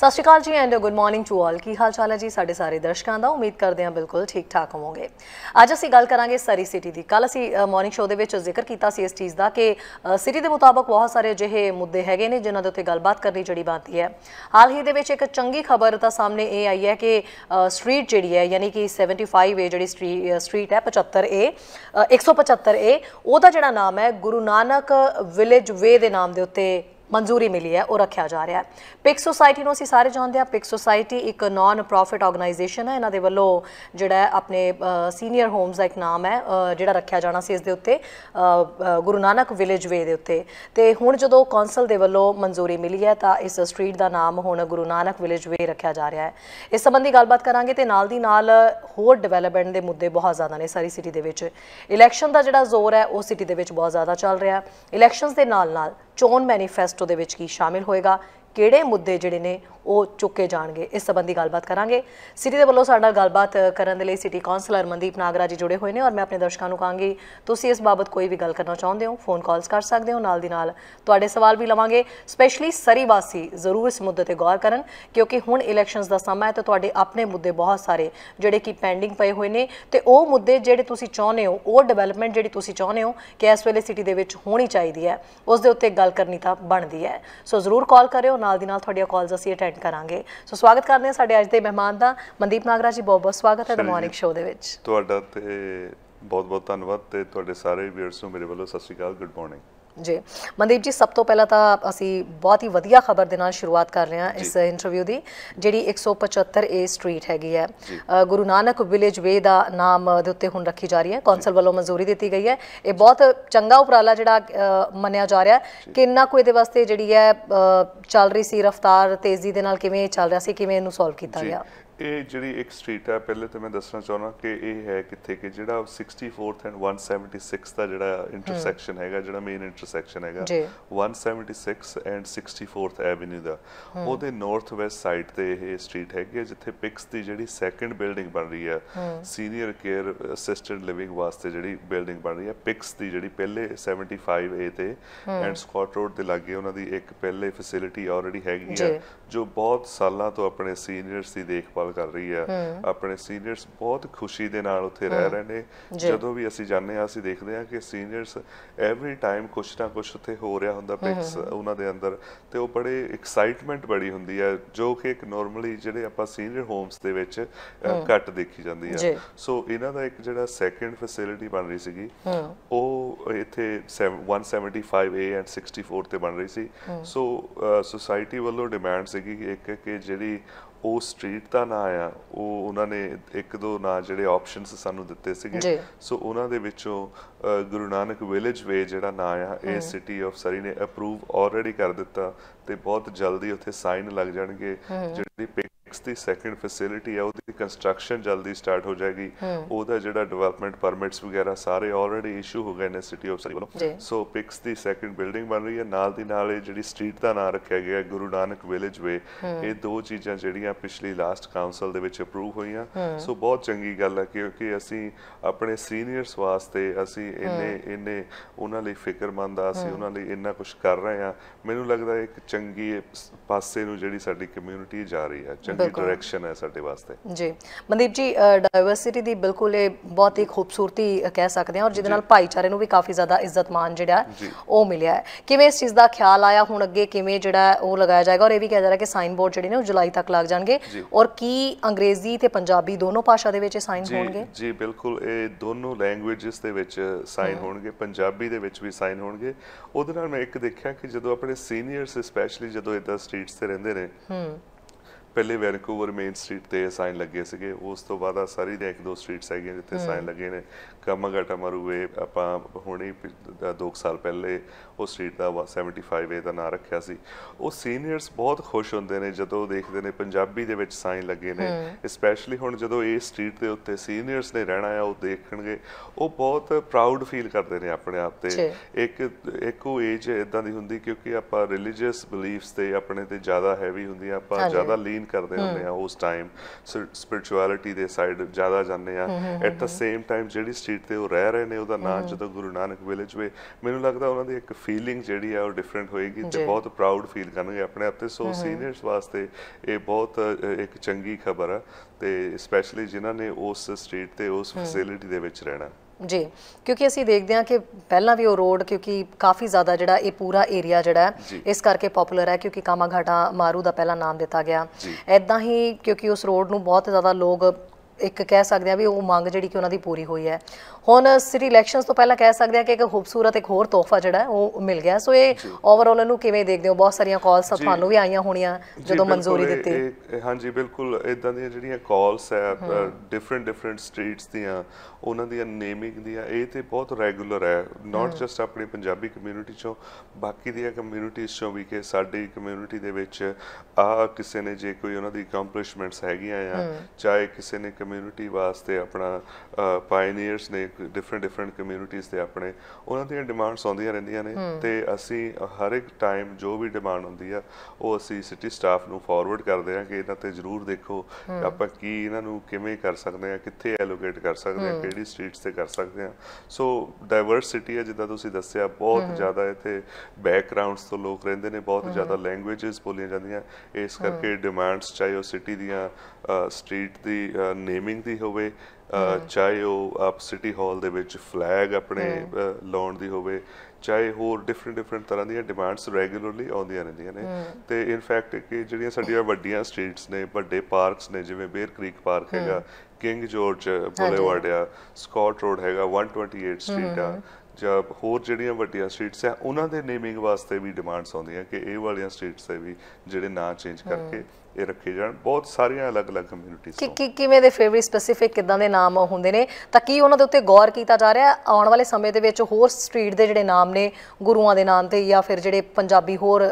ਸਤਿ ਸ਼੍ਰੀ ਅਕਾਲ ਜੀ and good morning to all ਕੀ ਹਾਲ ਚਾਲ ਹੈ ਜੀ ਸਾਡੇ ਸਾਰੇ ਦਰਸ਼ਕਾਂ ਦਾ? ਉਮੀਦ ਕਰਦੇ ਹਾਂ ਬਿਲਕੁਲ ਠੀਕ ਠਾਕ ਹੋਵੋਗੇ। ਅੱਜ ਅਸੀਂ ਗੱਲ ਕਰਾਂਗੇ ਸਰੀ ਸਿਟੀ ਦੀ। ਕੱਲ ਅਸੀਂ ਮਾਰਨਿੰਗ ਸ਼ੋਅ ਦੇ ਵਿੱਚ ਜ਼ਿਕਰ ਕੀਤਾ ਸੀ ਇਸ ਚੀਜ਼ ਦਾ ਕਿ ਸਿਟੀ ਦੇ ਮੁਤਾਬਕ ਬਹੁਤ ਸਾਰੇ ਅਜਿਹੇ ਮੁੱਦੇ ਹੈਗੇ ਨੇ ਜਿਨ੍ਹਾਂ ਦੇ ਉੱਤੇ ਗੱਲਬਾਤ ਕਰਨੀ ਜੜੀ ਬਾਤੀ ਹੈ। ਹਾਲ ਹੀ ਦੇ ਵਿੱਚ ਇੱਕ ਚੰਗੀ ਖਬਰ ਤਾਂ ਸਾਹਮਣੇ ਇਹ ਆਈ ਹੈ ਕਿ ਸਟਰੀਟ ਜਿਹੜੀ ਹੈ, ਯਾਨੀ ਕਿ 75 ਏ ਜਿਹੜੀ ਸਟਰੀਟ ਹੈ 75 ਏ 175 ਏ ਉਹਦਾ ਜਿਹੜਾ ਨਾਮ ਹੈ ਗੁਰੂ ਨਾਨਕ ਵਿਲੇਜ ਵੇ ਦੇ ਨਾਮ ਦੇ ਉੱਤੇ ਮਨਜ਼ੂਰੀ ਮਿਲੀ ਹੈ ਉਹ ਰੱਖਿਆ ਜਾ ਰਿਹਾ ਹੈ ਪਿਕ ਸੁਸਾਇਟੀ ਨੂੰ ਅਸੀਂ ਸਾਰੇ ਜਾਣਦੇ ਹਾਂ ਪਿਕ ਸੁਸਾਇਟੀ ਇੱਕ ਨਾਨ ਪ੍ਰੋਫਿਟ ਆਰਗੇਨਾਈਜੇਸ਼ਨ ਹੈ ਇਹਨਾਂ ਦੇ ਵੱਲੋਂ ਜਿਹੜਾ ਆਪਣੇ ਸੀਨੀਅਰ ਹੋਮਸ ਦਾ ਇੱਕ ਨਾਮ ਹੈ ਜਿਹੜਾ ਰੱਖਿਆ ਜਾਣਾ ਸੀ ਇਸ ਦੇ ਉੱਤੇ ਗੁਰੂ ਨਾਨਕ ਵਿਲੇਜ ਵੇ ਦੇ ਉੱਤੇ ਤੇ ਹੁਣ ਜਦੋਂ ਕੌਂਸਲ ਦੇ ਵੱਲੋਂ ਮਨਜ਼ੂਰੀ ਮਿਲੀ ਹੈ ਤਾਂ ਇਸ ਸਟਰੀਟ ਦਾ ਨਾਮ ਹੁਣ ਗੁਰੂ ਨਾਨਕ ਵਿਲੇਜ ਵੇ ਰੱਖਿਆ ਜਾ ਰਿਹਾ ਹੈ ਇਸ ਸੰਬੰਧੀ ਗੱਲਬਾਤ ਕਰਾਂਗੇ ਤੇ ਨਾਲ ਦੀ ਨਾਲ ਹੋਰ ਡਿਵੈਲਪਮੈਂਟ ਦੇ ਮੁੱਦੇ ਬਹੁਤ ਜ਼ਿਆਦਾ ਨੇ ਸਾਰੀ ਸਿਟੀ ਦੇ ਵਿੱਚ। ਇਲੈਕਸ਼ਨ ਦਾ ਜਿਹੜਾ ਜ਼ੋਰ ਹੈ, ਉਹ ਸਿਟੀ ਦੇ ਵਿੱਚ ਬਹੁਤ ਜ਼ਿਆਦਾ ਚੱਲ ਰਿਹਾ ਹੈ। ਇਲੈਕਸ਼ਨਸ ਦੇ ਨਾਲ ਨਾਲ ਚੋਣ ਮੈਨੀਫੈਸਟੋ ਦੇ ਵਿੱਚ ਕੀ ਸ਼ਾਮਿਲ ਹੋਏਗਾ। ਕਿਹੜੇ ਮੁੱਦੇ ਜਿਹੜੇ ਨੇ ਉਹ ਚੁੱਕੇ ਜਾਣਗੇ? ਇਸ ਸੰਬੰਧੀ ਗੱਲਬਾਤ ਕਰਾਂਗੇ। ਸਿਟੀ ਦੇ ਵੱਲੋਂ ਸਾਡੇ ਨਾਲ ਗੱਲਬਾਤ ਕਰਨ ਦੇ ਲਈ ਸਿਟੀ ਕਾਉਂਸਲਰ ਮਨਦੀਪ ਨਾਗਰਾ ਜੀ ਜੁੜੇ ਹੋਏ ਨੇ ਔਰ ਮੈਂ ਆਪਣੇ ਦਰਸ਼ਕਾਂ ਨੂੰ ਕਹਾਂਗੀ, ਤੁਸੀਂ ਇਸ ਬਾਬਤ ਕੋਈ ਵੀ ਗੱਲ ਕਰਨਾ ਚਾਹੁੰਦੇ ਹੋ ਫੋਨ ਕਾਲਸ ਕਰ ਸਕਦੇ ਹੋ, ਨਾਲ ਦੀ ਨਾਲ ਤੁਹਾਡੇ ਸਵਾਲ ਵੀ ਲਵਾਂਗੇ। ਸਪੈਸ਼ਲੀ ਸਰੀ ਵਾਸੀ ਜ਼ਰੂਰ ਇਸ ਮੁੱਦੇ ਤੇ ਗੌਰ ਕਰਨ, ਕਿਉਂਕਿ ਹੁਣ ਇਲੈਕਸ਼ਨਸ ਦਾ ਸਮਾਂ ਹੈ ਤੇ ਤੁਹਾਡੇ ਆਪਣੇ ਮੁੱਦੇ ਬਹੁਤ ਸਾਰੇ ਜਿਹੜੇ ਕਿ ਪੈਂਡਿੰਗ ਪਏ ਹੋਏ ਨੇ ਤੇ ਉਹ ਮੁੱਦੇ ਜਿਹੜੇ ਤੁਸੀਂ ਚਾਹੁੰਦੇ ਹੋ, ਉਹ ਡਿਵੈਲਪਮੈਂਟ ਜਿਹੜੀ ਤੁਸੀਂ ਚਾਹੁੰਦੇ ਹੋ, ਕਿ ਇਸ ਵੇਲੇ ਸਿਟੀ ਦੇ ਵਿੱਚ ਹੋਣੀ ਚਾਹੀਦੀ ਹੈ, ਉਸ ਦੇ ਉੱਤੇ ਗੱਲ ਕਰਨੀ ਤਾਂ ਬਣਦੀ ਹੈ। ਸੋ ਜ਼ਰੂਰ ਕਾਲ ਕਰਿਓ ਨਾਲ ਦੀ ਨਾਲ ਤੁਹਾਡੀਆਂ ਕਾਲਸ ਅਸੀਂ ਅਟੈਂਡ ਕਰਾਂਗੇ। ਸੋ ਸਵਾਗਤ ਕਰਦੇ ਹਾਂ ਸਾਡੇ ਅੱਜ ਦੇ ਮਹਿਮਾਨ ਦਾ। ਮਨਦੀਪ ਨਾਗਰਾ ਜੀ ਬਹੁਤ ਬਹੁਤ ਸਵਾਗਤ ਹੈ ਦ ਮਾਰਨਿੰਗ ਸ਼ੋਅ ਦੇ ਵਿੱਚ। ਤੁਹਾਡਾ ਤੇ ਬਹੁਤ ਬਹੁਤ ਧੰਨਵਾਦ ਤੇ ਤੁਹਾਡੇ ਸਾਰੇ ਵੀਅਰਸ ਨੂੰ ਮੇਰੇ ਵੱਲੋਂ ਸਤਿ ਸ਼੍ਰੀ ਅਕਾਲ ਗੁੱਡ ਮਾਰਨਿੰਗ ਜੀ। ਮਨਦੀਪ ਜੀ ਸਭ ਤੋਂ ਪਹਿਲਾਂ ਤਾਂ ਅਸੀਂ ਬਹੁਤ ਹੀ ਵਧੀਆ ਖਬਰ ਦੇ ਨਾਲ ਸ਼ੁਰੂਆਤ ਕਰ ਰਹੇ ਹਾਂ ਇਸ ਇੰਟਰਵਿਊ ਦੀ ਜਿਹੜੀ 175 ਏ ਸਟਰੀਟ ਹੈਗੀ ਹੈ। ਗੁਰੂ ਨਾਨਕ ਵਿਲੇਜ ਵੇ ਦਾ ਨਾਮ ਦੇ ਉੱਤੇ ਹੁਣ ਰੱਖੀ ਜਾ ਰਹੀ ਹੈ। ਕੌਂਸਲ ਵੱਲੋਂ ਮਨਜ਼ੂਰੀ ਦਿੱਤੀ ਗਈ ਹੈ। ਇਹ ਬਹੁਤ ਚੰਗਾ ਉਪਰਾਲਾ ਜਿਹੜਾ ਮੰਨਿਆ ਜਾ ਰਿਹਾ ਕਿ ਇੰਨਾ ਕੋਈ ਦੇ ਵਾਸਤੇ ਜਿਹੜੀ ਹੈ ਚੱਲ ਰਹੀ ਸੀ ਰਫਤਾਰ ਤੇਜ਼ੀ ਦੇ ਨਾਲ ਕਿਵੇਂ ਚੱਲ ਰਿਹਾ ਸੀ ਕਿਵੇਂ ਇਹਨੂੰ ਸੋਲਵ ਕੀਤਾ ਗਿਆ। ਇਹ ਜਿਹੜੀ ਇੱਕ ਸਟਰੀਟ ਹੈ ਪਹਿਲੇ ਤਾਂ ਮੈਂ ਦੱਸਣਾ ਚਾਹੁੰਦਾ ਕਿ ਇਹ ਹੈ ਕਿੱਥੇ ਕਿ ਜਿਹੜਾ 64th ਐਂਡ 176 ਦਾ ਜਿਹੜਾ ਇੰਟਰਸੈਕਸ਼ਨ ਹੈਗਾ ਜਿਹੜਾ ਮੇਨ ਇੰਟਰਸੈਕਸ਼ਨ ਹੈਗਾ 176 ਐਂਡ 64th ਐਵਨਿਊ ਦਾ। ਉਹਦੇ ਨਾਰਥ ਵੈਸਟ ਸਾਈਡ ਤੇ ਇਹ ਸਟਰੀਟ ਹੈਗੀ ਜਿੱਥੇ ਪਿਕਸ ਦੀ ਜਿਹੜੀ ਸੈਕੰਡ ਬਿਲਡਿੰਗ ਬਣ ਰਹੀ ਹੈ ਸੀਨੀਅਰ ਕੇਅਰ ਅਸਿਸਟਡ ਲਿਵਿੰਗ ਵਾਸਤੇ ਜਿਹੜੀ ਬਿਲਡਿੰਗ ਬਣ ਰਹੀ ਹੈ ਪਿਕਸ ਦੀ ਜਿਹੜੀ ਪਹਿਲੇ 75 ਏ ਤੇ ਐਂਡ ਸਕਾਟ ਰੋਡ ਦੇ ਲਾਗੇ ਉਹਨਾਂ ਦੀ ਇੱਕ ਪਹਿਲੇ ਫੈਸਿਲਿਟੀ ਆਲਰੇਡੀ ਹੈਗੀ ਹੈ ਜੋ। ਬਹੁਤ ਸਾਲਾਂ ਤੋਂ ਆਪਣੇ ਸੀਨੀਅਰਸ ਦੀ ਦੇਖਭਾਲ ਕਰ ਰਹੀ ਹੈ। ਆਪਣੇ ਸੀਨੀਅਰਸ ਬਹੁਤ ਖੁਸ਼ੀ ਦੇ ਨਾਲ ਉੱਥੇ ਰਹਿ ਰਹੇ ਨੇ। ਜਦੋਂ ਵੀ ਅਸੀਂ ਜਾਂਦੇ ਆ ਅਸੀਂ ਦੇਖਦੇ ਆ ਕਿ ਸੀਨੀਅਰਸ ਐਵਰੀ ਟਾਈਮ ਕੁਛ ਨਾ ਕੁਛ ਉੱਥੇ ਹੋ ਰਿਹਾ ਹੁੰਦਾ ਪਿਕਸ ਉਹਨਾਂ ਦੇ ਅੰਦਰ ਤੇ ਉਹ ਬੜੇ ਐਕਸਾਈਟਮੈਂਟ ਬੜੀ ਹੁੰਦੀ ਹੈ ਜੋ ਕਿ ਇੱਕ ਨਾਰਮਲੀ ਜਿਹੜੇ ਆਪਾਂ ਸੀਨੀਅਰ ਹੋਮਸ ਦੇ ਵਿੱਚ ਘੱਟ ਦੇਖੀ ਜਾਂਦੀ ਹੈ ਸੋ ਇਹਨਾਂ ਦਾ ਇੱਕ ਜਿਹੜਾ ਸੈਕੰਡ ਫੈਸਿਲਿਟੀ ਬਣ ਰਹੀ ਸੀਗੀ ਉਹ ਇੱਥੇ 175 ਏ ਐਂਡ 64 ਤੇ ਬਣ ਰਹੀ ਸੀ। ਸੋ ਸੁਸਾਇਟੀ ਵੱਲੋਂ ਡਿਮਾਂਡ ਸੀਗੀ ਇੱਕ ਕਿ ਜਿਹੜੀ ਉਹ ਸਟਰੀਟ ਦਾ ਨਾਂ ਆ ਉਹ ਉਹਨਾਂ ਨੇ ਇੱਕ ਦੋ ਨਾਂ ਜਿਹੜੇ ਆਪਸ਼ਨਸ ਸਾਨੂੰ ਦਿੱਤੇ ਸੀਗੇ। ਸੋ ਉਹਨਾਂ ਦੇ ਵਿੱਚੋਂ ਗੁਰੂ ਨਾਨਕ ਵਿਲੇਜ ਵੇ ਜਿਹੜਾ ਨਾਂ ਆ ਇਹ ਸਿਟੀ ਆਫ ਸਰੀ ਨੇ ਅਪਰੂਵ ਆਲਰੇਡੀ ਕਰ ਦਿੱਤਾ ਤੇ ਬਹੁਤ ਜਲਦੀ ਉੱਥੇ ਸਾਈਨ ਲੱਗ ਜਾਣਗੇ ਜਿਹੜੀ ਪਿਕਸ ਦੀ ਸੈਕੰਡ ਫੈਸਿਲਿਟੀ ਆ ਉਹਦੀ ਕੰਸਟਰਕਸ਼ਨ ਜਲਦੀ ਸਟਾਰਟ ਹੋ ਜਾਏਗੀ। ਉਹਦਾ ਜਿਹੜਾ ਡਿਵੈਲਪਮੈਂਟ ਪਰਮਿਟਸ ਵਗੈਰਾ ਸਾਰੇ ਆਲਰੇਡੀ ਇਸ਼ੂ ਹੋ ਗਏ ਨੇ ਸਿਟੀ ਆਫ ਸਰੀ ਵੱਲੋਂ। ਸੋ ਪਿਕਸ ਦੀ ਸੈਕੰਡ ਬਿਲਡਿੰਗ ਬਣ ਰਹੀ ਹੈ। ਨਾਲ ਦੀ ਨਾਲ ਇਹ ਜਿਹੜੀ ਸਟਰੀਟ ਦਾ ਨਾਮ ਰੱਖਿਆ ਗਿਆ ਗੁਰੂ ਨਾਨਕ ਵਿਲੇਜ ਵੇ ਇਹ ਦੋ ਚੀਜ਼ਾਂ ਜਿਹੜੀਆਂ ਪਿਛਲੀ ਲਾਸਟ ਕਾਉਂਸਲ ਦੇ ਵਿੱਚ ਅਪਰੂਵ ਹੋਈਆਂ। ਸੋ ਬਹੁਤ ਚੰਗੀ ਗੱਲ ਹੈ ਕਿਉਂਕਿ ਅਸੀਂ ਆਪਣੇ ਸੀਨੀਅਰਸ ਵਾਸਤੇ ਅਸੀਂ ਇੰਨੇ ਇੰਨੇ ਉਹਨਾਂ ਲਈ ਫਿਕਰਮੰਦ ਆ ਅਸੀਂ ਉਹਨਾਂ ਲਈ ਇੰਨਾ ਕੁਝ ਕਰ ਰਹੇ ਆ ਮੈਨੂੰ ਲੱਗਦਾ ਇੱਕ ਚੰਗੀ ਪਾਸੇ ਨੂੰ ਜਿਹੜੀ ਸਾਡੀ ਕਮਿਊਨਿਟੀ ਜਾ ਰਹੀ ਹੈ। ਚੰਗੀ ਡਾਇਰੈਕਸ਼ਨ ਹੈ ਸਾਡੇ ਵਾਸਤੇ। ਜੀ। ਮਨਦੀਪ ਜੀ ਡਾਈਵਰਸਿਟੀ ਦੀ ਬਿਲਕੁਲ ਇਹ ਬਹੁਤ ਹੀ ਖੂਬਸੂਰਤੀ ਕਹਿ ਸਕਦੇ ਹਾਂ ਔਰ ਜਿਹਦੇ ਨਾਲ ਭਾਈਚਾਰੇ ਨੂੰ ਵੀ ਕਾਫੀ ਜ਼ਿਆਦਾ ਇੱਜ਼ਤ ਮਾਨ ਜਿਹੜਾ ਉਹ ਮਿਲਿਆ ਹੈ। ਕਿਵੇਂ ਇਸ ਚੀਜ਼ ਦਾ ਖਿਆਲ ਆਇਆ? ਹੁਣ ਅੱਗੇ ਕਿਵੇਂ ਜਿਹੜਾ ਉਹ ਲਗਾਇਆ ਜਾਏਗਾ? ਔਰ ਇਹ ਵੀ ਕਿਹਾ ਜਾ ਰਿਹਾ ਕਿ ਸਾਈਨ ਬੋਰਡ ਜਿਹੜੇ ਨੇ ਉਹ ਜੁਲਾਈ ਤੱਕ ਲੱਗ ਜਾਣਗੇ। ਔਰ ਕੀ ਅੰਗਰੇਜ਼ੀ ਤੇ ਪੰਜਾਬੀ ਦੋਨੋਂ ਭਾਸ਼ਾ ਦੇ ਵਿੱਚ ਸਾਈਨ ਹੋਣਗੇ? ਜੀ ਬਿਲਕੁਲ। ਇਹ ਦੋਨੋਂ ਲੈਂਗੁਏਜਸ ਦੇ ਵਿੱਚ ਸਾਈਨ ਹੋਣਗੇ। ਪੰਜਾਬੀ ਦੇ ਵਿੱਚ ਵੀ ਸਾਈਨ ਹੋਣਗੇ। ਉਹਦੇ ਨਾਲ ਮੈਂ ਇੱਕ ਦੇਖਿਆ ਕਿ ਜਦੋਂ ਆਪਣੇ ਸੀਨੀਅਰਸ ਸਪੈਸ਼ਲੀ ਜਦੋਂ ਇਦਾਂ ਸਟਰੀਟਸ ਤੇ ਰਹਿੰਦੇ ਨੇ ਪਹਿਲੇ ਵੈਨਕੂਵਰ ਮੇਨ ਸਟਰੀਟ ਤੇ ਸਾਈਨ ਲੱਗੇ ਸੀਗੇ ਉਸ ਤੋਂ ਬਾਅਦ ਆ ਸਾਰੀ ਦੇ ਇੱਕ ਦੋ ਸਟਰੀਟਸ ਹੈਗੀਆਂ ਜਿੱਥੇ ਸਾਈਨ ਲੱਗੇ ਨੇ। ਕਮਗਟਾ ਮਰੂਵੇ ਆਪਾਂ ਹੁਣੇ 2 ਸਾਲ ਪਹਿਲੇ ਉਹ ਸਟਰੀਟ ਦਾ 75 ਏ ਦਾ ਨਾਮ ਰੱਖਿਆ ਸੀ। ਉਹ ਸੀਨੀਅਰਸ ਬਹੁਤ ਖੁਸ਼ ਹੁੰਦੇ ਨੇ ਜਦੋਂ ਦੇਖਦੇ ਨੇ ਪੰਜਾਬੀ ਦੇ ਵਿੱਚ ਸਾਈਨ ਲੱਗੇ ਨੇ। ਸਪੈਸ਼ਲੀ ਹੁਣ ਜਦੋਂ ਇਹ ਸਟਰੀਟ ਦੇ ਉੱਤੇ ਸੀਨੀਅਰਸ ਨੇ ਰਹਿਣਾ ਆ ਉਹ ਦੇਖਣਗੇ ਉਹ ਬਹੁਤ ਪ੍ਰਾਊਡ ਫੀਲ ਕਰਦੇ ਨੇ ਆਪਣੇ ਆਪ ਤੇ। ਇੱਕ ਇੱਕ ਉਹ ਏਜ ਇਦਾਂ ਦੀ ਹੁੰਦੀ ਕਿਉਂਕਿ ਆਪਾਂ ਰਿਲੀਜੀਅਸ ਬਲੀਫਸ ਤੇ ਆਪਣੇ ਤੇ ਜ਼ਿਆਦਾ ਹੈਵੀ ਹੁੰਦੀ ਆਪਾਂ ਜ਼ਿਆਦਾ ਲੀਨ ਕਰਦੇ ਹੁੰਦੇ ਆ ਉਸ ਟਾਈਮ ਸਪਿਰਚੁਅਲਿਟੀ ਦੇ ਸਾਈਡ ਜ਼ਿਆਦਾ ਜਾਂਦੇ ਆ। ਐਟ ਦ ਸੇਮ ਟਾਈਮ ਜਿਹੜੀ ਸਟਰੀਟ ਸਟਰੀਟ ਤੇ ਉਹ ਰਹਿ ਰਹੇ ਨੇ ਉਹਦਾ ਨਾਮ ਜਦੋਂ ਗੁਰੂ ਨਾਨਕ ਵਿਲੇਜ ਵੇ ਮੈਨੂੰ ਲੱਗਦਾ ਉਹਨਾਂ ਦੀ ਇੱਕ ਫੀਲਿੰਗ ਜਿਹੜੀ ਆ ਉਹ ਡਿਫਰੈਂਟ ਹੋਏਗੀ ਤੇ ਬਹੁਤ ਪ੍ਰਾਊਡ ਫੀਲ ਕਰਨਗੇ ਆਪਣੇ ਆਪ ਤੇ। ਸੋ ਸੀਨੀਅਰਸ ਵਾਸਤੇ ਇਹ ਬਹੁਤ ਇੱਕ ਚੰਗੀ ਖਬਰ ਆ ਤੇ ਸਪੈਸ਼ਲੀ ਜਿਨ੍ਹਾਂ ਨੇ ਉਸ ਸਟਰੀਟ ਤੇ ਉਸ ਫੈਸਿਲਿਟੀ ਦੇ ਵਿੱਚ ਰਹਿਣਾ। ਜੀ ਕਿਉਂਕਿ ਅਸੀਂ ਦੇਖਦੇ ਹਾਂ ਕਿ ਪਹਿਲਾਂ ਵੀ ਉਹ ਰੋਡ ਕਿਉਂਕਿ ਕਾਫੀ ਜ਼ਿਆਦਾ ਜਿਹੜਾ ਇਹ ਪੂਰਾ ਏਰੀਆ ਜਿਹੜਾ ਹੈ ਇਸ ਕਰਕੇ ਪਪੂਲਰ ਹੈ ਕਿਉਂਕਿ ਕਾਮਾਘਾਟਾ ਮਾਰੂ ਦਾ ਪਹਿਲਾ ਨਾਮ ਦਿੱਤਾ ਗਿਆ। ਐਦਾਂ ਹੀ ਕਿਉਂਕਿ ਉਸ ਰੋਡ ਨੂੰ ਬਹੁਤ ਜ਼ਿਆਦਾ ਲੋਕ ਇੱਕ ਕਹਿ ਸਕਦੇ ਆ ਵੀ ਉਹ ਮੰਗ ਜਿਹੜੀ ਕਿ ਉਹਨਾਂ ਦੀ ਪੂਰੀ ਹੋਈ ਹੈ। ਹੁਣ ਸਿਟੀ ਇਲੈਕਸ਼ਨਸ ਤੋਂ ਪਹਿਲਾਂ ਕਹਿ ਸਕਦੇ ਆ ਕਿ ਇੱਕ ਖੂਬਸੂਰਤ ਇੱਕ ਹੋਰ ਤੋਹਫਾ ਜਿਹੜਾ ਉਹ ਮਿਲ ਗਿਆ। ਸੋ ਇਹ ਓਵਰਆਲ ਇਹਨੂੰ ਕਿਵੇਂ ਦੇਖਦੇ ਹੋ? ਬਹੁਤ ਸਾਰੀਆਂ ਕਾਲਸ ਤੁਹਾਨੂੰ ਵੀ ਆਈਆਂ ਹੋਣੀਆਂ ਜਦੋਂ ਮਨਜ਼ੂਰੀ ਦਿੱਤੀ। ਹਾਂਜੀ ਬਿਲਕੁਲ ਇਦਾਂ ਦੀਆਂ ਜਿਹੜੀਆਂ ਕਾਲਸ ਹੈ ਡਿਫਰੈਂਟ ਡਿਫਰੈਂਟ ਸਟਰੀਟਸ ਦੀਆਂ ਉਹਨਾਂ ਦੀਆਂ ਨੇਮਿੰਗ ਦੀਆਂ ਇਹ ਤੇ ਬਹੁਤ ਰੈਗੂਲਰ ਹੈ। ਨਾਟ ਜਸਟ ਆਪਣੀ ਪੰਜਾਬੀ ਕਮਿਊਨਿਟੀ ਚੋਂ ਬਾਕੀ ਦੀਆਂ ਕਮਿਊਨਿਟੀਜ਼ ਚੋਂ ਵੀ ਕਿ ਸਾਡੀ ਕਮਿਊਨਿਟੀ ਦੇ ਵਿੱਚ ਆ ਕਿਸੇ ਨੇ ਜੇ ਕੋਈ ਉਹਨਾਂ ਦੀ ਅਕੰਪਲਿਸ਼ਮੈਂਟਸ ਹੈਗੀਆਂ ਆ ਚਾਹੇ ਕਿਸੇ ਨੇ ਕਮਿਊਨਿਟੀ ਵਾਸਤੇ ਆਪਣਾ ਪਾਇਨੀਅਰਸ ਨੇ ਡਿਫਰੈਂਟ ਡਿਫਰੈਂਟ ਕਮਿਊਨਿਟੀਆਂ ਦੇ ਆਪਣੇ ਉਹਨਾਂ ਦੀਆਂ ਡਿਮਾਂਡਸ ਆਉਂਦੀਆਂ ਰਹਿੰਦੀਆਂ ਨੇ ਤੇ ਅਸੀਂ ਹਰ ਇੱਕ ਟਾਈਮ ਜੋ ਵੀ ਡਿਮਾਂਡ ਹੁੰਦੀ ਆ ਉਹ ਅਸੀਂ ਸਿਟੀ ਸਟਾਫ ਨੂੰ ਫਾਰਵਰਡ ਕਰਦੇ ਆ ਕਿ ਇਹਨਾਂ ਤੇ ਜ਼ਰੂਰ ਦੇਖੋ ਆਪਾਂ ਕੀ ਇਹਨਾਂ ਨੂੰ ਕਿਵੇਂ ਕਰ ਸਕਦੇ ਆ ਕਿੱਥੇ ਐਲੋਕੇਟ ਕਰ ਸਕਦੇ ਆ ਕਿਹੜੀ ਸਟਰੀਟਸ ਤੇ ਕਰ ਸਕਦੇ ਆ ਸੋ ਡਾਈਵਰਸਿਟੀ ਹੈ ਜਿੱਦਾਂ ਤੁਸੀਂ ਦੱਸਿਆ ਬਹੁਤ ਜ਼ਿਆਦਾ ਇੱਥੇ ਬੈਕਗ੍ਰਾਉਂਡਸ ਤੋਂ ਲੋਕ ਰਹਿੰਦੇ ਨੇ ਬਹੁਤ ਜ਼ਿਆਦਾ ਲੈਂਗੁਏਜਸ ਬੋਲੀਆਂ ਜਾਂਦੀਆਂ। ਇਸ ਕਰਕੇ ਡਿਮਾਂਡਸ ਚਾਹੇ ਉਹ ਸਿਟੀ ਦੀਆਂ ਸਟਰੀਟ ਦੀ ਨੇਮਿੰਗ ਦੀ ਹੋਵੇ ਚਾਹੇ ਉਹ ਆਪ ਸਿਟੀ ਹਾਲ ਦੇ ਵਿੱਚ ਫਲੈਗ ਆਪਣੇ ਲਾਉਣ ਦੀ ਹੋਵੇ ਚਾਹੇ ਹੋਰ ਡਿਫਰੈਂਟ ਡਿਫਰੈਂਟ ਤਰ੍ਹਾਂ ਦੀਆਂ ਡਿਮਾਂਡਸ ਰੈਗੂਲਰਲੀ ਆਉਂਦੀਆਂ ਰਹਿੰਦੀਆਂ ਨੇ। ਤੇ ਇਨਫੈਕਟ ਕਿ ਜਿਹੜੀਆਂ ਸਾਡੀਆਂ ਵੱਡੀਆਂ ਸਟਰੀਟਸ ਨੇ ਵੱਡੇ ਪਾਰਕਸ ਨੇ ਜਿਵੇਂ ਬੇਰ ਕ੍ਰੀਕ ਪਾਰਕ ਹੈਗਾ ਕਿੰਗ ਜਾਰਜ ਬੁਲੇਵਾਰਡ ਆ ਸਕਾਟ ਰੋਡ ਹੈਗਾ 128 ਸਟਰੀਟ ਆ ਜਾਂ ਹੋਰ ਜਿਹੜੀਆਂ ਵੱਡੀਆਂ ਸਟਰੀਟਸ ਆ ਉਹਨਾਂ ਦੇ ਨੇਮਿੰਗ ਵਾਸਤੇ ਵੀ ਡਿਮਾਂਡਸ ਆਉਂਦੀਆਂ ਕਿ ਇਹ ਵਾਲੀਆਂ ਸਟਰੀਟਸ ਤੇ ਵੀ ਜਿਹੜੇ ਨਾਂ ਚੇਂਜ ਕਰਕੇ ਇਹ ਰੱਖੇ ਜਾਣ। ਬਹੁਤ ਸਾਰੀਆਂ ਅਲੱਗ-ਅਲੱਗ ਕਮਿਊਨਿਟੀਆਂ ਕਿ ਕਿ ਕਿਵੇਂ ਦੇ ਫੇਵਰਿਟ ਸਪੈਸੀਫਿਕ ਕਿਦਾਂ ਦੇ ਨਾਮ ਹੁੰਦੇ ਨੇ? ਤਾਂ ਕੀ ਉਹਨਾਂ ਦੇ ਉੱਤੇ ਗੌਰ ਕੀਤਾ ਜਾ ਰਿਹਾ? ਆਉਣ ਵਾਲੇ ਸਮੇਂ ਦੇ ਵਿੱਚ ਹੋਰ ਸਟਰੀਟ ਦੇ ਜਿਹੜੇ ਨਾਮ ਨੇ ਗੁਰੂਆਂ ਦੇ ਨਾਮ ਤੇ ਜਾਂ ਫਿਰ ਜਿਹੜੇ ਪੰਜਾਬੀ ਹੋਰ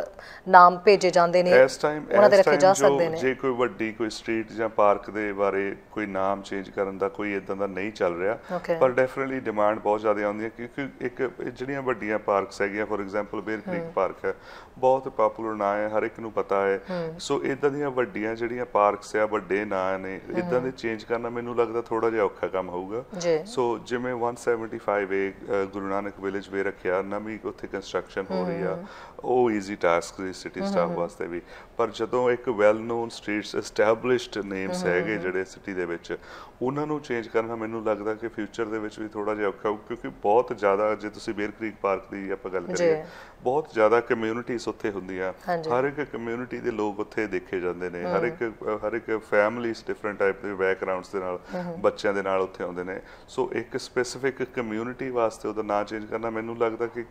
ਨਾਮ ਭੇਜੇ ਜਾਂਦੇ ਨੇ ਇਸ ਟਾਈਮ ਉਹਨਾਂ ਦੇ ਰੱਖੇ ਜਾ ਸਕਦੇ ਨੇ? ਜੇ ਕੋਈ ਵੱਡੀ ਕੋਈ ਸਟਰੀਟ ਜਾਂ ਪਾਰਕ ਦੇ ਬਾਰੇ ਕੋਈ ਨਾਮ ਚੇਂਜ ਕਰਨ ਦਾ ਕੋਈ ਇਦਾਂ ਦਾ ਨਹੀਂ ਚੱਲ ਰਿਹਾ ਪਰ ਡੈਫੀਨਿਟਲੀ ਡਿਮਾਂਡ ਬਹੁਤ ਜ਼ਿਆਦਾ ਆਉਂਦੀ ਹੈ ਕਿਉਂਕਿ ਇੱਕ ਜਿਹੜੀਆਂ ਵੱਡੀਆਂ ਪਾਰਕਸ ਹੈਗੀਆਂ for example Bear Creek Park ਹੈ ਬਹੁਤ ਪਪੂਲਰ ਨਾਂ ਹੈ ਹਰ ਇੱਕ ਨੂੰ ਪਤਾ ਹੈ। ਸੋ ਇਦਾਂ ਦੀਆਂ ਵੱਡੀਆਂ ਜਿਹੜੀਆਂ ਪਾਰਕਸ ਆ ਵੱਡੇ ਨਾਂ ਨੇ ਇਦਾਂ ਦੇ ਚੇਂਜ ਕਰਨਾ ਮੈਨੂੰ ਲੱਗਦਾ ਥੋੜਾ ਜਿਹਾ ਔਖਾ ਕੰਮ ਹੋਊਗਾ। ਸੋ ਜਿਵੇਂ 175 ਏ ਗੁਰੂ ਨਾਨਕ ਵਿਲੇਜ ਵੇ ਰੱਖਿਆ ਨਵੀਂ ਉੱਥੇ ਕੰਸਟਰਕਸ਼ਨ ਹੋ ਰਹੀ ਆ। ਉਹ ਈਜ਼ੀ ਟਾਸਕ ਦੀ ਸਿਟੀ ਸਟਾਫ ਵਾਸਤੇ ਵੀ। ਪਰ ਜਦੋਂ ਇੱਕ well known streets established names ਹੈਗੇ ਜਿਹੜੇ ਸਿਟੀ ਦੇ ਵਿੱਚ ਉਹਨਾਂ ਨੂੰ ਚੇਂਜ ਕਰਨਾ ਮੈਨੂੰ ਲੱਗਦਾ ਕਿ ਫਿਊਚਰ ਦੇ ਵਿੱਚ ਵੀ ਥੋੜਾ ਜਿਹਾ ਔਖਾ ਹੋਊ ਕਿਉਂਕਿ ਬਹੁਤ ਜ਼ਿਆਦਾ ਜੇ ਤੁਸੀਂ ਬੇਰ ਕ੍ਰੀਕ ਪਾਰਕ ਦੀ ਆਪਾਂ ਗੱਲ ਕਰੀਏ ਬਹੁਤ ਜ਼ਿਆਦਾ ਕਮਿਊਨਿਟੀਆਂ ਉੱਥੇ ਹੁੰਦੀਆਂ। ਹਰ ਇੱਕ ਕਮਿਊਨਿਟੀ ਦੇ ਲੋਕ ਉੱਥੇ ਦੇਖੇ ਜਾਂਦੇ ਨੇ। ਹਰ ਇੱਕ ਹਰ ਇੱਕ ਫੈਮਿਲੀਜ਼ ਡਿਫਰੈਂਟ ਟਾਈਪ ਦੇ ਬੈਕਗ੍ਰਾਉਂਡਸ ਦੇ ਨਾਲ ਬੱਚਿਆਂ ਦੇ ਨਾਲ ਉੱਥੇ ਆਉਂਦੇ ਨੇ। ਸੋ ਇੱਕ ਸਪੈਸੀਫਿਕ ਕਮਿਊਨਿਟੀ ਵਾਸਤੇ ਉਹਦਾ ਨਾਂ ਚੇਂਜ ਕਰਨਾ ਮੈਨੂੰ ਲੱਗਦਾ ਕਿ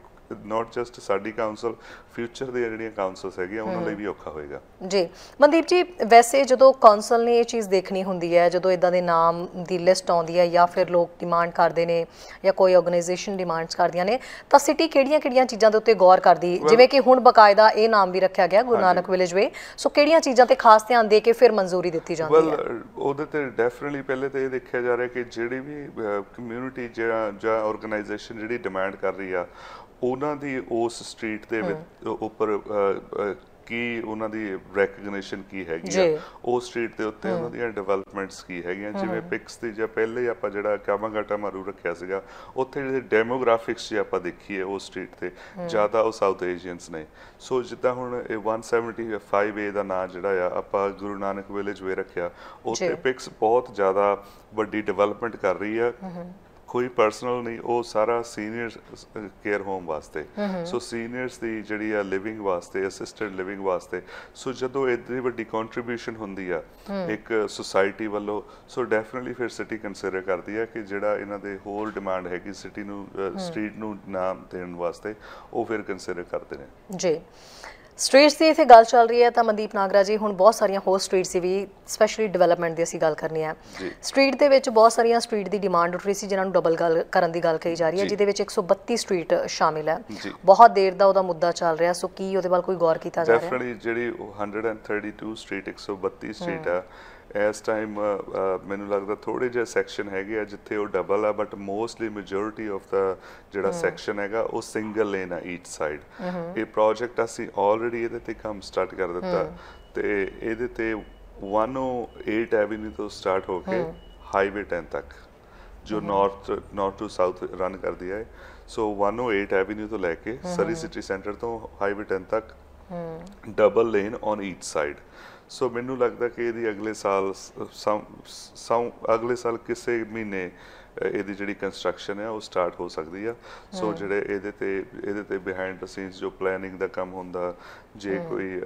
ਨਾਟ ਜਸਟ ਸਾਡੀ ਕਾਉਂਸਲ ਫਿਊਚਰ ਦੇ ਜਿਹੜੀਆਂ ਕਾਉਂਸਲਸ ਹੈਗੀਆਂ ਉਹਨਾਂ ਲਈ ਵੀ ਔਖਾ ਹੋਏਗਾ। ਜੀ। ਮਨਦੀਪ ਜੀ ਵੈਸੇ ਜਦੋਂ ਕਾਉਂਸਲ ਨੇ ਇਹ ਚੀਜ਼ ਦੇਖਣੀ ਹੁੰਦੀ ਹੈ ਜਦੋਂ ਇਦਾਂ ਦੇ ਨਾਮ ਦੀ ਲਿਸਟ ਆਉਂਦੀ ਹੈ ਜਾਂ ਫਿਰ ਲੋਕ ਡਿਮਾਂਡ ਕਰਦੇ ਨੇ ਜਾਂ ਕੋਈ ਆਰਗੇਨਾਈਜੇਸ਼ਨ ਡਿਮਾਂਡਸ ਕਰਦੀਆਂ ਨੇ ਤਾਂ ਸਿਟੀ ਕਿਹੜੀਆਂ-ਕਿਹੜੀਆਂ ਚੀਜ਼ਾਂ ਦੇ ਉੱਤੇ ਗੌਰ ਕਰਦੀ? ਜਿਵੇਂ ਕਿ ਹੁਣ ਬਕਾਇਦਾ ਇਹ ਨਾਮ ਵੀ ਰੱਖਿਆ ਗਿਆ ਗੁਰੂ ਨਾਨਕ ਵਿਲੇਜ ਵੇ ਸੋ ਕਿਹੜੀਆਂ ਚੀਜ਼ਾਂ ਤੇ ਖਾਸ ਧਿਆਨ ਦੇ ਕੇ ਫਿਰ ਮਨਜ਼ੂਰੀ ਦਿੱਤੀ ਜਾਂਦੀ ਹੈ? ਵੈਲ ਉਹਦੇ ਤੇ ਡੈਫੀਨਿਟਲੀ ਪਹਿਲੇ ਤੇ ਇਹ ਦੇਖਿਆ ਜਾ ਰਿਹਾ ਕਿ ਜਿਹੜੀ ਵੀ ਕਮਿਊਨਿਟੀ ਜਾਂ ਆਰਗੇਨਾਈਜੇਸ਼ਨ ਜਿਹੜੀ ਡਿਮਾਂਡ ਕਰ ਰਹੀ ਆ ਉਹਨਾਂ ਦੀ ਉਸ ਸਟਰੀਟ ਦੇ ਉੱਪਰ ਕੀ ਉਹਨਾਂ ਦੀ ਰੈਕਗਨੀਸ਼ਨ ਕੀ ਹੈਗੀ ਆ? ਉਹ ਸਟਰੀਟ ਦੇ ਉੱਤੇ ਉਹਨਾਂ ਦੀਆਂ ਡਿਵੈਲਪਮੈਂਟਸ ਕੀ ਹੈਗੀਆਂ? ਜਿਵੇਂ ਪਿਕਸ ਦੀ ਜਾਂ ਪਹਿਲੇ ਆਪਾਂ ਜਿਹੜਾ ਕਾਮਾਗਾਟਾ ਮਾਰੂ ਰੱਖਿਆ ਸੀਗਾ ਉੱਥੇ ਜਿਹੜੇ ਡੈਮੋਗ੍ਰਾਫਿਕਸ ਜੇ ਆਪਾਂ ਦੇਖੀਏ ਉਹ ਸਟਰੀਟ ਤੇ ਜ਼ਿਆਦਾ ਉਹ ਸਾਊਥ ਏਸ਼ੀਅਨਸ ਨੇ। ਸੋ ਜਿੱਦਾਂ ਹੁਣ ਇਹ 175 ਏ ਦਾ ਨਾਮ ਜਿਹੜਾ ਆ ਆਪਾਂ ਗੁਰੂ ਨਾਨਕ ਵਿਲੇਜ ਵੇ ਰੱਖਿਆ ਉੱਥੇ ਪਿਕਸ ਬਹੁਤ ਜ਼ਿਆਦਾ ਵੱਡੀ ਡਿਵੈਲਪਮੈਂਟ ਕਰ ਰਹੀ ਆ। ਕੋਈ ਪਰਸਨਲ ਨਹੀਂ ਉਹ ਸਾਰਾ ਸੀਨੀਅਰ ਕੇਅਰ ਹੋਮ ਵਾਸਤੇ ਸੋ ਸੀਨੀਅਰਸ ਦੀ ਜਿਹੜੀ ਆ ਲਿਵਿੰਗ ਵਾਸਤੇ ਅਸਿਸਟਡ ਲਿਵਿੰਗ ਵਾਸਤੇ ਸੋ ਜਦੋਂ ਇਤਨੀ ਵੱਡੀ ਕੰਟਰੀਬਿਊਸ਼ਨ ਹੁੰਦੀ ਆ ਇੱਕ ਸੁਸਾਇਟੀ ਵੱਲੋਂ ਸੋ ਡੈਫੀਨਿਟਲੀ ਫਿਰ ਸਿਟੀ ਕੰਸੀਡਰ ਕਰਦੀ ਹੈ ਕਿ ਜਿਹੜਾ ਇਹਨਾਂ ਦੇ ਹੋਰ ਡਿਮਾਂਡ ਹੈਗੀ ਸਿਟੀ ਨੂੰ ਸਟਰੀਟ ਨੂੰ ਨਾਮ ਦੇਣ ਵਾਸਤੇ ਉਹ ਫਿਰ ਕੰਸੀਡਰ ਕਰਦੇ ਨੇ। ਜੀ। ਸਟਰੀਟਸ ਦੀ ਇਥੇ ਗੱਲ ਚੱਲ ਰਹੀ ਹੈ ਤਾਂ ਮਨਦੀਪ ਨਾਗਰਾ ਜੀ ਹੁਣ ਬਹੁਤ ਸਾਰੀਆਂ ਹੋਰ ਸਟਰੀਟਸ ਦੀ ਵੀ ਸਪੈਸ਼ਲੀ ਡਿਵੈਲਪਮੈਂਟ ਦੀ ਅਸੀਂ ਗੱਲ ਕਰਨੀ ਹੈ। ਸਟਰੀਟ ਦੇ ਵਿੱਚ ਬਹੁਤ ਸਾਰੀਆਂ ਸਟਰੀਟ ਦੀ ਡਿਮਾਂਡ ਉੱਠ ਰਹੀ ਸੀ ਜਿਨ੍ਹਾਂ ਨੂੰ ਡਬਲ ਗੱਲ ਕਰਨ ਦੀ ਗੱਲ ਕਹੀ ਜਾ ਰਹੀ ਹੈ ਜਿਹਦੇ ਵਿੱਚ 132 ਸਟਰੀਟ ਸ਼ਾਮਿਲ ਹੈ। ਬਹੁਤ ਦੇਰ ਦਾ ਉਹਦਾ ਮੁੱਦਾ ਚੱਲ ਰਿਹਾ ਸੋ ਕੀ ਉਹਦੇ ਵੱਲ ਕੋਈ ਗੌਰ ਕੀਤਾ ਜਾ ਰਿਹਾ ਹੈ? ਡੈਫੀਨਿਟਲੀ ਜਿਹੜੀ 132 ਸਟਰੀਟ 132 ਸਟਰੀਟ ਹੈ। ਇਸ ਟਾਈਮ ਮੈਨੂੰ ਲੱਗਦਾ ਥੋੜੇ ਜਿਹਾ ਸੈਕਸ਼ਨ ਹੈਗੇ ਆ ਜਿੱਥੇ ਉਹ ਡਬਲ ਆ but mostly majority of the ਜਿਹੜਾ ਸੈਕਸ਼ਨ ਹੈਗਾ ਉਹ ਸਿੰਗਲ ਲੇਨ ਆ ਈਚ ਸਾਈਡ ਇਹ ਪ੍ਰੋਜੈਕਟ ਅਸੀਂ ਆਲਰੇਡੀ ਇਹਦੇ ਤੇ ਕੰਮ ਸਟਾਰਟ ਕਰ ਦਿੱਤਾ। ਤੇ ਇਹਦੇ ਤੇ 108 ਐਵਨਿਊ ਤੋਂ ਸਟਾਰਟ ਹੋ ਕੇ ਹਾਈਵੇ 10 ਤੱਕ ਜੋ north north to south run ਕਰਦੀ ਹੈ ਸੋ 108 ਐਵਨਿਊ ਤੋਂ ਲੈ ਕੇ ਸਰੀ ਸਿਟੀ ਸੈਂਟਰ ਤੋਂ ਹਾਈਵੇ 10 ਤੱਕ double lane on each side so ਮੈਨੂੰ ਲੱਗਦਾ ਕਿ ਇਹਦੀ ਅਗਲੇ ਸਾਲ ਸਮ ਅਗਲੇ ਸਾਲ ਕਿਸੇ ਮਹੀਨੇ ਇਹਦੀ ਜਿਹੜੀ ਕੰਸਟਰਕਸ਼ਨ ਹੈ ਉਹ ਸਟਾਰਟ ਹੋ ਸਕਦੀ ਆ। ਸੋ ਜਿਹੜੇ ਇਹਦੇ ਤੇ ਇਹਦੇ ਤੇ ਬਿਹਾਈਂਡ ਦ ਸੀਨਸ ਜੋ ਪਲੈਨਿੰਗ ਦਾ ਕੰਮ ਹੁੰਦਾ ਜੇ ਕੋਈ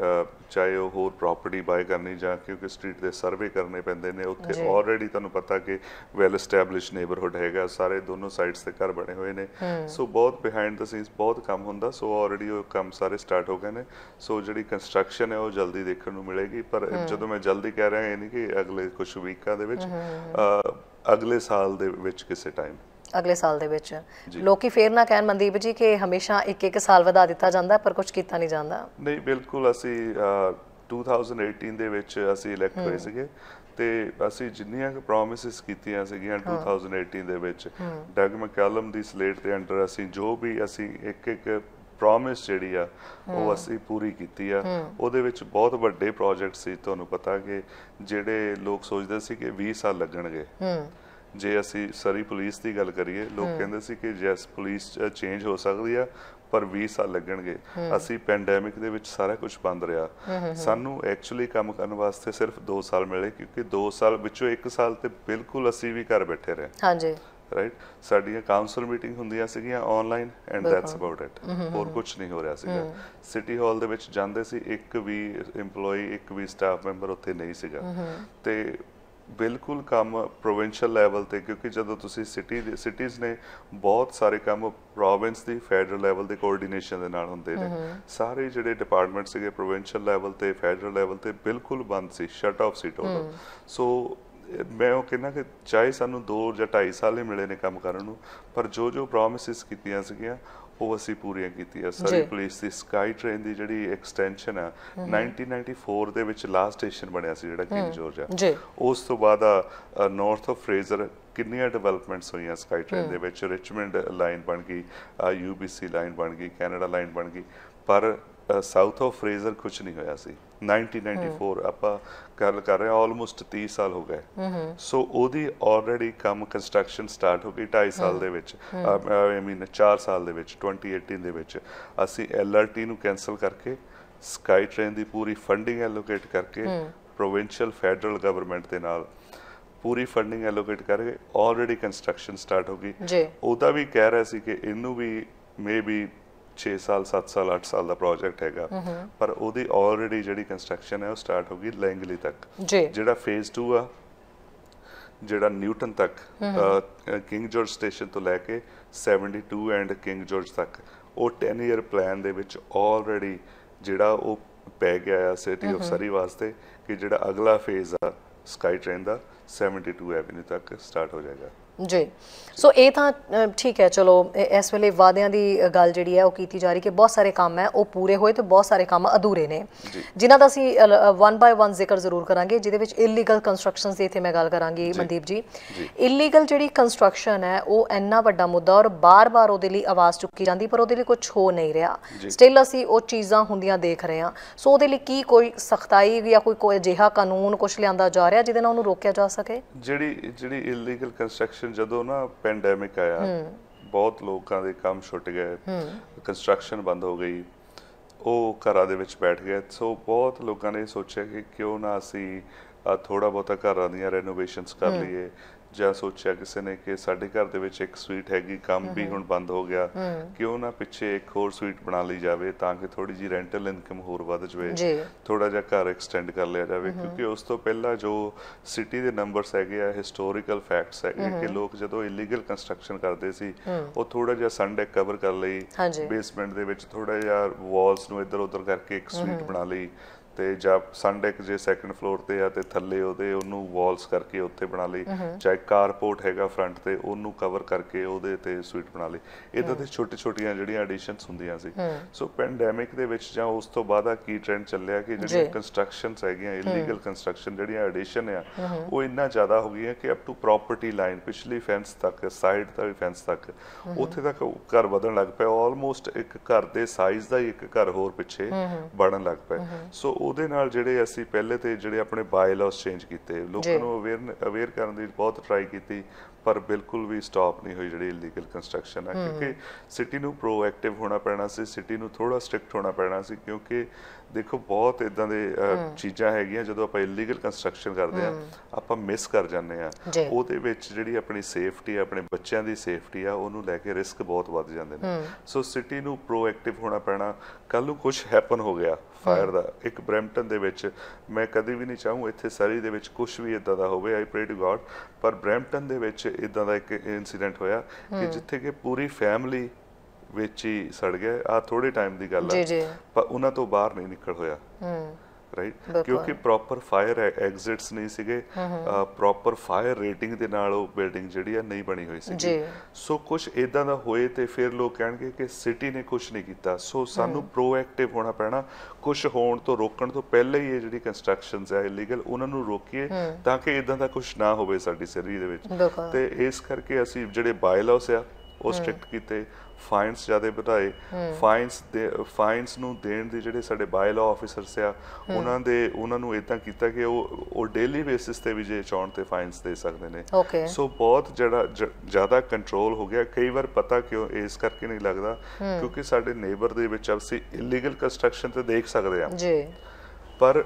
ਚਾਹੇ ਉਹ ਹੋਰ ਪ੍ਰਾਪਰਟੀ ਬਾਏ ਕਰਨੀ ਜਾਂ ਕਿਉਂਕਿ ਸਟਰੀਟ ਦੇ ਸਰਵੇ ਕਰਨੇ ਪੈਂਦੇ ਨੇ ਉੱਥੇ ਆਲਰੇਡੀ ਤੁਹਾਨੂੰ ਪਤਾ ਕਿ ਵੈਲ ਐਸਟੈਬਲਿਸ਼ ਨੇਬਰਹੁੱਡ ਹੈਗਾ ਸਾਰੇ ਦੋਨੋਂ ਸਾਈਡਸ ਤੇ ਘਰ ਬਣੇ ਹੋਏ ਨੇ। ਸੋ ਬਹੁਤ ਬਿਹਾਈਂਡ ਦ ਸੀਨਸ ਬਹੁਤ ਕੰਮ ਹੁੰਦਾ ਸੋ ਆਲਰੇਡੀ ਉਹ ਕੰਮ ਸਾਰੇ ਸਟਾਰਟ ਹੋ ਗਏ ਨੇ। ਸੋ ਜਿਹੜੀ ਕੰਸਟਰਕਸ਼ਨ ਹੈ ਉਹ ਜਲਦੀ ਦੇਖਣ ਨੂੰ ਮਿਲੇਗੀ ਪਰ ਜਦੋਂ ਮੈਂ ਜਲਦੀ ਕਹਿ ਰਿਹਾ ਇਹ ਨਹੀਂ ਕਿ ਅਗਲੇ ਕੁਝ ਵੀਕਾਂ ਦੇ ਵਿੱਚ ਅਗਲੇ ਸਾਲ ਦੇ ਵਿੱਚ ਕਿਸੇ ਟਾਈਮ ਅਗਲੇ ਸਾਲ ਦੇ ਵਿੱਚ। ਲੋਕੀ ਫੇਰ ਨਾ ਕਹਿਣ ਮਨਦੀਪ ਜੀ ਕਿ ਹਮੇਸ਼ਾ ਇੱਕ ਇੱਕ ਸਾਲ ਵਧਾ ਦਿੱਤਾ ਜਾਂਦਾ ਪਰ ਕੁਝ ਕੀਤਾ ਨਹੀਂ ਜਾਂਦਾ। ਨਹੀਂ ਬਿਲਕੁਲ ਅਸੀਂ 2018 ਦੇ ਵਿੱਚ ਅਸੀਂ ਇਲੈਕਟ ਹੋਏ ਸੀਗੇ ਤੇ ਅਸੀਂ ਜਿੰਨੀਆਂ ਕੁ ਪ੍ਰੋਮਿਸਸ ਕੀਤੀਆਂ ਸੀਗੀਆਂ 2018 ਦੇ ਵਿੱਚ ਡਗ ਮਕੈਲਮ ਦੀ ਸਲੇਟ ਦੇ ਅੰਡਰ ਅਸੀਂ ਜੋ ਵੀ ਅਸੀਂ ਇੱਕ ਇੱਕ ਪ੍ਰੋਮਿਸ ਜਿਹੜੀ ਆ ਉਹ ਅਸੀਂ ਪੂਰੀ ਕੀਤੀ ਆ। ਉਹਦੇ ਵਿੱਚ ਬਹੁਤ ਵੱਡੇ ਪ੍ਰੋਜੈਕਟ ਸੀ ਤੁਹਾਨੂੰ ਪਤਾ ਕਿ ਜਿਹੜੇ ਲੋਕ ਸੋਚਦੇ ਸੀ ਕਿ 20 ਸਾਲ ਲੱਗਣਗੇ। ਜੇ ਅਸੀਂ ਸਰੀ ਪੁਲਿਸ ਦੀ ਗੱਲ ਕਰੀਏ ਲੋਕ ਕਹਿੰਦੇ ਸੀ ਕਿ ਜੈਸ ਪੁਲਿਸ ਚੇਂਜ ਹੋ ਸਕਦੀ ਆ ਪਰ 20 ਸਾਲ ਲੱਗਣਗੇ। ਅਸੀਂ ਪੈਂਡੈਮਿਕ ਦੇ ਵਿੱਚ ਸਾਰਾ ਕੁਝ ਬੰਦ ਰਿਹਾ। ਸਾਨੂੰ ਐਕਚੁਅਲੀ ਕੰਮ ਕਰਨ ਵਾਸਤੇ ਸਿਰਫ 2 ਸਾਲ ਮਿਲੇ ਕਿਉਂਕਿ 2 ਸਾਲ ਵਿੱਚੋਂ 1 ਸਾਲ ਤੇ ਬਿਲਕੁਲ ਅਸੀਂ ਵੀ ਘਰ ਬੈਠੇ ਰਹੇ। ਹਾਂਜੀ। ਰਾਈਟ ਸਾਡੀਆਂ ਕਾਉਂਸਲ ਮੀਟਿੰਗ ਹੁੰਦੀਆਂ ਸੀਗੀਆਂ online and that's about it ਹੋਰ ਕੁਝ ਨਹੀਂ ਹੋ ਰਿਹਾ ਸੀਗਾ। ਸਿਟੀ ਹਾਲ ਦੇ ਵਿੱਚ ਜਾਂਦੇ ਸੀ ਇੱਕ ਵੀ EMPLOYE ਇੱਕ ਵੀ ਸਟਾਫ ਮੈਂਬਰ ਉੱਥੇ ਨਹੀਂ ਸੀਗਾ। ਤੇ ਬਿਲਕੁਲ ਕੰਮ ਪ੍ਰੋਵਿੰਸ਼ੀਅਲ ਲੈਵਲ ਤੇ ਕਿਉਂਕਿ ਜਦੋਂ ਤੁਸੀਂ ਸਿਟੀ ਦੇ ਸਿਟੀਜ਼ ਨੇ ਬਹੁਤ ਸਾਰੇ ਕੰਮ ਪ੍ਰੋਵਿੰਸ ਦੀ ਫੈਡਰਲ ਲੈਵਲ ਦੇ ਕੋਆਰਡੀਨੇਸ਼ਨ ਦੇ ਨਾਲ ਹੁੰਦੇ ਨੇ। ਸਾਰੇ ਜਿਹੜੇ ਡਿਪਾਰਟਮੈਂਟ ਸੀਗੇ ਪ੍ਰੋਵਿੰਸ਼ੀਅਲ ਲੈਵਲ ਤੇ ਫੈਡਰਲ ਲੈਵਲ ਤੇ ਬਿਲਕੁਲ ਬੰਦ ਸੀ ਸ਼ਟ ਆਫ ਸੀ ਟੋਟਲ ਸੋ ਮੈਂ ਉਹ ਕਹਿੰਦਾ ਕਿ ਚਾਹੇ ਸਾਨੂੰ 2 ਜਾਂ 2.5 ਸਾਲ ਹੀ ਮਿਲੇ ਨੇ ਕੰਮ ਕਰਨ ਨੂੰ ਪਰ ਜੋ ਜੋ ਪ੍ਰੋਮਿਸਸ ਕੀਤੀਆਂ ਸੀਗੀਆਂ ਉਹ ਅਸੀਂ ਪੂਰੀਆਂ ਕੀਤੀਆਂ। ਸਰੀ ਪੁਲਿਸ ਦੀ ਸਕਾਈ ਟ੍ਰੇਨ ਦੀ ਜਿਹੜੀ ਐਕਸਟੈਂਸ਼ਨ ਆ 1994 ਦੇ ਵਿੱਚ ਲਾਸਟ ਸਟੇਸ਼ਨ ਬਣਿਆ ਸੀ ਜਿਹੜਾ ਕਿੰਗ ਜੋਰਜ ਉਸ ਤੋਂ ਬਾਅਦ ਆ ਨਾਰਥ ਆਫ ਫਰੇਜ਼ਰ ਕਿੰਨੀਆਂ ਡਿਵੈਲਪਮੈਂਟਸ ਹੋਈਆਂ ਸਕਾਈ ਟ੍ਰੇਨ ਦੇ ਵਿੱਚ? ਰਿਚਮੰਡ ਲਾਈਨ ਬਣ ਗਈ ਯੂਬੀਸੀ ਲਾਈਨ ਬਣ ਗਈ ਕੈਨੇਡਾ ਲਾਈਨ ਬਣ ਗਈ ਪਰ ਸਾਊਥ ਆਫ ਫਰੇਜ਼ਰ ਕੁਝ ਨਹੀਂ ਹੋਇਆ ਸੀ। 1994 ਆਪਾਂ ਗੱਲ ਕਰ ਰਹੇ ਹਾਂ ਆਲਮੋਸਟ 30 ਸਾਲ ਹੋ ਗਏ। ਸੋ ਉਹਦੀ ਆਲਰੇਡੀ ਕੰਮ ਕੰਸਟਰਕਸ਼ਨ ਸਟਾਰਟ ਹੋ ਗਈ 2.5 ਸਾਲ ਦੇ ਵਿੱਚ। ਆਈ ਮੀਨ 4 ਸਾਲ ਦੇ ਵਿੱਚ 2018 ਦੇ ਵਿੱਚ। ਅਸੀਂ ਐਲਆਰਟੀ ਨੂੰ ਕੈਨਸਲ ਕਰਕੇ ਸਕਾਈ ਟ੍ਰੇਨ ਦੀ ਪੂਰੀ ਫੰਡਿੰਗ ਐਲੋਕੇਟ ਕਰਕੇ ਪ੍ਰੋਵਿੰਸ਼ੀਅਲ ਫੈਡਰਲ ਗਵਰਨਮੈਂਟ ਦੇ ਨਾਲ ਪੂਰੀ ਫੰਡਿੰਗ ਐਲੋਕੇਟ ਕਰਕੇ ਆਲਰੇਡੀ ਕੰਸਟਰਕਸ਼ਨ ਸਟਾਰਟ ਹੋ ਗਈ। ਉਹਦਾ ਵੀ ਕਹਿ ਰਿਹਾ ਸੀ ਕਿ ਇਹਨੂੰ ਵੀ ਮੇਬੀ 6 ਸਾਲ 7 ਸਾਲ 8 ਸਾਲ ਦਾ ਪ੍ਰੋਜੈਕਟ ਹੈਗਾ। ਪਰ ਉਹਦੀ ਆਲਰੇਡੀ ਜਿਹੜੀ ਕੰਸਟਰਕਸ਼ਨ ਹੈ ਉਹ ਸਟਾਰਟ ਹੋ ਗਈ ਲੈਂਗਲੀ ਤੱਕ। ਜਿਹੜਾ ਫੇਜ਼ 2 ਆ ਜਿਹੜਾ ਨਿਊਟਨ ਤੱਕ ਕਿੰਗ ਜਾਰਜ ਸਟੇਸ਼ਨ ਤੋਂ ਲੈ ਕੇ 72 ਐਂਡ ਕਿੰਗ ਜਾਰਜ ਤੱਕ ਉਹ 10 ਇਅਰ ਪਲਾਨ ਦੇ ਵਿੱਚ ਆਲਰੇਡੀ ਜਿਹੜਾ ਉਹ ਪੈ ਗਿਆ ਆ ਸਿਟੀ ਆਫ ਸਰੀ ਵਾਸਤੇ ਕਿ ਜਿਹੜਾ ਅਗਲਾ ਫੇਜ਼ ਆ ਸਕਾਈ ਟ੍ਰੇਨ ਦਾ 72 ਐਵਨਿਊ ਤੱਕ ਸਟਾਰਟ ਹੋ ਜਾਏਗਾ। ਜੀ। ਸੋ ਇਹ ਤਾਂ ਠੀਕ ਹੈ ਚਲੋ ਇਸ ਵੇਲੇ ਵਾਅਦਿਆਂ ਦੀ ਗੱਲ ਜਿਹੜੀ ਹੈ ਉਹ ਕੀਤੀ ਜਾ ਰਹੀ ਕਿ ਬਹੁਤ ਸਾਰੇ ਕੰਮ ਹੈ ਉਹ ਪੂਰੇ ਹੋਏ ਤੇ ਬਹੁਤ ਸਾਰੇ ਕੰਮ ਅਧੂਰੇ ਨੇ। ਜਿਨ੍ਹਾਂ ਦਾ ਅਸੀਂ ਵਨ ਬਾਈ ਵਨ ਜ਼ਿਕਰ ਜ਼ਰੂਰ ਕਰਾਂਗੇ ਜਿਹਦੇ ਵਿੱਚ ਇਲੀਗਲ ਕੰਸਟਰਕਸ਼ਨਸ ਦੀ ਇੱਥੇ ਮੈਂ ਗੱਲ ਕਰਾਂਗੀ ਮਨਦੀਪ ਜੀ। ਇਲੀਗਲ ਜਿਹੜੀ ਕੰਸਟਰਕਸ਼ਨ ਹੈ ਉਹ ਇੰਨਾ ਵੱਡਾ ਮੁੱਦਾ ਔਰ ਬਾਰ-ਬਾਰ ਉਹਦੇ ਲਈ ਆਵਾਜ਼ ਚੁੱਕੀ ਜਾਂਦੀ ਪਰ ਉਹਦੇ ਲਈ ਕੁਝ ਹੋ ਨਹੀਂ ਰਿਹਾ। ਸਟਿਲ ਅਸੀਂ ਉਹ ਚੀਜ਼ਾਂ ਹੁੰਦੀਆਂ ਦੇਖ ਰਹੇ ਹਾਂ। ਸੋ ਉਹਦੇ ਲਈ ਕੀ ਕੋਈ ਸਖਤਾਈ ਜਾਂ ਕੋਈ ਕੋਈ ਅਜਿਹਾ ਕਾਨੂੰਨ ਕੁਝ ਲਿਆਂਦਾ ਜਾ ਰਿਹਾ ਜਿਹਦੇ ਨਾਲ ਉਹਨੂੰ ਰੋਕਿਆ ਜਾ ਸਕੇ? ਜਿਹੜੀ ਜਿਹੜੀ ਇਲੀਗਲ ਕੰਸਟਰਕਸ਼ਨ ਜਦੋਂ ਨਾ ਪੈਂਡੈਮਿਕ ਆਇਆ ਬਹੁਤ ਲੋਕਾਂ ਦੇ ਕੰਮ ਛੁੱਟ ਗਏ ਕੰਸਟਰਕਸ਼ਨ ਬੰਦ ਹੋ ਗਈ ਉਹ ਘਰਾਂ ਦੇ ਵਿੱਚ ਬੈਠ ਗਏ। ਸੋ ਬਹੁਤ ਲੋਕਾਂ ਨੇ ਸੋਚਿਆ ਕਿ ਕਿਉਂ ਨਾ ਅਸੀਂ ਥੋੜਾ ਬਹੁਤਾ ਘਰਾਂ ਦੀਆਂ ਰੈਨੋਵੇਸ਼ਨਸ ਕਰ ਲਈਏ। ਜਾਂ ਸੋਚਿਆ ਕਿਸੇ ਨੇ ਕਿ ਸਾਡੇ ਘਰ ਦੇ ਵਿੱਚ ਇੱਕ ਸਵੀਟ ਹੈਗੀ ਕੰਮ ਵੀ ਹੁਣ ਬੰਦ ਹੋ ਗਿਆ ਕਿਉਂ ਨਾ ਪਿੱਛੇ ਇੱਕ ਹੋਰ ਸਵੀਟ ਬਣਾ ਲਈ ਜਾਵੇ ਤਾਂ ਕਿ ਥੋੜੀ ਜੀ ਰੈਂਟਲ ਇਨਕਮ ਹੋਰ ਵਧ ਜਾਵੇ। ਥੋੜਾ ਜਿਹਾ ਘਰ ਐਕਸਟੈਂਡ ਕਰ ਲਿਆ ਜਾਵੇ ਕਿਉਂਕਿ ਉਸ ਤੋਂ ਪਹਿਲਾਂ ਜੋ ਸਿਟੀ ਦੇ ਨੰਬਰਸ ਹੈਗੇ ਆ ਹਿਸਟੋਰੀਕਲ ਫੈਕਟਸ ਹੈਗੇ ਕਿ ਲੋਕ ਜਦੋਂ ਇਲੀਗਲ ਕੰਸਟਰਕਸ਼ਨ ਕਰਦੇ ਸੀ ਉਹ ਥੋੜਾ ਜਿਹਾ ਸੰਡੇ ਕਵਰ ਕਰ ਲਈ ਬੇਸਮੈਂਟ ਦੇ ਵਿੱਚ ਥੋੜਾ ਜਿਹਾ ਵਾਲਸ ਨੂੰ ਇੱਧਰ ਉੱਧਰ ਕਰਕੇ ਇੱਕ ਸਵੀਟ ਬਣਾ ਲਈ ਤੇ ਜਾਂ ਸੰਡੇਕ ਜੇ ਸੈਕੰਡ ਫਲੋਰ ਤੇ ਆ ਤੇ ਥੱਲੇ ਉਹਦੇ ਉਹਨੂੰ ਵਾਲਸ ਕਰਕੇ ਉੱਥੇ ਬਣਾ ਲਈ ਚਾਹੇ ਕਾਰਪੋਰਟ ਹੈਗਾ ਫਰੰਟ ਤੇ ਉਹਨੂੰ ਕਵਰ ਕਰਕੇ ਉਹਦੇ ਤੇ ਸਵੀਟ ਬਣਾ ਲਈ ਇਦਾਂ ਦੇ ਛੋਟੇ ਛੋਟੀਆਂ ਜਿਹੜੀਆਂ ਐਡੀਸ਼ਨਸ ਹੁੰਦੀਆਂ ਸੀ। ਸੋ ਪੈਂਡੈਮਿਕ ਦੇ ਵਿੱਚ ਜਾਂ ਉਸ ਤੋਂ ਬਾਅਦ ਆ ਕੀ ਟ੍ਰੈਂਡ ਚੱਲਿਆ ਕਿ ਜਿਹੜੀਆਂ ਕੰਸਟਰਕਸ਼ਨਸ ਹੈਗੀਆਂ ਇਲੀਗਲ ਕੰਸਟਰਕਸ਼ਨ ਜਿਹੜੀਆਂ ਐਡੀਸ਼ਨ ਆ ਉਹ ਇੰਨਾ ਜ਼ਿਆਦਾ ਹੋ ਗਈਆਂ ਕਿ ਅਪ ਟੂ ਪ੍ਰਾਪਰਟੀ ਲਾਈਨ ਪਿਛਲੀ ਫੈਂਸ ਤੱਕ ਸਾਈਡ ਦਾ ਫੈਂਸ ਤੱਕ ਉੱਥੇ ਤੱਕ ਘਰ ਵਧਣ ਲੱਗ ਪਿਆ। ਆਲਮੋਸਟ ਇੱਕ ਘਰ ਦੇ ਸਾਈਜ਼ ਦਾ ਹੀ ਇੱਕ ਘਰ ਹੋਰ ਪਿੱਛੇ ਬਣਨ ਲੱਗ ਪਿਆ। ਸੋ ਉਹਦੇ ਨਾਲ ਜਿਹੜੇ ਅਸੀਂ ਪਹਿਲੇ ਤੇ ਜਿਹੜੇ ਆਪਣੇ ਬਾਇਲਾਸ ਚੇਂਜ ਕੀਤੇ ਲੋਕਾਂ ਨੂੰ ਅਵੇਅਰ ਅਵੇਅਰ ਕਰਨ ਦੀ ਬਹੁਤ ਟਰਾਈ ਕੀਤੀ ਪਰ ਬਿਲਕੁਲ ਵੀ ਸਟਾਪ ਨਹੀਂ ਹੋਈ ਜਿਹੜੀ ਇਲੀਗਲ ਕੰਸਟਰਕਸ਼ਨ ਹੈ। ਕਿਉਂਕਿ ਸਿਟੀ ਨੂੰ ਪ੍ਰੋਐਕਟਿਵ ਹੋਣਾ ਪੈਣਾ ਸੀ ਸਿਟੀ ਨੂੰ ਥੋੜਾ ਸਟ੍ਰਿਕਟ ਹੋਣਾ ਪੈਣਾ ਸੀ ਕਿਉਂਕਿ ਦੇਖੋ ਬਹੁਤ ਇਦਾਂ ਦੇ ਚੀਜ਼ਾਂ ਹੈਗੀਆਂ ਜਦੋਂ ਆਪਾਂ ਇਲੀਗਲ ਕੰਸਟਰਕਸ਼ਨ ਕਰਦੇ ਆ ਆਪਾਂ ਮਿਸ ਕਰ ਜਾਂਦੇ ਆ ਉਹਦੇ ਵਿੱਚ ਜਿਹੜੀ ਆਪਣੀ ਸੇਫਟੀ ਆਪਣੇ ਬੱਚਿਆਂ ਦੀ ਸੇਫਟੀ ਆ ਉਹਨੂੰ ਲੈ ਕੇ ਰਿਸਕ ਬਹੁਤ ਵੱਧ ਜਾਂਦੇ ਨੇ। ਸੋ ਸਿਟੀ ਨੂੰ ਪ੍ਰੋਐਕਟਿਵ ਹੋਣਾ ਪੈਣਾ। ਕੱਲ ਨੂੰ ਕੁਝ ਹੈਪਨ ਹੋ ਗਿਆ ਫਾਇਰ ਦਾ। ਇੱਕ ਬ੍ਰੈਂਪਟਨ ਦੇ ਵਿੱਚ ਮੈਂ ਕਦੀ ਵੀ ਨਹੀਂ ਚਾਹੂੰ ਇੱਥੇ ਸਰੀ ਦੇ ਵਿੱਚ ਕੁਝ ਵੀ ਇਦਾਂ ਦਾ ਹੋਵੇ ਆਈ ਪ੍ਰੇ ਟੂ ਗॉड ਪਰ ਬ੍ਰੈਂਪਟਨ ਦੇ ਵਿੱਚ ਇਦਾਂ ਦਾ ਇੱਕ ਇਨਸੀਡੈਂਟ ਹੋਇਆ ਕਿ ਜਿੱਥੇ ਕਿ ਪੂਰੀ ਫੈਮਿਲੀ ਵਿੱਚ ਹੀ ਸੜ ਗਿਆ। ਆ ਥੋੜੇ ਟਾਈਮ ਦੀ ਗੱਲ ਹੈ ਪਰ ਉਹਨਾਂ ਤੋਂ ਬਾਹਰ ਨਹੀਂ ਨਿਕਲ ਹੋਇਆ। ਰਾਈਟ ਕਿਉਂਕਿ ਪ੍ਰੋਪਰ ਫਾਇਰ ਐਗਜ਼ਿਟਸ ਨਹੀਂ ਸੀਗੇ। ਪ੍ਰੋਪਰ ਫਾਇਰ ਰੇਟਿੰਗ ਦੇ ਨਾਲ ਉਹ ਬਿਲਡਿੰਗ ਜਿਹੜੀ ਆ ਨਹੀਂ ਬਣੀ ਹੋਈ ਸੀ ਸੋ ਕੁਝ ਇਦਾਂ ਦਾ ਹੋਏ ਤੇ ਫਿਰ ਲੋਕ ਕਹਿਣਗੇ ਕਿ ਸਿਟੀ ਨੇ ਕੁਝ ਨਹੀਂ ਕੀਤਾ। ਸੋ ਸਾਨੂੰ ਪ੍ਰੋਐਕਟਿਵ ਹੋਣਾ ਪੈਣਾ। ਕੁਝ ਹੋਣ ਤੋਂ ਰੋਕਣ ਤੋਂ ਪਹਿਲੇ ਹੀ ਇਹ ਜਿਹੜੀ ਕੰਸਟਰਕਸ਼ਨਸ ਹੈ ਇਲੀਗਲ ਉਹਨਾਂ ਨੂੰ ਰੋਕੀਏ ਤਾਂ ਕਿ ਇਦਾਂ ਦਾ ਕੁਝ ਨਾ ਹੋਵੇ ਸਾਡੀ ਸਿਟੀ ਦੇ ਵਿੱਚ। ਤੇ ਇਸ ਕਰਕੇ ਅਸੀਂ ਜਿਹੜੇ ਬਾਇਲਾਸ ਆ ਉਹ ਸਟ੍ਰਿਕਟ ਕੀਤੇ ਫਾਈਨਸ ਜ਼ਿਆਦਾ ਵਧਾਏ। ਫਾਈਨਸ ਦੇ ਫਾਈਨਸ ਨੂੰ ਦੇਣ ਦੇ ਜਿਹੜੇ ਸਾਡੇ ਬਾਇਲਾ ਆਫੀਸਰਸ ਆ ਉਹਨਾਂ ਦੇ ਉਹਨਾਂ ਨੂੰ ਇਦਾਂ ਕੀਤਾ ਕਿ ਉਹ ਉਹ ਡੇਲੀ ਬੇਸਿਸ ਤੇ ਵੀ ਜੇ ਚਾਹਣ ਤੇ ਫਾਈਨਸ ਦੇ ਸਕਦੇ ਨੇ। ਸੋ ਬਹੁਤ ਜਿਹੜਾ ਜ਼ਿਆਦਾ ਕੰਟਰੋਲ ਹੋ ਗਿਆ। ਕਈ ਵਾਰ ਪਤਾ ਕਿਉਂ ਇਸ ਕਰਕੇ ਨਹੀਂ ਲੱਗਦਾ ਕਿਉਂਕਿ ਸਾਡੇ ਨੇਬਰ ਦੇ ਵਿੱਚ ਅਸੀਂ ਇਲੀਗਲ ਕੰਸਟਰਕਸ਼ਨ ਤੇ ਦੇਖ ਸਕਦੇ ਆ। ਜੀ। ਪਰ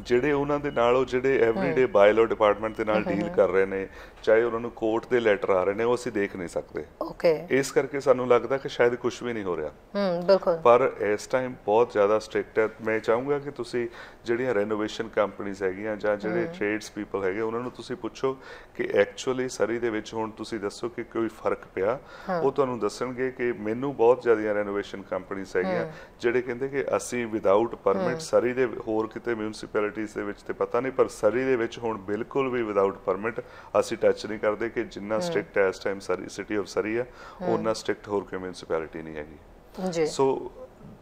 ਜਿਹੜੇ ਉਹਨਾਂ ਦੇ ਨਾਲ ਉਹ ਜਿਹੜੇ ਐਵਰੀਡੇ ਬਾਇਲੋ ਡਿਪਾਰਟਮੈਂਟ ਦੇ ਨਾਲ ਡੀਲ ਕਰ ਰਹੇ ਨੇ ਚਾਹੇ ਉਹਨਾਂ ਨੂੰ ਕੋਰਟ ਦੇ ਲੈਟਰ ਆ ਰਹੇ ਨੇ ਉਹ ਅਸੀਂ ਦੇਖ ਨਹੀਂ ਸਕਦੇ। ਓਕੇ ਇਸ ਕਰਕੇ ਸਾਨੂੰ ਲੱਗਦਾ ਕਿ ਸ਼ਾਇਦ ਕੁਝ ਵੀ ਨਹੀਂ ਹੋ ਰਿਹਾ। ਹੂੰ ਬਿਲਕੁਲ। ਪਰ ਇਸ ਟਾਈਮ ਬਹੁਤ ਜ਼ਿਆਦਾ ਸਟ੍ਰਿਕਟ ਹੈ। ਮੈਂ ਚਾਹੂੰਗਾ ਕਿ ਤੁਸੀਂ ਜਿਹੜੀਆਂ ਰੈਨੋਵੇਸ਼ਨ ਕੰਪਨੀਆਂ ਹੈਗੀਆਂ ਜਾਂ ਜਿਹੜੇ ਟ੍ਰੇਡਸ ਪੀਪਲ ਹੈਗੇ ਉਹਨਾਂ ਨੂੰ ਤੁਸੀਂ ਪੁੱਛੋ ਕਿ ਐਕਚੁਅਲੀ ਸਰੀ ਦੇ ਵਿੱਚ ਹੁਣ ਤੁਸੀਂ ਦੱਸੋ ਕਿ ਕੋਈ ਫ਼ਰਕ ਪਿਆ। ਉਹ ਤੁਹਾਨੂੰ ਦੱਸਣਗੇ ਕਿ ਮੈਨੂੰ ਬਹੁਤ ਜ਼ਿਆਦੀਆਂ ਰੈਨੋਵੇਸ਼ਨ ਕੰਪਨੀਆਂ ਹੈਗੀਆਂ ਜਿਹੜੇ ਕਹਿੰਦੇ ਕਿ ਅਸੀਂ ਵਿਦਆਊਟ ਪਰਮਿਟ ਸਰੀ ਦੇ ਹੋਰ ਕਿਤੇ ਮਿਊਨਿਸਪੈਲਿਟੀ ਮਿਊਨਿਸਪੈਲਿਟੀਜ਼ ਦੇ ਵਿੱਚ ਤੇ ਪਤਾ ਨਹੀਂ ਪਰ ਸਰੀ ਦੇ ਵਿੱਚ ਹੁਣ ਬਿਲਕੁਲ ਵੀ ਵਿਦਆਊਟ ਪਰਮਿਟ ਅਸੀਂ ਟੱਚ ਨਹੀਂ ਕਰਦੇ ਕਿ ਜਿੰਨਾ ਸਟ੍ਰਿਕਟ ਹੈ ਇਸ time Surrey city of Surrey ਹੈ ਉਹਨਾਂ ਸਟ੍ਰਿਕਟ ਹੋਰ ਕੋਈ ਮਿਊਨਿਸਪੈਲਿਟੀ ਨਹੀਂ ਹੈਗੀ। ਜੀ। ਸੋ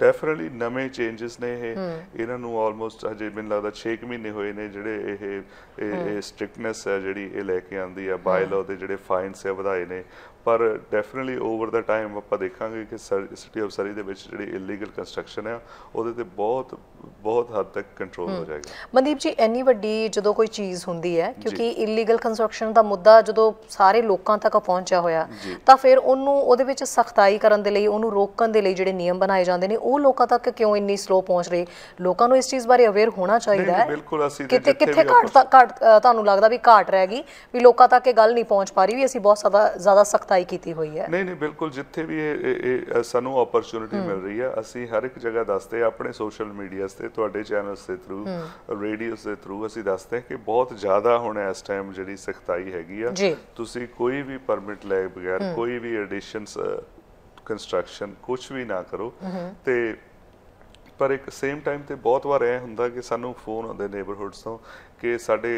ਡੈਫੀਨਿਟਲੀ ਨਵੇਂ ਚੇਂजेस ਨੇ ਇਹ। ਇਹਨਾਂ ਨੂੰ ਆਲਮੋਸਟ ਅਜੇ ਮੈਨੂੰ ਲੱਗਦਾ 6 ਮਹੀਨੇ ਹੋਏ ਨੇ ਜਿਹੜੇ ਇਹ ਇਹ ਸਟ੍ਰਿਕਟਨੈਸ ਹੈ ਜਿਹੜੀ ਇਹ ਲੈ ਕੇ ਆਂਦੀ ਹੈ ਬਾਈ ਲਾਅ ਦੇ ਜਿਹੜੇ ਫਾਈਨਸ ਹੈ ਵਧਾਏ ਨੇ। ਪਰ ਡੈਫੀਨਿਟਲੀ ਓਵਰ ਦਾ ਟਾਈਮ ਆਪਾਂ ਦੇਖਾਂਗੇ ਕਿ ਸਿਟੀ ਆਫ ਸਰੀ ਦੇ ਵਿੱਚ ਜਿਹੜੀ ਇਲੀਗਲ ਕੰਸਟਰਕਸ਼ਨ ਹੈ ਉਹਦੇ ਤੇ ਬਹੁਤ ਬਹੁਤ ਹੱਦ ਤੱਕ ਕੰਟਰੋਲ ਹੋ ਜਾਏਗਾ। ਮਨਦੀਪ ਜੀ ਇੰਨੀ ਵੱਡੀ ਜਦੋਂ ਕੋਈ ਚੀਜ਼ ਹੁੰਦੀ ਹੈ ਕਿਉਂਕਿ ਇਲੀਗਲ ਕੰਸਟਰਕਸ਼ਨ ਦਾ ਮੁੱਦਾ ਜਦੋਂ ਸਾਰੇ ਲੋਕਾਂ ਤੱਕ ਪਹੁੰਚਿਆ ਹੋਇਆ ਤਾਂ ਫਿਰ ਉਹਨੂੰ ਉਹਦੇ ਵਿੱਚ ਸਖਤਾਈ ਕਰਨ ਦੇ ਲਈ ਉਹਨੂੰ ਰੋਕਣ ਦੇ ਲਈ ਜਿਹੜੇ ਨਿਯਮ ਬਣਾਏ ਜਾਂਦੇ ਨੇ ਉਹ ਲੋਕਾਂ ਤੱਕ ਕਿਉਂ ਇੰਨੀ ਸਲੋ ਪਹੁੰਚ ਰਹੇ? ਲੋਕਾਂ ਨੂੰ ਇਸ ਚੀਜ਼ ਬਾਰੇ ਅਵੇਅਰ ਹੋਣਾ ਚਾਹੀਦਾ ਹੈ। ਬਿਲਕੁਲ ਅਸੀਂ ਕਿਤੇ ਕਿੱਥੇ ਘਾਟ ਤੁਹਾਨੂੰ ਲੱਗਦਾ ਵੀ ਘਾਟ ਰਹਿ ਗਈ ਵੀ ਲੋਕਾਂ ਤੱਕ ਇਹ ਗੱਲ ਨਹੀਂ ਪਹੁੰਚ ਪਾ ਰਹੀ ਵੀ ਅਸੀਂ ਬਹੁਤ ਜ਼ਿਆਦਾ ਜ਼ਿਆਦਾ ਸਫ਼ਾਈ ਕੀਤੀ ਹੋਈ ਹੈ। ਨਹੀਂ ਨਹੀਂ ਬਿਲਕੁਲ ਜਿੱਥੇ ਵੀ ਇਹ ਸਾਨੂੰ ਓਪਰਚ्युनिटी ਮਿਲ ਰਹੀ ਹੈ ਅਸੀਂ ਹਰ ਇੱਕ ਜਗ੍ਹਾ ਦੱਸਦੇ ਆਪਣੇ ਸੋਸ਼ਲ ਮੀਡੀਆਸ ਤੇ ਤੁਹਾਡੇ ਚੈਨਲਸ ਦੇ ਥਰੂ ਰੇਡੀਓਸ ਦੇ ਥਰੂ ਅਸੀਂ ਦੱਸਦੇ ਕਿ ਬਹੁਤ ਜ਼ਿਆਦਾ ਹੁਣ ਇਸ ਟਾਈਮ ਜਿਹੜੀ ਸਖਤਾਈ ਹੈਗੀ ਆ। ਤੁਸੀਂ ਕੋਈ ਵੀ ਪਰਮਿਟ ਲੈ ਬਗੈਰ ਕੋਈ ਵੀ ਐਡੀਸ਼ਨਸ ਕੰਸਟਰਕਸ਼ਨ ਕੁਝ ਵੀ ਨਾ ਕਰੋ। ਤੇ ਪਰ ਇੱਕ ਸੇਮ ਟਾਈਮ ਤੇ ਬਹੁਤ ਵਾਰ ਇਹ ਹੁੰਦਾ ਕਿ ਸਾਨੂੰ ਫੋਨ ਆਉਂਦੇ ਨੇਬਰਹੂਡਸ ਤੋਂ ਕਿ ਸਾਡੇ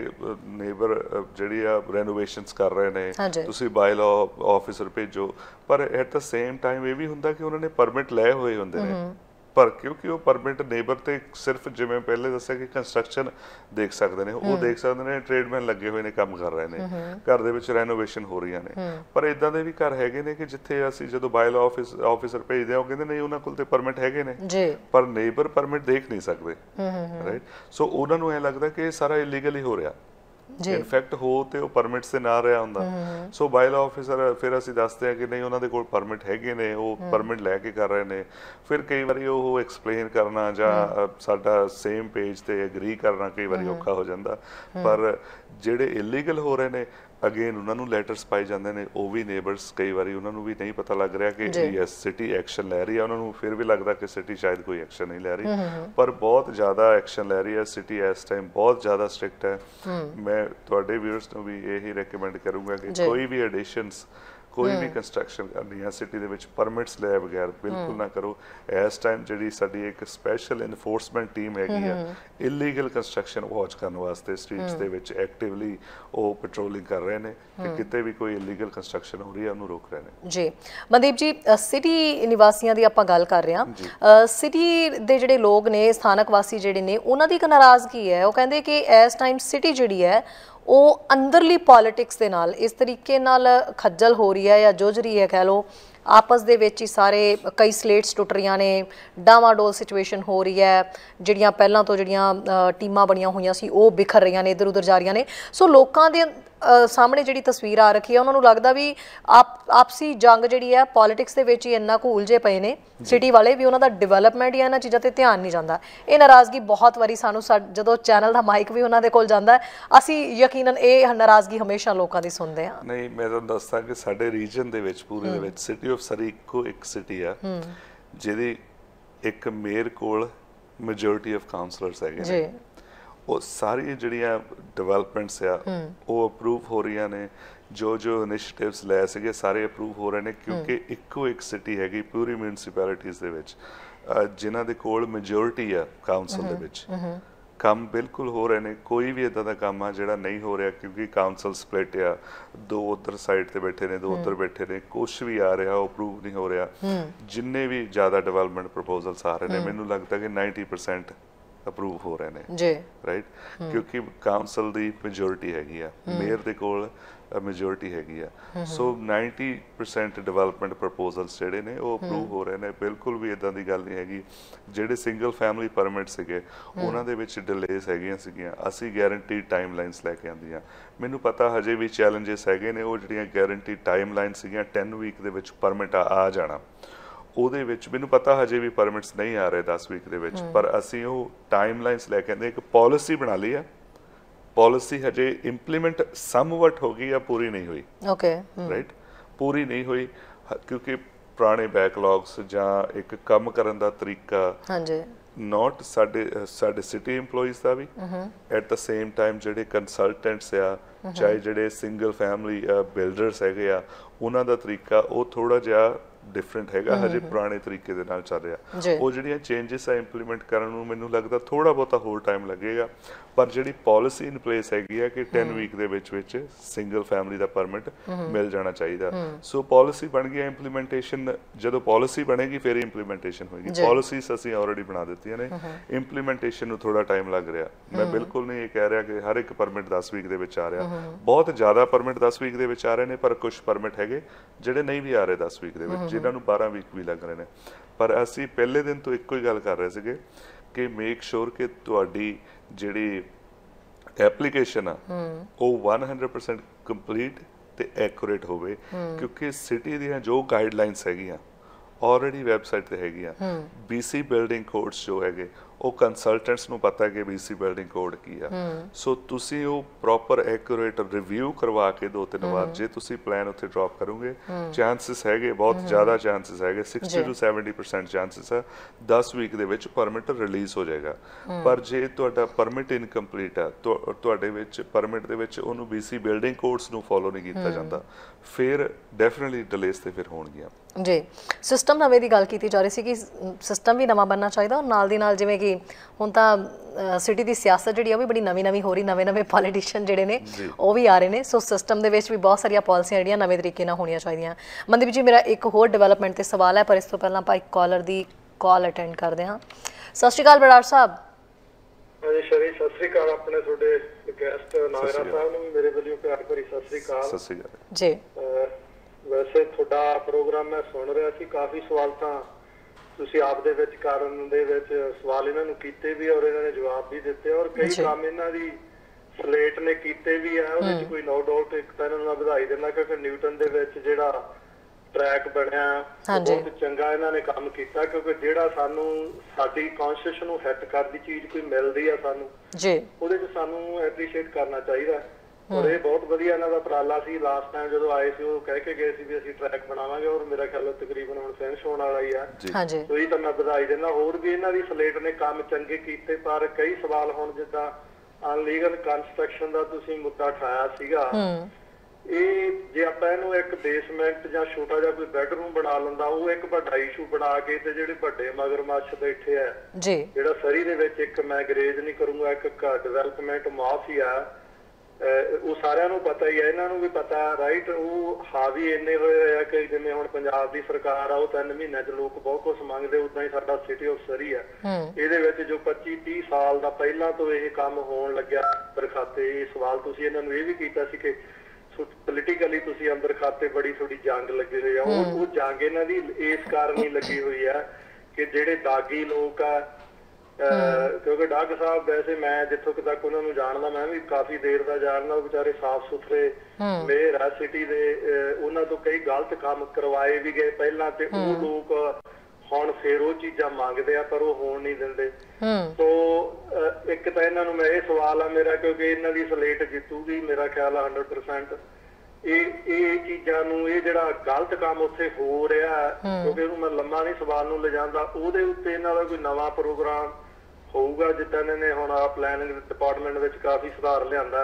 ਨੇਬਰ ਜਿਹੜੀ ਆ ਰੈਨੋਵੇਸ਼ਨਸ ਕਰ ਰਹੇ ਨੇ ਤੁਸੀਂ ਬਾਈ ਲਾਅ ਆਫੀਸਰ ਭੇਜੋ। ਪਰ ਐਟ ਦਾ ਸੇਮ ਟਾਈਮ ਇਹ ਵੀ ਹੁੰਦਾ ਕਿ ਉਹਨਾਂ ਨੇ ਪਰਮਿਟ ਲਏ ਹੋਏ ਹੁੰਦੇ ਨੇ। ਪਰ ਕਿਉਂਕਿ ਉਹ ਪਰਮਿਟ ਨੇਬਰ ਤੇ ਸਿਰਫ ਜਿਵੇਂ ਪਹਿਲੇ ਦੱਸਿਆ ਕਿ ਕੰਸਟਰਕਸ਼ਨ ਦੇਖ ਸਕਦੇ ਨੇ ਉਹ ਦੇਖ ਸਕਦੇ ਨੇ ਟ੍ਰੇਡਮੈਨ ਲੱਗੇ ਹੋਏ ਨੇ ਕੰਮ ਕਰ ਰਹੇ ਨੇ। ਘਰ ਦੇ ਵਿੱਚ ਰੈਨੋਵੇਸ਼ਨ ਹੋ ਰਹੀਆਂ ਨੇ। ਪਰ ਇਦਾਂ ਦੇ ਵੀ ਘਰ ਹੈਗੇ ਨੇ ਕਿ ਜਿੱਥੇ ਅਸੀਂ ਜਦੋਂ ਬਾਇਲ ਆਫਿਸ ਆਫੀਸਰ ਭੇਜਦੇ ਆ ਉਹ ਕਹਿੰਦੇ ਨਹੀਂ ਉਹਨਾਂ ਕੋਲ ਤੇ ਪਰਮਿਟ ਹੈਗੇ ਨੇ। ਪਰ ਨੇਬਰ ਪਰਮਿਟ ਦੇਖ ਨਹੀਂ ਸਕਦੇ। ਰਾਈਟ ਸੋ ਉਹਨਾਂ ਨੂੰ ਐ ਲੱਗਦਾ ਕਿ ਇਹ ਸਾਰਾ ਇਲੀਗਲੀ ਹੋ ਰਿਹਾ। ਇਨਫੈਕਟ ਹੋ ਤੇ ਉਹ ਪਰਮਿਟਸ ਤੇ ਨਾ ਰਿਹਾ ਹੁੰਦਾ। ਸੋ ਬਾਇਲ ਆਫੀਸਰ ਫਿਰ ਅਸੀਂ ਦੱਸਦੇ ਆ ਕਿ ਨਹੀਂ ਉਹਨਾਂ ਦੇ ਕੋਲ ਪਰਮਿਟ ਹੈਗੇ ਨੇ ਉਹ ਪਰਮਿਟ ਲੈ ਕੇ ਕਰ ਰਹੇ ਨੇ। ਫਿਰ ਕਈ ਵਾਰੀ ਉਹ ਐਕਸਪਲੇਨ ਕਰਨਾ ਜਾਂ ਸਾਡਾ ਸੇਮ ਪੇਜ ਤੇ ਐਗਰੀ ਕਰਨਾ ਕਈ ਵਾਰੀ ਔਖਾ ਹੋ ਜਾਂਦਾ। ਪਰ ਜਿਹੜੇ ਇਲੀਗਲ ਹੋ ਰਹੇ ਨੇ ਅਗੇਨ ਉਹਨਾਂ ਨੂੰ ਲੈਟਰਸ ਪਾਈ ਜਾਂਦੇ ਨੇ ਉਹ ਵੀ ਨੇਬਰਸ ਕਈ ਵਾਰੀ ਉਹਨਾਂ ਨੂੰ ਵੀ ਨਹੀਂ ਪਤਾ ਲੱਗ ਰਿਹਾ ਕਿ ਯੈਸ ਸਿਟੀ ਐਕਸ਼ਨ ਲੈ ਰਹੀ ਹੈ ਉਹਨਾਂ ਨੂੰ ਫਿਰ ਵੀ ਲੱਗਦਾ ਕਿ ਸਿਟੀ ਸ਼ਾਇਦ ਕੋਈ ਐਕਸ਼ਨ ਨਹੀਂ ਲੈ ਰਹੀ। ਪਰ ਬਹੁਤ ਜ਼ਿਆਦਾ ਐਕਸ਼ਨ ਲੈ ਰਹੀ ਹੈ ਸਿਟੀ ਇਸ ਟਾਈਮ ਬਹੁਤ ਜ਼ਿਆਦਾ ਸਟ੍ਰਿਕਟ ਹੈ। ਮੈਂ ਤੁਹਾਡੇ ਵਿਊਅਰਸ ਨੂੰ ਵੀ ਇਹੀ ਰეკਮੈਂਡ ਕਰੂੰਗਾ ਕਿ ਕੋਈ ਵੀ ਐਡੀਸ਼ਨਸ ਕੋਈ ਵੀ ਕੰਸਟਰਕਸ਼ਨ ਕਰਨੀ ਹੈ ਸਿਟੀ ਦੇ ਵਿੱਚ ਪਰਮਿਟਸ ਲੈ ਬਗੈਰ ਬਿਲਕੁਲ ਨਾ ਕਰੋ। ਇਸ ਟਾਈਮ ਜਿਹੜੀ ਸਾਡੀ ਇੱਕ ਸਪੈਸ਼ਲ ਇਨਫੋਰਸਮੈਂਟ ਟੀਮ ਹੈਗੀ ਆ ਇਲੀਗਲ ਕੰਸਟਰਕਸ਼ਨ ਵਾਚ ਕਰਨ ਵਾਸਤੇ ਸਟਰੀਟਸ ਦੇ ਵਿੱਚ ਐਕਟਿਵਲੀ ਉਹ ਪੈਟਰੋਲਿੰਗ ਕਰ ਰਹੇ ਨੇ ਕਿ ਕਿਤੇ ਵੀ ਕੋਈ ਇਲੀਗਲ ਕੰਸਟਰਕਸ਼ਨ ਹੋ ਰਹੀ ਹੈ ਉਹਨੂੰ ਰੋਕ ਰਹੇ ਨੇ। ਜੀ। ਮਨਦੀਪ ਜੀ ਸਿਟੀ ਨਿਵਾਸੀਆਂ ਦੀ ਆਪਾਂ ਗੱਲ ਕਰ ਰਹੇ ਹਾਂ। ਸਿਟੀ ਦੇ ਜਿਹੜੇ ਲੋਕ ਨੇ ਸਥਾਨਕ ਵਾਸੀ ਜਿਹੜੇ ਨੇ ਉਹਨਾਂ ਦੀ ਇੱਕ ਨਾਰਾਜ਼ਗੀ ਹੈ। ਉਹ ਕਹਿੰਦੇ ਕਿ ਇਸ ਟਾਈਮ ਸਿਟੀ ਜਿਹੜੀ ਹੈ ਉਹ ਅੰਦਰਲੀ ਪੋਲਿਟਿਕਸ ਦੇ ਨਾਲ, ਇਸ ਤਰੀਕੇ ਨਾਲ ਖੱਜਲ ਹੋ ਰਹੀ ਹੈ ਜਾਂ ਜੁਝ ਰਹੀ ਹੈ, ਕਹਿ ਲੋ ਆਪਸ ਦੇ ਵਿੱਚ ਹੀ ਸਾਰੇ ਕਈ ਸਲੇਟਸ ਟੁੱਟ ਰਹੀਆਂ ਨੇ ਡਾਵਾਡੋਲ ਸਿਚੁਏਸ਼ਨ ਹੋ ਰਹੀ ਹੈ, ਜਿਹੜੀਆਂ ਪਹਿਲਾਂ ਤੋਂ ਜਿਹੜੀਆਂ ਟੀਮਾਂ ਬਣੀਆਂ ਹੋਈਆਂ ਸੀ, ਉਹ ਬਿਖਰ ਰਹੀਆਂ ਨੇ ਇੱਧਰ ਉੱਧਰ ਜਾ ਰਹੀਆਂ ਨੇ। ਸੋ ਲੋਕਾਂ ਦੇ ਸਾਹਮਣੇ ਜਿਹੜੀ ਤਸਵੀਰ ਆ ਰੱਖੀ ਹੈ ਉਹਨਾਂ ਨੂੰ ਲੱਗਦਾ ਵੀ ਆਪ ਆਪਸੀ ਜੰਗ ਜਿਹੜੀ ਹੈ ਪੋਲਿਟਿਕਸ ਦੇ ਵਿੱਚ ਹੀ ਇੰਨਾ ਕੁ ਉਲਝੇ ਪਏ ਨੇ। ਸਿਟੀ ਵਾਲੇ ਵੀ ਉਹਨਾਂ ਦਾ ਡਿਵੈਲਪਮੈਂਟ ਜਾਂ ਇਹਨਾਂ ਚੀਜ਼ਾਂ ਤੇ ਧਿਆਨ ਨਹੀਂ ਜਾਂਦਾ। ਇਹ ਨਾਰਾਜ਼ਗੀ ਬਹੁਤ ਵਾਰੀ ਸਾਨੂੰ ਜਦੋਂ ਚੈਨਲ ਦਾ ਮਾਈਕ ਵੀ ਉਹਨਾਂ ਦੇ ਕੋਲ ਜਾਂਦਾ ਅਸੀਂ ਯਕੀਨਨ ਇਹ ਨਾਰਾਜ਼ਗੀ ਹਮੇਸ਼ਾ ਲੋਕਾਂ ਦੀ ਸੁਣਦੇ ਹਾਂ। ਨਹੀਂ ਮੈਂ ਤੁਹਾਨੂੰ ਦੱਸਦਾ ਕਿ ਸਾਡੇ ਰੀਜਨ ਦੇ ਵਿੱਚ ਪੂਰੇ ਦੇ ਵਿੱਚ ਸਿਟੀ ਆਫ ਸਰੀ ਇੱਕੋ ਇੱਕ ਸਿਟੀ ਆ ਜਿਹਦੀ ਇੱਕ ਮੇਅਰ ਕੋਲ ਮੈਜੋਰਿਟੀ ਆਫ ਕਾਉਂਸਲਰਸ ਹੈਗੇ ਨੇ। ਜੀ। ਉਹ ਸਾਰੀਆਂ ਜਿਹੜੀਆਂ ਡਿਵੈਲਪਮੈਂਟਸ ਆ ਉਹ ਅਪਰੂਵ ਹੋ ਰਹੀਆਂ ਨੇ। ਜੋ ਜੋ ਇਨੀਸ਼ੀਏਟਿਵਸ ਲੈ ਸੀਗੇ ਸਾਰੇ ਅਪਰੂਵ ਹੋ ਰਹੇ ਨੇ ਕਿਉਂਕਿ ਇੱਕੋ ਇੱਕ ਸਿਟੀ ਹੈਗੀ ਪੂਰੀ ਮਿਊਨਿਸਪੈਲਿਟੀਜ਼ ਦੇ ਵਿੱਚ। ਜਿਨ੍ਹਾਂ ਦੇ ਕੋਲ ਮੈਜੋਰਿਟੀ ਆ ਕਾਉਂਸਲ ਦੇ ਵਿੱਚ। ਕੰਮ ਬਿਲਕੁਲ ਹੋ ਰਹੇ ਨੇ ਕੋਈ ਵੀ ਇਦਾਂ ਦਾ ਕੰਮ ਆ ਜਿਹੜਾ ਨਹੀਂ ਹੋ ਰਿਹਾ ਕਿਉਂਕਿ ਕਾਉਂਸਲ ਸਪਲਿਟ ਆ। ਦੋ ਉਧਰ ਸਾਈਡ ਤੇ ਬੈਠੇ ਨੇ ਦੋ ਉਧਰ ਬੈਠੇ ਨੇ ਕੁਝ ਵੀ ਆ ਰਿਹਾ ਉਹ ਅਪਰੂਵ ਨਹੀਂ ਹੋ ਰਿਹਾ। ਜਿੰਨੇ ਵੀ ਜ਼ਿਆਦਾ ਡਿਵੈਲਪਮੈਂਟ ਪ੍ਰਪੋਜ਼ਲਸ ਆ ਰਹੇ ਨੇ ਮੈਨੂੰ ਲੱਗਦਾ ਕਿ 90% ਅਪਰੂਵ ਹੋ ਰਹੇ ਨੇ ਜੀ। ਰਾਈਟ ਕਿਉਂਕਿ ਕਾਉਂਸਲ ਦੀ ਮੈਜੋਰਿਟੀ ਹੈਗੀ ਆ ਮੇਅਰ ਦੇ ਕੋਲ ਮੈਜੋਰਿਟੀ ਹੈਗੀ ਆ। ਸੋ 90% ਡਿਵੈਲਪਮੈਂਟ ਪ੍ਰਪੋਜ਼ਲਸ ਜਿਹੜੇ ਨੇ ਉਹ ਅਪਰੂਵ ਹੋ। ਰਹੇ ਨੇ। ਬਿਲਕੁਲ ਵੀ ਇਦਾਂ ਦੀ ਗੱਲ ਨਹੀਂ ਹੈਗੀ। ਜਿਹੜੇ ਸਿੰਗਲ ਫੈਮਿਲੀ ਪਰਮਿਟ ਸੀਗੇ ਉਹਨਾਂ ਦੇ ਵਿੱਚ ਡਿਲੇਸ ਹੈਗੀਆਂ ਸੀਗੀਆਂ। ਅਸੀਂ ਗਾਰੰਟੀਡ ਟਾਈਮਲਾਈਨਸ ਲੈ ਕੇ ਆਂਦੀਆਂ ਮੈਨੂੰ ਪਤਾ ਹਜੇ ਵੀ ਚੈਲੰਜਸ ਹੈਗੇ ਨੇ ਉਹ ਜਿਹੜੀਆਂ ਗਾਰੰਟੀਡ ਟਾਈਮਲਾਈਨ ਸੀਗੀਆਂ 10 ਵੀਕ ਦੇ ਵਿੱਚ ਪਰਮਿਟ ਆ ਜਾਣਾ। ਉਹਦੇ ਵਿੱਚ ਮੈਨੂੰ ਪਤਾ ਹਜੇ ਵੀ ਪਰਮਿਟਸ ਨਹੀਂ ਆ ਰਹੇ 10 ਵੀਕ ਦੇ ਵਿੱਚ ਪਰ ਅਸੀਂ ਉਹ ਟਾਈਮਲਾਈਨਸ ਲੈ ਕੇ ਆਂਦੇ ਇੱਕ ਪਾਲਿਸੀ ਬਣਾ ਲਈ ਆ। ਪਾਲਿਸੀ ਹਜੇ ਇੰਪਲੀਮੈਂਟ ਸਮਵਟ ਹੋ ਗਈ ਆ ਪੂਰੀ ਨਹੀਂ ਹੋਈ। ਓਕੇ ਰਾਈਟ ਪੂਰੀ ਨਹੀਂ ਹੋਈ ਕਿਉਂਕਿ ਪੁਰਾਣੇ ਬੈਕਲੌਗਸ ਜਾਂ ਇੱਕ ਕੰਮ ਕਰਨ ਦਾ ਤਰੀਕਾ ਹਾਂਜੀ। ਨਾਟ ਸਾਡੇ ਸਾਡੇ ਸਿਟੀ EMPLOYEES ਦਾ ਵੀ। ਐਟ ਦ ਸੇਮ ਟਾਈਮ ਜਿਹੜੇ ਕੰਸਲਟੈਂਟਸ ਆ ਚਾਹੇ ਜਿਹੜੇ ਸਿੰਗਲ ਫੈਮਿਲੀ ਬਿਲਡਰਸ ਹੈਗੇ ਆ ਉਹਨਾਂ ਦਾ ਤਰੀਕਾ ਉਹ ਥੋੜਾ ਜਿਹਾ ਡਿਫਰੈਂਟ ਹੈਗਾ ਹਜੇ ਪੁਰਾਣੇ ਤਰੀਕੇ ਦੇ ਨਾਲ ਚੱਲ। ਰਿਹਾ। ਉਹ ਜਿਹੜੀਆਂ ਚੇਂਜਸ ਆ ਇੰਪਲੀਮੈਂਟ ਕਰਨ ਨੂੰ ਮੈਨੂੰ ਲੱਗਦਾ ਥੋੜਾ ਬਹੁਤਾ ਹੋਰ ਟਾਈਮ ਲੱਗੇਗਾ। ਪਰ ਜਿਹੜੀ ਪਾਲਿਸੀ ਇਨ ਪਲੇਸ ਹੈਗੀ ਆ ਕਿ 10 ਵੀਕ ਦੇ ਵਿੱਚ ਵਿੱਚ ਸਿੰਗਲ ਫੈਮਿਲੀ ਦਾ ਪਰਮਿਟ ਮਿਲ ਜਾਣਾ ਚਾਹੀਦਾ। ਸੋ ਪਾਲਿਸੀ ਬਣ ਗਈ ਇੰਪਲੀਮੈਂਟੇਸ਼ਨ ਜਦੋਂ ਪਾਲਿਸੀ ਬਣੇਗੀ ਫਿਰ ਇੰਪਲੀਮੈਂਟੇਸ਼ਨ ਹੋਏਗੀ। ਜੀ। ਪਾਲਿਸੀਸ ਅਸੀਂ ਆਲਰੇਡੀ ਬਣਾ ਦਿੱਤੀਆਂ ਨੇ। ਇੰਪਲੀਮੈਂਟੇਸ਼ਨ ਨੂੰ ਥੋੜਾ ਟਾਈਮ ਲੱਗ ਰਿਹਾ। ਮੈਂ ਬਿਲਕੁਲ ਨਹੀਂ ਇਹ ਕਹਿ ਰਿਹਾ ਕਿ ਹਰ ਇੱਕ ਪਰਮਿਟ 10 ਵੀਕ ਦੇ ਵਿੱਚ ਆ ਰਿਹਾ। ਬਹੁਤ ਜ਼ਿਆਦਾ ਪਰਮਿਟ 10 ਵੀਕ ਦੇ ਵਿੱਚ ਆ ਰਹੇ ਨੇ ਪਰ ਕੁਝ ਪਰਮਿਟ ਹੈਗੇ ਜਿਹੜੇ ਨਹੀਂ ਵੀ ਆ ਰਹੇ 10 ਵੀਕ ਦੇ ਵਿੱਚ ਜਿਨ੍ਹਾਂ ਨੂੰ 12 ਵੀਕ ਵੀ ਲੱਗ ਰਹੇ ਨੇ। ਪਰ ਅਸੀਂ ਪਹਿਲੇ ਦਿਨ ਤੋਂ ਇੱਕੋ ਹੀ ਗੱਲ ਕਰ ਰਹੇ ਸੀਗੇ ਕਿ ਮੇਕ ਸ਼ੋਰ ਕਿ ਤੁਹਾਡੀ ਜਿਹੜੀ ਐਪਲੀਕੇਸ਼ਨ ਆ ਉਹ 100% ਕੰਪਲੀਟ ਤੇ ਐਕੂਰੇਟ ਹੋਵੇ ਕਿਉਂਕਿ ਸਿਟੀ ਦੀਆਂ ਜੋ ਗਾਈਡਲਾਈਨਸ ਹੈਗੀਆਂ ਆਲਰੇਡੀ ਵੈਬਸਾਈਟ ਤੇ ਹੈਗੀਆਂ BC ਬਿਲਡਿੰਗ ਕੋਡਸ ਜੋ ਹੈਗੇ ਉਹ ਕੰਸਲਟੈਂਟਸ ਨੂੰ ਪਤਾ ਕਿ BC ਬਿਲਡਿੰਗ ਕੋਡ ਕੀ ਆ। ਸੋ ਤੁਸੀਂ ਉਹ ਪ੍ਰੋਪਰ ਐਕੂਰੇਟ ਰਿਵਿਊ ਕਰਵਾ ਕੇ ਦੋ ਤਿੰਨ ਵਾਰ। ਜੇ ਤੁਸੀਂ ਪਲਾਨ ਉੱਥੇ ਡ੍ਰੌਪ ਕਰੋਗੇ ਚਾਂਸਸ ਹੈਗੇ ਬਹੁਤ ਜ਼ਿਆਦਾ ਚਾਂਸਸ ਹੈਗੇ। 60 to 70% ਚਾਂਸਸ ਹੈ 10 ਵੀਕ ਦੇ ਵਿੱਚ ਪਰਮਿਟ ਰਿਲੀਜ਼ ਹੋ ਜਾਏਗਾ। ਪਰ ਜੇ ਤੁਹਾਡਾ ਪਰਮਿਟ ਇਨਕੰਪਲੀਟ ਹੈ ਤੁਹਾ- ਤੁਹਾਡੇ ਵਿੱਚ ਪਰਮਿਟ ਦੇ ਵਿੱਚ ਉਹਨੂੰ BC ਬਿਲਡਿੰਗ ਕੋਡਸ ਨੂੰ ਫੋਲੋ ਨਹੀਂ ਕੀਤਾ ਜਾਂਦਾ ਫਿਰ ਡੈਫੀਨਿਟਲੀ ਡਿਲੇਸ ਤੇ ਫਿਰ ਹੋਣਗੀਆਂ। ਜੀ। ਸਿਸਟਮ ਨਵੇਂ ਦੀ ਗੱਲ ਕੀਤੀ ਜਾ ਰਹੀ ਸੀ ਕਿ ਸਿਸਟਮ ਵੀ ਨਵਾਂ ਬਣਨਾ ਚਾਹੀਦਾ ਔਰ ਨਾਲ ਦੀ ਨਾਲ ਜਿਵੇਂ ਕਿ ਹੁਣ ਤਾਂ ਸਿਟੀ ਦੀ ਸਿਆਸਤ ਜਿਹੜੀ ਆ ਉਹ ਵੀ ਬੜੀ ਨਵੀਂ ਨਵੀਂ ਹੋ ਰਹੀ ਨਵੇਂ ਨਵੇਂ ਪੋਲੀਟੀਸ਼ੀਅਨ ਜਿਹੜੇ ਨੇ ਉਹ ਵੀ ਆ ਰਹੇ ਨੇ। ਸੋ ਸਿਸਟਮ ਦੇ ਵਿੱਚ ਵੀ ਬਹੁਤ ਸਾਰੀਆਂ ਪਾਲਿਸੀਆਂ ਜਿਹੜੀਆਂ ਨਵੇਂ ਤਰੀਕੇ ਨਾਲ ਹੋਣੀਆਂ ਚਾਹੀਦੀਆਂ। ਮਨਦੀਪ ਜੀ ਮੇਰਾ ਇੱਕ ਹੋਰ ਡਿਵੈਲਪਮੈਂਟ ਤੇ ਸਵਾਲ ਹੈ ਪਰ ਇਸ ਤੋਂ ਪਹਿਲਾਂ ਆਪਾਂ ਇੱਕ ਕਾਲਰ ਦੀ ਕਾਲ ਅਟੈਂਡ ਕਰਦੇ ਹਾਂ। ਸਤਿ ਸ਼੍ਰੀ ਅਕਾਲ ਬਰਾੜ ਸਾਹਿਬ। ਹਾਂਜੀ ਸ਼ਰੀ ਸਤਿ ਸ੍ਰੀ ਅਕਾਲ ਆਪਣੇ ਤੁਹਾਡੇ ਗੈਸਟ ਨਾਇਰਾ ਸਾਹਿਬ ਨੂੰ ਵੀ ਮੇਰੇ ਵੱਲੋਂ ਪਿਆਰ ਭਰੀ ਸਤਿ ਸ੍ਰੀ ਅਕਾਲ। ਸਤਿ ਸ਼੍ਰੀ ਅਕਾਲ। ਜੀ। ਵੈਸੇ ਤੁਹਾਡਾ ਪ੍ਰੋਗਰਾਮ ਮੈਂ ਸੁਣ ਰਿਹਾ ਸੀ ਕਾਫੀ ਸਵਾਲ ਤਾਂ ਤੁਸੀਂ ਆਪ ਦੇ ਵਿੱਚ ਕਰਨ ਦੇ ਵਿੱਚ ਸਵਾਲ ਇਹਨਾਂ ਨੂੰ ਕੀਤੇ ਵੀ ਔਰ ਇਹਨਾਂ ਨੇ ਜਵਾਬ ਵੀ ਦਿੱਤੇ ਔਰ ਕਈ। ਕੰਮ ਇਹਨਾਂ ਦੀ ਸਲੇਟ ਨੇ ਕੀਤੇ ਵੀ ਆ ਉਹਦੇ ਚ ਕੋਈ ਨੋ ਡਾਊਟ ਇੱਕ ਤਾਂ ਇਹਨਾਂ ਨੂੰ ਵਧਾਈ ਦਿੰਦਾ ਕਿਉਂਕਿ ਨਿਊਟਨ ਦੇ ਵਿੱਚ ਜਿਹੜਾ ਟਰੈਕ ਬਣਿਆ। ਬਹੁਤ ਚੰਗਾ ਇਹਨਾਂ ਨੇ ਕੰਮ ਕੀਤਾ ਕਿਉਂਕਿ ਜਿਹੜਾ ਸਾਨੂੰ ਸਾਡੀ ਕੌਨਸਟੀਟਿਊਸ਼ਨ ਨੂੰ ਹਿੱਟ ਕਰਦੀ ਚੀਜ਼ ਕੋਈ ਮਿਲਦੀ ਆ ਸਾਨੂੰ ਜੀ ਉਹਦੇ 'ਚ ਸਾਨੂੰ ਐਪਰੀਸ਼ੀਏਟ ਕਰਨਾ ਚਾਹੀਦਾ ਔਰ ਇਹ ਬਹੁਤ ਵਧੀਆ ਇਹਨਾਂ ਦਾ ਉਪਰਾਲਾ ਸੀ। ਲਾਸਟ ਟਾਈਮ ਜਦੋਂ ਆਏ ਸੀ ਉਹ ਕਹਿ ਕੇ ਗਏ ਸੀ ਵੀ ਅਸੀਂ ਟਰੈਕ ਬਣਾਵਾਂਗੇ ਔਰ ਮੇਰਾ ਖਿਆਲ ਹੈ ਤਕਰੀਬਨ ਹੁਣ ਫਿਨਿਸ਼ ਹੋਣ ਵਾਲਾ ਹੀ ਆ। ਹਾਂਜੀ। ਸੋ ਇਹ ਤਾਂ ਮੈਂ ਵਧਾਈ ਦਿੰਦਾ। ਹੋਰ ਵੀ ਇਹਨਾਂ ਦੀ ਸਲੇਟ ਨੇ ਕੰਮ ਚੰਗੇ ਕੀਤੇ ਪਰ ਕਈ ਸਵਾਲ ਹੁਣ ਜਿੱਦਾਂ ਅਨਲੀਗਲ ਕੰਸਟਰਕਸ਼ਨ ਦਾ ਤੁਸੀਂ ਮੁੱਦਾ ਉਠਾਇਆ ਸੀਗਾ। ਹੂੰ। ਇਹ ਜੇ ਆਪਾਂ ਇਹਨੂੰ ਇੱਕ ਬੇਸਮੈਂਟ ਜਾਂ ਛੋਟਾ ਜਿਹਾ ਕੋਈ ਬੈੱਡਰੂਮ ਬਣਾ ਲੈਂਦਾ ਉਹ ਇੱਕ ਵੱਡਾ ਇਸ਼ੂ ਬਣਾ ਕੇ ਤੇ ਜਿਹੜੇ ਵੱਡੇ ਮਗਰਮੱਛ ਬੈਠੇ ਆ ਜੀ। ਜਿਹੜਾ ਸਰੀ ਦੇ ਵਿੱਚ ਇੱਕ ਮੈਂ ਗਰੇਜ ਨਹੀਂ ਕਰੂੰਗਾ ਇੱਕ ਡਿਵੈਲਪਮੈਂਟ ਮਾਫੀਆ ਉਹ ਸਾਰਿਆਂ ਨੂੰ ਪਤਾ ਹੀ ਹੈ ਇਹਨਾਂ ਨੂੰ ਵੀ ਪਤਾ ਰਾਈਟ ਉਹ ਹਾਵੀ ਇੰਨੇ ਹੋਏ ਹੋਏ ਆ ਕਿ ਜਿਵੇਂ ਹੁਣ ਪੰਜਾਬ ਦੀ ਸਰਕਾਰ ਆ ਉਹ ਤਿੰਨ ਮਹੀਨਿਆਂ 'ਚ ਲੋਕ ਬਹੁਤ ਕੁਝ ਮੰਗਦੇ ਉਦਾਂ ਹੀ ਸਾਡਾ ਸਿਟੀ ਆਫ ਸਰੀ ਆ। ਇਹਦੇ ਵਿੱਚ ਜੋ 25 30 ਸਾਲ ਦਾ ਪਹਿਲਾਂ ਤੋਂ ਇਹ ਕੰਮ ਹੋਣ ਲੱਗਿਆ ਦਰਖਾਤੇ ਇਹ ਸਵਾਲ ਤੁਸੀਂ ਇਹਨਾਂ ਨੂੰ ਇਹ ਵੀ ਕੀਤਾ ਸੀ ਕਿ ਪੋਲੀਟੀਕਲੀ ਤੁਸੀਂ ਅੰਦਰ ਖਾਤੇ ਬੜੀ ਥੋੜੀ ਜੰਗ ਲੱਗੀ ਹੋਈ ਆ। ਉਹ ਉਹ ਜੰਗ ਇਹਨਾਂ ਦੀ ਇਸ ਕਾਰਨ ਹੀ ਲੱਗੀ ਹੋਈ ਆ ਕਿ ਜਿਹੜੇ ਦਾਗੀ ਲੋਕ ਆ ਕਿਉਂਕਿ ਡਾਕ ਸਾਹਿਬ ਵੈਸੇ ਮੈਂ ਜਿੱਥੋਂ ਤੱਕ ਉਹਨਾਂ ਨੂੰ ਜਾਣਦਾ ਮੈਂ ਵੀ ਕਾਫੀ ਦੇਰ ਦਾ ਜਾਣਦਾ ਉਹ ਵਿਚਾਰੇ ਸਾਫ਼ ਸੁਥਰੇ ਮੇਰ ਆ ਸਿਟੀ ਦੇ ਉਹਨਾਂ ਤੋਂ ਕਈ ਗਲਤ ਕੰਮ ਕਰਵਾਏ ਵੀ ਗਏ ਪਹਿਲਾਂ ਤੇ ਉਹ ਲੋਕ ਹੁਣ ਫੇਰ ਉਹ ਚੀਜ਼ਾਂ ਮੰਗਦੇ ਆ ਪਰ ਉਹ ਹੋਣ ਨਹੀਂ ਦਿੰਦੇ। ਅਹ, ਇੱਕ ਤਾਂ ਇਹਨਾਂ ਨੂੰ ਮੈਂ ਇਹ ਸਵਾਲ ਆ ਮੇਰਾ ਕਿਉਂਕਿ ਇਹਨਾਂ ਦੀ ਸਲੇਟ ਜਿੱਤੂਗੀ ਮੇਰਾ ਖਿਆਲ ਆ 100% ਇਹ ਇਹ ਚੀਜ਼ਾਂ ਨੂੰ ਇਹ ਜਿਹੜਾ ਗਲਤ ਕੰਮ ਉੱਥੇ ਹੋ ਰਿਹਾ ਕਿਉਂਕਿ ਉਹਨੂੰ ਮੈਂ ਲੰਮਾ ਨਹੀਂ ਸਵਾਲ ਨੂੰ ਲਿਜਾਂਦਾ ਉਹਦੇ ਉੱਤੇ ਇਹਨਾਂ ਦਾ ਕੋਈ ਨਵਾਂ ਪ੍ਰੋਗਰਾਮ ਹੋਊਗਾ ਜਿੱਦਾਂ ਨੇ ਹੁਣ ਆ ਪਲੈਨਿੰਗ ਡਿਪਾਰਟਮੈਂਟ ਵਿੱਚ ਕਾਫੀ ਸੁਧਾਰ ਲਿਆਂਦਾ।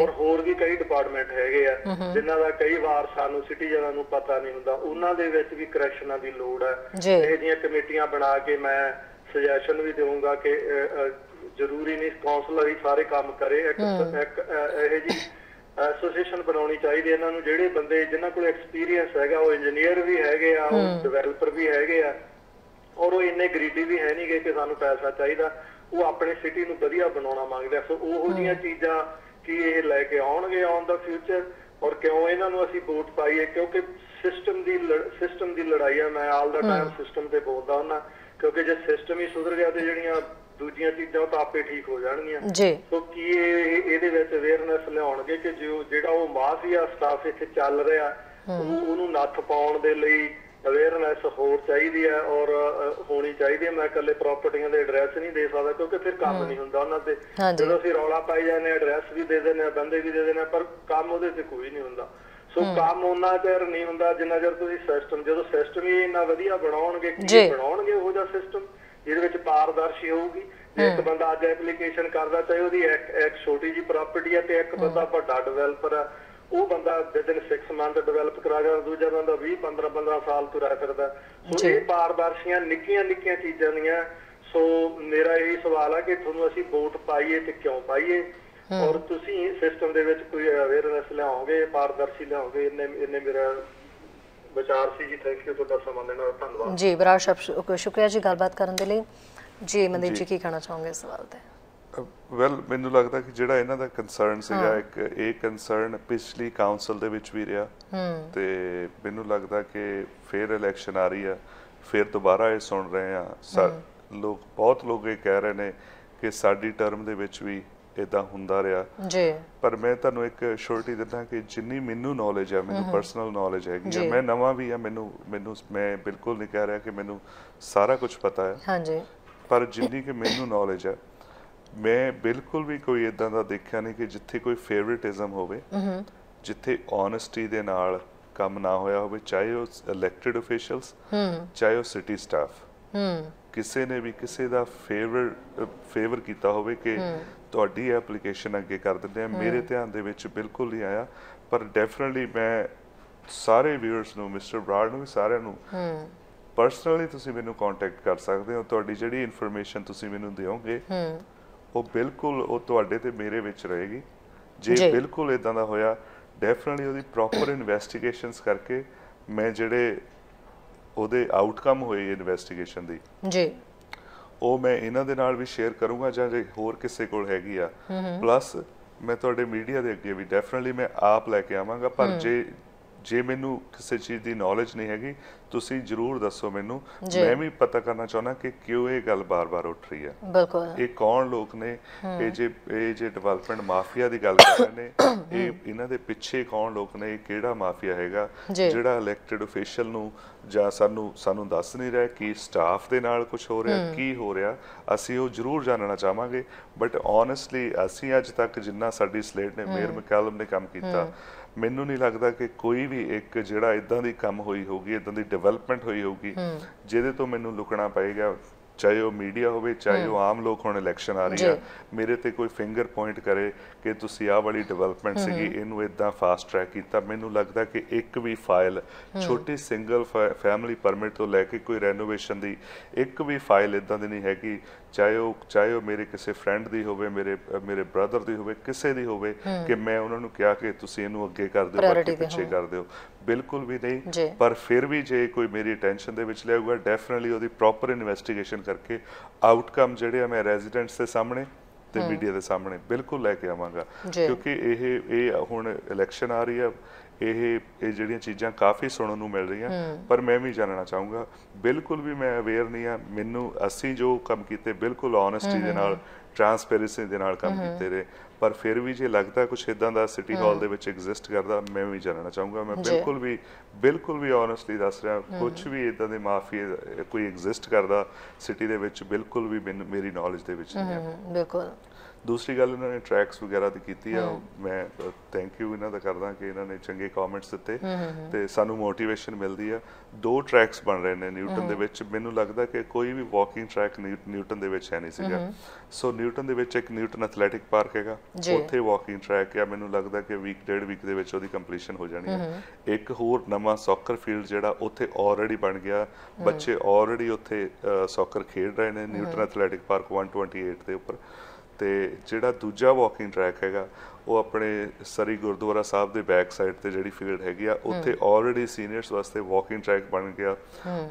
ਔਰ ਹੋਰ ਵੀ ਕਈ ਡਿਪਾਰਟਮੈਂਟ ਹੈਗੇ ਆ ਜਿਨ੍ਹਾਂ ਦਾ ਕਈ ਵਾਰ ਸਾਨੂੰ ਸਿਟੀਜ਼ਨਾਂ ਨੂੰ ਪਤਾ ਨਹੀਂ ਹੁੰਦਾ। ਉਹਨਾਂ ਦੇ ਵਿੱਚ ਵੀ ਕਰੈਕਸ਼ਨਾਂ ਦੀ ਲੋੜ ਹੈ ਇਹ ਜੀਆਂ ਕਮੇਟੀਆਂ ਬਣਾ ਕੇ ਮੈਂ ਸੁਜੈਸ਼ਨ ਵੀ ਦੇਵਾਂਗਾ ਕਿ ਜ਼ਰੂਰੀ ਨਹੀਂ ਕਾਉਂਸਲਰ ਹੀ ਸਾਰੇ ਕੰਮ ਕਰੇ। ਇੱਕ ਇੱਕ ਇਹ ਜੀ ਐਸੋਸੀਏਸ਼ਨ ਬਣਾਉਣੀ ਚਾਹੀਦੀ ਇਹਨਾਂ ਨੂੰ। ਜਿਹੜੇ ਬੰਦੇ ਜਿਨ੍ਹਾਂ ਕੋਲ ਐਕਸਪੀਰੀਅੰਸ ਹੈਗਾ ਉਹ ਇੰਜੀਨੀਅਰ ਵੀ ਹੈਗੇ ਆ ਉਹ ਡਿਵੈਲਪਰ ਵੀ ਹੈਗੇ ਆ ਔਰ ਉਹ ਇੰਨੇ ਗਰੀਡੀ ਵੀ ਹੈ ਨਹੀਂਗੇ ਕਿ ਸਾਨੂੰ ਪੈਸਾ ਚਾਹੀਦਾ। ਉਹ ਆਪਣੇ ਸਿਟੀ ਨੂੰ ਵਧੀਆ ਬਣਾਉਣਾ ਮੰਗਦੇ ਆ। ਸੋ ਉਹੋ ਜੀਆਂ ਚੀਜ਼ਾਂ ਕੀ ਇਹ ਲੈ ਕੇ ਆਉਣਗੇ ਔਨ ਦਾ ਫਿਊਚਰ ਔਰ ਕਿਉਂ ਇਹਨਾਂ ਨੂੰ ਅਸੀਂ ਵੋਟ ਪਾਈਏ? ਕਿਉਂਕਿ ਸਿਸਟਮ ਦੀ ਸਿਸਟਮ ਦੀ ਲੜਾਈ ਆ। ਮੈਂ ਆਲ ਦਾ ਟਾਈਮ ਸਿਸਟਮ ਤੇ ਬੋਲਦਾ ਹੁੰਦਾ। ਕਿਉਂਕਿ ਜੇ ਸਿਸਟਮ ਹੀ ਸੁਧਰ ਗਿਆ ਤੇ ਜਿਹੜੀਆਂ ਦੂਜੀਆਂ ਚੀਜ਼ਾਂ ਉਹ ਤਾਂ ਆਪੇ ਠੀਕ ਹੋ ਜਾਣਗੀਆਂ। ਜੀ। ਸੋ ਕੀ ਇਹ ਇਹਦੇ ਵਿੱਚ ਅਵੇਅਰਨੈਸ ਲਿਆਉਣਗੇ ਕਿ ਜੋ ਜਿਹੜਾ ਉਹ ਮਾਫੀਆ ਸਟਾਫ ਇੱਥੇ ਚੱਲ ਰਿਹਾ ਉਹ- ਉਹਨੂੰ ਨੱਥ ਪਾਉਣ ਦੇ ਲਈ ਅਵੇਅਰਨੈਸ ਹੋਰ ਚਾਹੀਦੀ ਹੈ ਔਰ ਹੋਣੀ ਚਾਹੀਦੀ ਹੈ। ਮੈਂ ਇਕੱਲੇ ਪ੍ਰਾਪਰਟੀਆਂ ਦੇ ਐਡਰੈਸ ਨਹੀਂ ਦੇ ਸਕਦਾ ਕਿਉਂਕਿ ਫਿਰ ਕੰਮ ਨਹੀਂ ਹੁੰਦਾ ਉਹਨਾਂ ਤੇ। ਜਦੋਂ ਅਸੀਂ ਰੌਲਾ ਪਾਈ ਜਾਂਦੇ ਆ ਐਡਰੈਸ ਵੀ ਦੇ ਦਿੰਦੇ ਆ ਬੰਦੇ ਵੀ ਦੇ ਦਿੰਦੇ ਆ ਪਰ ਕੰਮ ਉਹਦੇ ਤੇ ਕੋਈ ਨਹੀਂ ਹੁੰਦਾ। ਸੋ ਕੰਮ ਉਹਨਾਂ ਚਿਰ ਨਹੀਂ ਹੁੰਦਾ ਜਿੰਨਾ ਚਿਰ ਤੁਸੀਂ ਸਿਸਟਮ ਜਦੋਂ ਸਿਸਟਮ ਹੀ ਇੰਨਾ ਵਧੀਆ ਬਣਾਉਣਗੇ। ਕੀ ਬਣਾਉਣਗੇ ਉਹ ਜਿਹਾ ਸਿਸਟਮ ਜਿਹਦੇ ਵਿੱਚ ਪਾਰਦਰਸ਼ੀ ਹੋਊਗੀ। ਜੇ ਇੱਕ ਬੰਦਾ ਅੱਜ ਐਪਲੀਕੇਸ਼ਨ ਕਰਦਾ ਚਾਹੇ ਉਹਦੀ ਇੱਕ ਇੱਕ ਛੋਟੀ ਜੀ ਪ੍ਰਾਪਰਟੀ ਹੈ ਤੇ ਇੱਕ ਬੰਦਾ ਵੱਡਾ ਡਿਵੈਲਪਰ ਆ ਉਹ ਬੰਦਾ ਵਿਦਨ 6 ਮੰਥ ਡਿਵੈਲਪ ਕਰਾ ਜਾਂਦਾ ਦੂਜਾ ਬੰਦਾ 20 15 15 ਸਾਲ ਤੁਰਿਆ ਫਿਰਦਾ। ਸੋ ਜੀ। ਇਹ ਪਾਰਦਰਸ਼ੀਆਂ ਨਿੱਕੀਆਂ ਨਿੱਕੀਆਂ ਚੀਜ਼ਾਂ ਦੀਆਂ। ਸੋ ਮੇਰਾ ਇਹ ਸਵਾਲ ਆ ਕਿ ਤੁਹਾਨੂੰ ਅਸੀਂ ਵੋਟ ਪਾਈਏ ਤੇ ਕਿਉਂ ਪਾਈਏ? ਔਰ ਤੁਸੀਂ ਸਿਸਟਮ ਦੇ ਵਿੱਚ ਕੋਈ ਅਵੇਅਰਨੈਸ ਲਿਆਓਗੇ ਪਾਰਦਰਸ਼ੀ ਲਿਆਓਗੇ? ਇੰਨੇ ਇੰਨੇ ਮੇਰਾ ਵਿਚਾਰ ਸੀ ਜੀ। ਥੈਂਕ ਯੂ ਤੁਹਾਡਾ ਸਮਾਂ ਦੇਣ ਦਾ ਧੰਨਵਾਦ। ਜੀ ਸ਼ੁ- ਸ਼ੁਕਰੀਆ ਜੀ ਗੱਲਬਾਤ ਕਰਨ ਦੇ ਲਈ। ਜੀ ਮਨਦੀਪ ਜੀ। ਕੀ ਕਹਿਣਾ ਚਾਹੋਗੇ ਇਸ ਸਵਾਲ ਤੇ? ਵੈਲ ਮੈਨੂੰ ਲੱਗਦਾ ਕਿ ਜਿਹੜਾ ਇਹਨਾਂ ਦਾ ਕੰਸਰਨ ਸੀਗਾ ਇੱਕ ਇਹ ਕੰਸਰਨ ਪਿਛਲੀ ਕਾਉਂਸਲ ਦੇ ਵਿੱਚ ਵੀ ਰਿਹਾ। ਤੇ ਮੈਨੂੰ ਲੱਗਦਾ ਕਿ ਫੇਰ ਇਲੈਕਸ਼ਨ ਆ ਰਹੀ ਆ ਫਿਰ ਦੁਬਾਰਾ ਇਹ ਸੁਣ ਰਹੇ ਆ। ਲੋਕ ਬਹੁਤ ਲੋਕ ਇਹ ਕਹਿ ਰਹੇ ਨੇ ਕਿ ਸਾਡੀ ਟਰਮ ਦੇ ਵਿੱਚ ਵੀ ਇਦਾਂ ਹੁੰਦਾ ਰਿਹਾ। ਜੀ। ਪਰ ਮੈਂ ਤੁਹਾਨੂੰ ਇੱਕ ਸ਼ੋਰਟੀ ਦਿੰਦਾ ਕਿ ਜਿੰਨੀ ਮੈਨੂੰ ਨੌਲੇਜ ਹੈ ਮੈਨੂੰ ਪਰਸਨਲ ਨੌਲੇਜ ਹੈਗੀ। ਹੈ ਮੈਂ ਨਵਾਂ ਵੀ ਆ ਮੈਨੂੰ ਮੈਨੂੰ ਮੈਂ ਬਿਲਕੁਲ ਨਹੀਂ ਕਹਿ ਰਿਹਾ ਕਿ ਮੈਨੂੰ ਸਾਰਾ ਕੁਝ ਪਤਾ ਹੈ। ਹਾਂਜੀ। ਪਰ ਜਿੰਨੀ ਕਿ ਮੈਨੂੰ ਨੌਲੇਜ ਹੈ ਮੈਂ ਬਿਲਕੁਲ ਵੀ ਕੋਈ ਇਦਾਂ ਦਾ ਦੇਖਿਆ ਨਹੀਂ ਕਿ ਜਿੱਥੇ ਕੋਈ ਫੇਵਰਿਟਿਜ਼ਮ ਹੋਵੇ ਜਿੱਥੇ ਓਨੈਸਟੀ ਦੇ ਨਾਲ ਕੰਮ ਨਾ ਹੋਇਆ ਹੋਵੇ ਚਾਹੇ ਉਹ ਇਲੈਕਟਿਡ ਅਫੀਸ਼ੀਅਲਸ ਚਾਹੇ ਉਹ ਸਿਟੀ ਸਟਾਫ ਕਿਸੇ ਨੇ ਵੀ ਕਿਸੇ ਦਾ ਫੇਵਰ ਫੇਵਰ ਕੀਤਾ ਹੋਵੇ ਕਿ ਤੁਹਾਡੀ ਐਪਲੀਕੇਸ਼ਨ ਅੱਗੇ ਕਰ ਦਿੰਦੇ ਆ। ਮੇਰੇ ਧਿਆਨ ਦੇ ਵਿੱਚ ਬਿਲਕੁਲ ਨਹੀਂ ਆਇਆ ਪਰ ਡੈਫੀਨਿਟਲੀ ਮੈਂ ਸਾਰੇ ਵਿਊਅਰਸ ਨੂੰ ਮਿਸਟਰ ਬਰਾਡ ਨੂੰ ਵੀ ਸਾਰਿਆਂ ਨੂੰ ਪਰਸਨਲੀ ਤੁਸੀਂ ਮੈਨੂੰ ਕੰਟੈਕਟ ਕਰ ਸਕਦੇ ਹੋ। ਤੁਹਾਡੀ ਜਿਹੜੀ ਇਨਫੋਰਮੇਸ਼ਨ ਤੁਸੀਂ ਮੈਨੂੰ ਦਿਓਗੇ ਉਹ ਬਿਲਕੁਲ ਉਹ ਤੁਹਾਡੇ ਤੇ ਮੇਰੇ ਵਿੱਚ ਰਹੇਗੀ। ਜੀ। ਬਿਲਕੁਲ ਇਦਾਂ ਦਾ ਹੋਇਆ ਡੈਫੀਨਿਟਲੀ ਉਹਦੀ ਪ੍ਰੋਪਰ ਇਨਵੈਸਟੀਗੇਸ਼ਨਸ ਕਰਕੇ ਮੈਂ ਜਿਹੜੇ ਉਹਦੇ ਆਊਟਕਮ ਹੋਏ ਇਨਵੈਸਟੀਗੇਸ਼ਨ ਦੀ ਜੀ। ਉਹ ਮੈਂ ਇਹਨਾਂ ਦੇ ਨਾਲ ਵੀ ਸ਼ੇਅਰ ਕਰੂੰਗਾ ਜਾਂ ਜੇ ਹੋਰ ਕਿਸੇ ਕੋਲ ਹੈਗੀ ਆ। ਪਲੱਸ ਮੈਂ ਤੁਹਾਡੇ ਮੀਡੀਆ ਦੇ ਅੱਗੇ ਵੀ ਡੈਫੀਨਿਟਲੀ ਮੈਂ ਆਪ ਲੈ ਕੇ ਆਵਾਂਗਾ ਪਰ ਜੇ ਜੇ ਮੈਨੂੰ ਕਿਸੇ ਚੀਜ਼ ਦੀ ਨੌਲੇਜ ਨਹੀਂ ਹੈਗੀ ਤੁਸੀਂ ਜਰੂਰ ਦੱਸੋ ਮੈਨੂੰ। ਮੈਂ ਵੀ ਪਤਾ ਕਰਨਾ ਚਾਹੁੰਦਾ ਕਿ ਕਿਉਂ ਇਹ ਗੱਲ ਬਾਰ-ਬਾਰ ਉੱਠ ਰਹੀ ਹੈ। ਬਿਲਕੁਲ। ਇਹ ਕੌਣ ਲੋਕ ਨੇ? ਇਹ ਜੇ ਇਹ ਜੇ ਡਿਵੈਲਪਮੈਂਟ ਮਾਫੀਆ ਦੀ ਗੱਲ ਕਰ ਰਹੇ ਨੇ ਇਹ ਇਹਨਾਂ ਦੇ ਪਿੱਛੇ ਕੌਣ ਲੋਕ ਨੇ? ਇਹ ਕਿਹੜਾ ਮਾਫੀਆ ਹੈਗਾ। ਜਿਹੜਾ ਇਲੈਕਟਿਡ ਅਫੀਸ਼ੀਅਲ ਨੂੰ ਜਾਂ ਸਾਨੂੰ ਸਾਨੂੰ ਦੱਸ ਨਹੀਂ ਰਿਹਾ ਕਿ ਸਟਾਫ ਦੇ ਨਾਲ ਕੁਝ ਹੋ ਰਿਹਾ ਕੀ ਹੋ ਰਿਹਾ ਅਸੀਂ ਉਹ ਜ਼ਰੂਰ ਜਾਣਨਾ ਚਾਹਾਂਗੇ। ਬਟ ਓਨੈਸਟਲੀ ਅਸੀਂ ਅੱਜ ਤੱਕ ਜਿੰਨਾ ਸਾਡੀ ਸਲੇਟ ਨੇ ਮੇਅਰ ਮਕੈਲਮ ਨੇ ਕੰਮ ਕੀਤਾ ਮੈਨੂੰ ਨਹੀਂ ਲੱਗਦਾ ਕਿ ਕੋਈ ਵੀ ਇੱਕ ਜਿਹੜਾ ਇਦਾਂ ਦੀ ਕੰਮ ਹੋਈ ਹੋਊਗੀ ਇਦਾਂ ਦੀ ਡਿਵੈਲਪਮੈਂਟ ਹੋਈ ਹੋਊਗੀ ਜਿਹਦੇ ਤੋਂ ਮੈਨੂੰ ਲੁਕਣਾ ਪਏਗਾ ਚਾਹੇ ਉਹ ਮੀਡੀਆ ਹੋਵੇ ਚਾਹੇ ਉਹ ਆਮ ਲੋਕ ਹੁਣ ਇਲੈਕਸ਼ਨ ਆ ਰਹੀ ਆ। ਮੇਰੇ ਤੇ ਕੋਈ ਫਿੰਗਰ ਪੁਆਇੰਟ ਕਰੇ ਕਿ ਤੁਸੀਂ ਆਹ ਵਾਲੀ ਡਿਵੈਲਪਮੈਂਟ ਸੀਗੀ ਇਹਨੂੰ ਇਦਾਂ ਫਾਸਟ ਟਰੈਕ ਕੀਤਾ। ਮੈਨੂੰ ਲੱਗਦਾ ਕਿ ਇੱਕ ਵੀ ਫਾਈਲ ਛੋਟੀ ਸਿੰਗਲ ਫੈਮਿਲੀ ਪਰਮਿਟ ਤੋਂ ਲੈ ਕੇ ਕੋਈ ਰੈਨੋਵੇਸ਼ਨ ਦੀ ਇੱਕ ਵੀ ਫਾਈਲ ਇਦਾਂ ਦੀ ਨਹੀਂ ਹੈਗੀ ਚਾਹੇ ਉਹ ਚਾਹੇ ਉਹ ਮੇਰੇ ਕਿਸੇ ਫਰੈਂਡ ਦੀ ਹੋਵੇ ਮੇਰੇ ਮੇਰੇ ਬ੍ਰਦਰ ਦੀ ਹੋਵੇ ਕਿਸੇ ਦੀ ਹੋਵੇ ਕਿ ਮੈਂ ਉਹਨਾਂ ਨੂੰ ਕਿਹਾ ਕਿ ਤੁਸੀਂ ਇਹਨੂੰ ਅੱਗੇ ਕਰ ਦਿਓ ਬਾਕੀ ਪਿੱਛੇ ਕਰ ਦਿਓ। ਬਿਲਕੁਲ ਵੀ। ਨਹੀਂ। ਪਰ ਫਿਰ ਵੀ ਜੇ ਕੋਈ ਮੇਰੀ ਅਟੈਂਸ਼ਨ ਦੇ ਵਿੱਚ ਲਿਆਊਗਾ ਡੈਫੀਨਿਟਲੀ ਉਹਦੀ ਪ੍ਰੋਪਰ ਇਨਵੈਸਟੀਗੇਸ਼ਨ ਕਰਕੇ ਆਊਟਕਮ ਜਿਹੜੇ ਆ ਮੈਂ ਰੈਜ਼ੀਡੈਂਟਸ ਦੇ ਸਾਹਮਣੇ ਤੇ ਮੀਡੀਆ ਦੇ ਸਾਹਮਣੇ ਬਿਲਕੁਲ ਲੈ ਕੇ ਆਵਾਂਗਾ। ਕਿਉਂਕਿ ਇਹ ਇਹ ਹੁਣ ਇਲੈਕਸ਼ਨ ਆ ਰਹੀ ਆ ਇਹ ਇਹ ਜਿਹੜੀਆਂ ਚੀਜ਼ਾਂ ਕਾਫੀ ਸੁਣਨ ਨੂੰ ਮਿਲ ਰਹੀਆਂ ਪਰ ਮੈਂ ਵੀ ਜਾਣਨਾ ਚਾਹੂੰਗਾ। ਬਿਲਕੁਲ ਵੀ ਮੈਂ ਅਵੇਅਰ ਨਹੀਂ ਆ ਮੈਨੂੰ ਅਸੀਂ ਜੋ ਕੰਮ ਕੀਤੇ ਬਿਲਕੁਲ ਓਨੈਸਟੀ ਦੇ ਨਾਲ ਟਰਾਂਸਪੇਰੈਂਸੀ ਦੇ ਨਾਲ ਕੰਮ ਕੀਤੇ ਰਹੇ। ਪਰ ਫਿਰ ਵੀ ਜੇ ਲੱਗਦਾ ਕੁਝ ਇਦਾਂ ਦਾ ਸਿਟੀ ਹਾਲ ਦੇ ਵਿੱਚ ਐਗਜ਼ਿਸਟ ਕਰਦਾ ਮੈਂ ਵੀ ਜਾਣਨਾ ਚਾਹੂੰਗਾ। ਮੈਂ। ਬਿਲਕੁਲ ਵੀ ਬਿਲਕੁਲ ਵੀ ਓਨੈਸਟਲੀ ਦੱਸ ਰਿਹਾ ਕੁਝ ਵੀ ਇਦਾਂ ਦੇ ਮਾਫੀਆ ਕੋਈ ਐਗਜ਼ਿਸਟ ਕਰਦਾ ਸਿਟੀ ਦੇ ਵਿੱਚ ਬਿਲਕੁਲ ਵੀ ਮੇਰੀ ਨੌਲੇਜ ਦੇ ਵਿੱਚ ਨਹੀਂ ਹੈ। ਬਿਲਕੁਲ। ਦੂਸਰੀ ਗੱਲ ਇਹਨਾਂ ਨੇ ਟਰੈਕਸ ਵਗੈਰਾ ਦੀ ਕੀਤੀ ਆ ਮੈਂ ਥੈਂਕ ਯੂ ਇਹਨਾਂ ਦਾ ਕਰਦਾ ਕਿ ਇਹਨਾਂ ਨੇ ਚੰਗੇ ਕਮੈਂਟਸ ਦਿੱਤੇ ਤੇ ਸਾਨੂੰ ਮੋਟੀਵੇਸ਼ਨ ਮਿਲਦੀ ਆ। ਦੋ ਟਰੈਕਸ ਬਣ ਰਹੇ ਨੇ ਨਿਊਟਨ ਦੇ ਵਿੱਚ। ਮੈਨੂੰ ਲੱਗਦਾ ਕਿ ਕੋਈ ਵੀ ਵਾਕਿੰਗ ਟਰੈਕ ਨਿਊਟਨ ਦੇ ਵਿੱਚ ਹੈ ਨਹੀਂ ਸੀਗਾ। ਸੋ ਨਿਊਟਨ ਦੇ ਵਿੱਚ ਇੱਕ ਨਿਊਟਨ ਐਥਲੈਟਿਕ ਪਾਰਕ ਹੈਗਾ। ਉੱਥੇ ਵਾਕਿੰਗ ਟਰੈਕ ਆ। ਮੈਨੂੰ ਲੱਗਦਾ ਕਿ ਵੀਕ ਡੇਢ ਵੀਕ ਦੇ ਵਿੱਚ ਉਹਦੀ ਕੰਪਲੀਸ਼ਨ ਹੋ ਜਾਣੀ ਹੈ ਇੱਕ ਹੋਰ ਨਵਾਂ ਸੌਕਰ ਫੀਲਡ ਜਿਹੜਾ ਉੱਥੇ ਆਲਰੇਡੀ ਬਣ ਗਿਆ। ਬੱਚੇ ਆਲਰੇਡੀ ਉੱਥੇ ਸੌਕਰ ਖੇਡ ਰਹੇ ਨੇ। ਨਿਊਟਨ ਐਥਲੈਟਿਕ ਪਾਰਕ 128 ਦੇ ਉੱਪਰ। ਤੇ ਜਿਹੜਾ ਦੂਜਾ ਵਾਕਿੰਗ ਟਰੈਕ ਹੈਗਾ ਉਹ ਆਪਣੇ ਸਰੀ ਗੁਰਦੁਆਰਾ ਸਾਹਿਬ ਦੇ ਬੈਕ ਸਾਈਡ ਤੇ ਜਿਹੜੀ ਫੀਲਡ ਹੈਗੀ ਆ ਉੱਥੇ ਆਲਰੇਡੀ ਸੀਨੀਅਰਸ ਵਾਸਤੇ ਵਾਕਿੰਗ ਟਰੈਕ ਬਣ ਗਿਆ।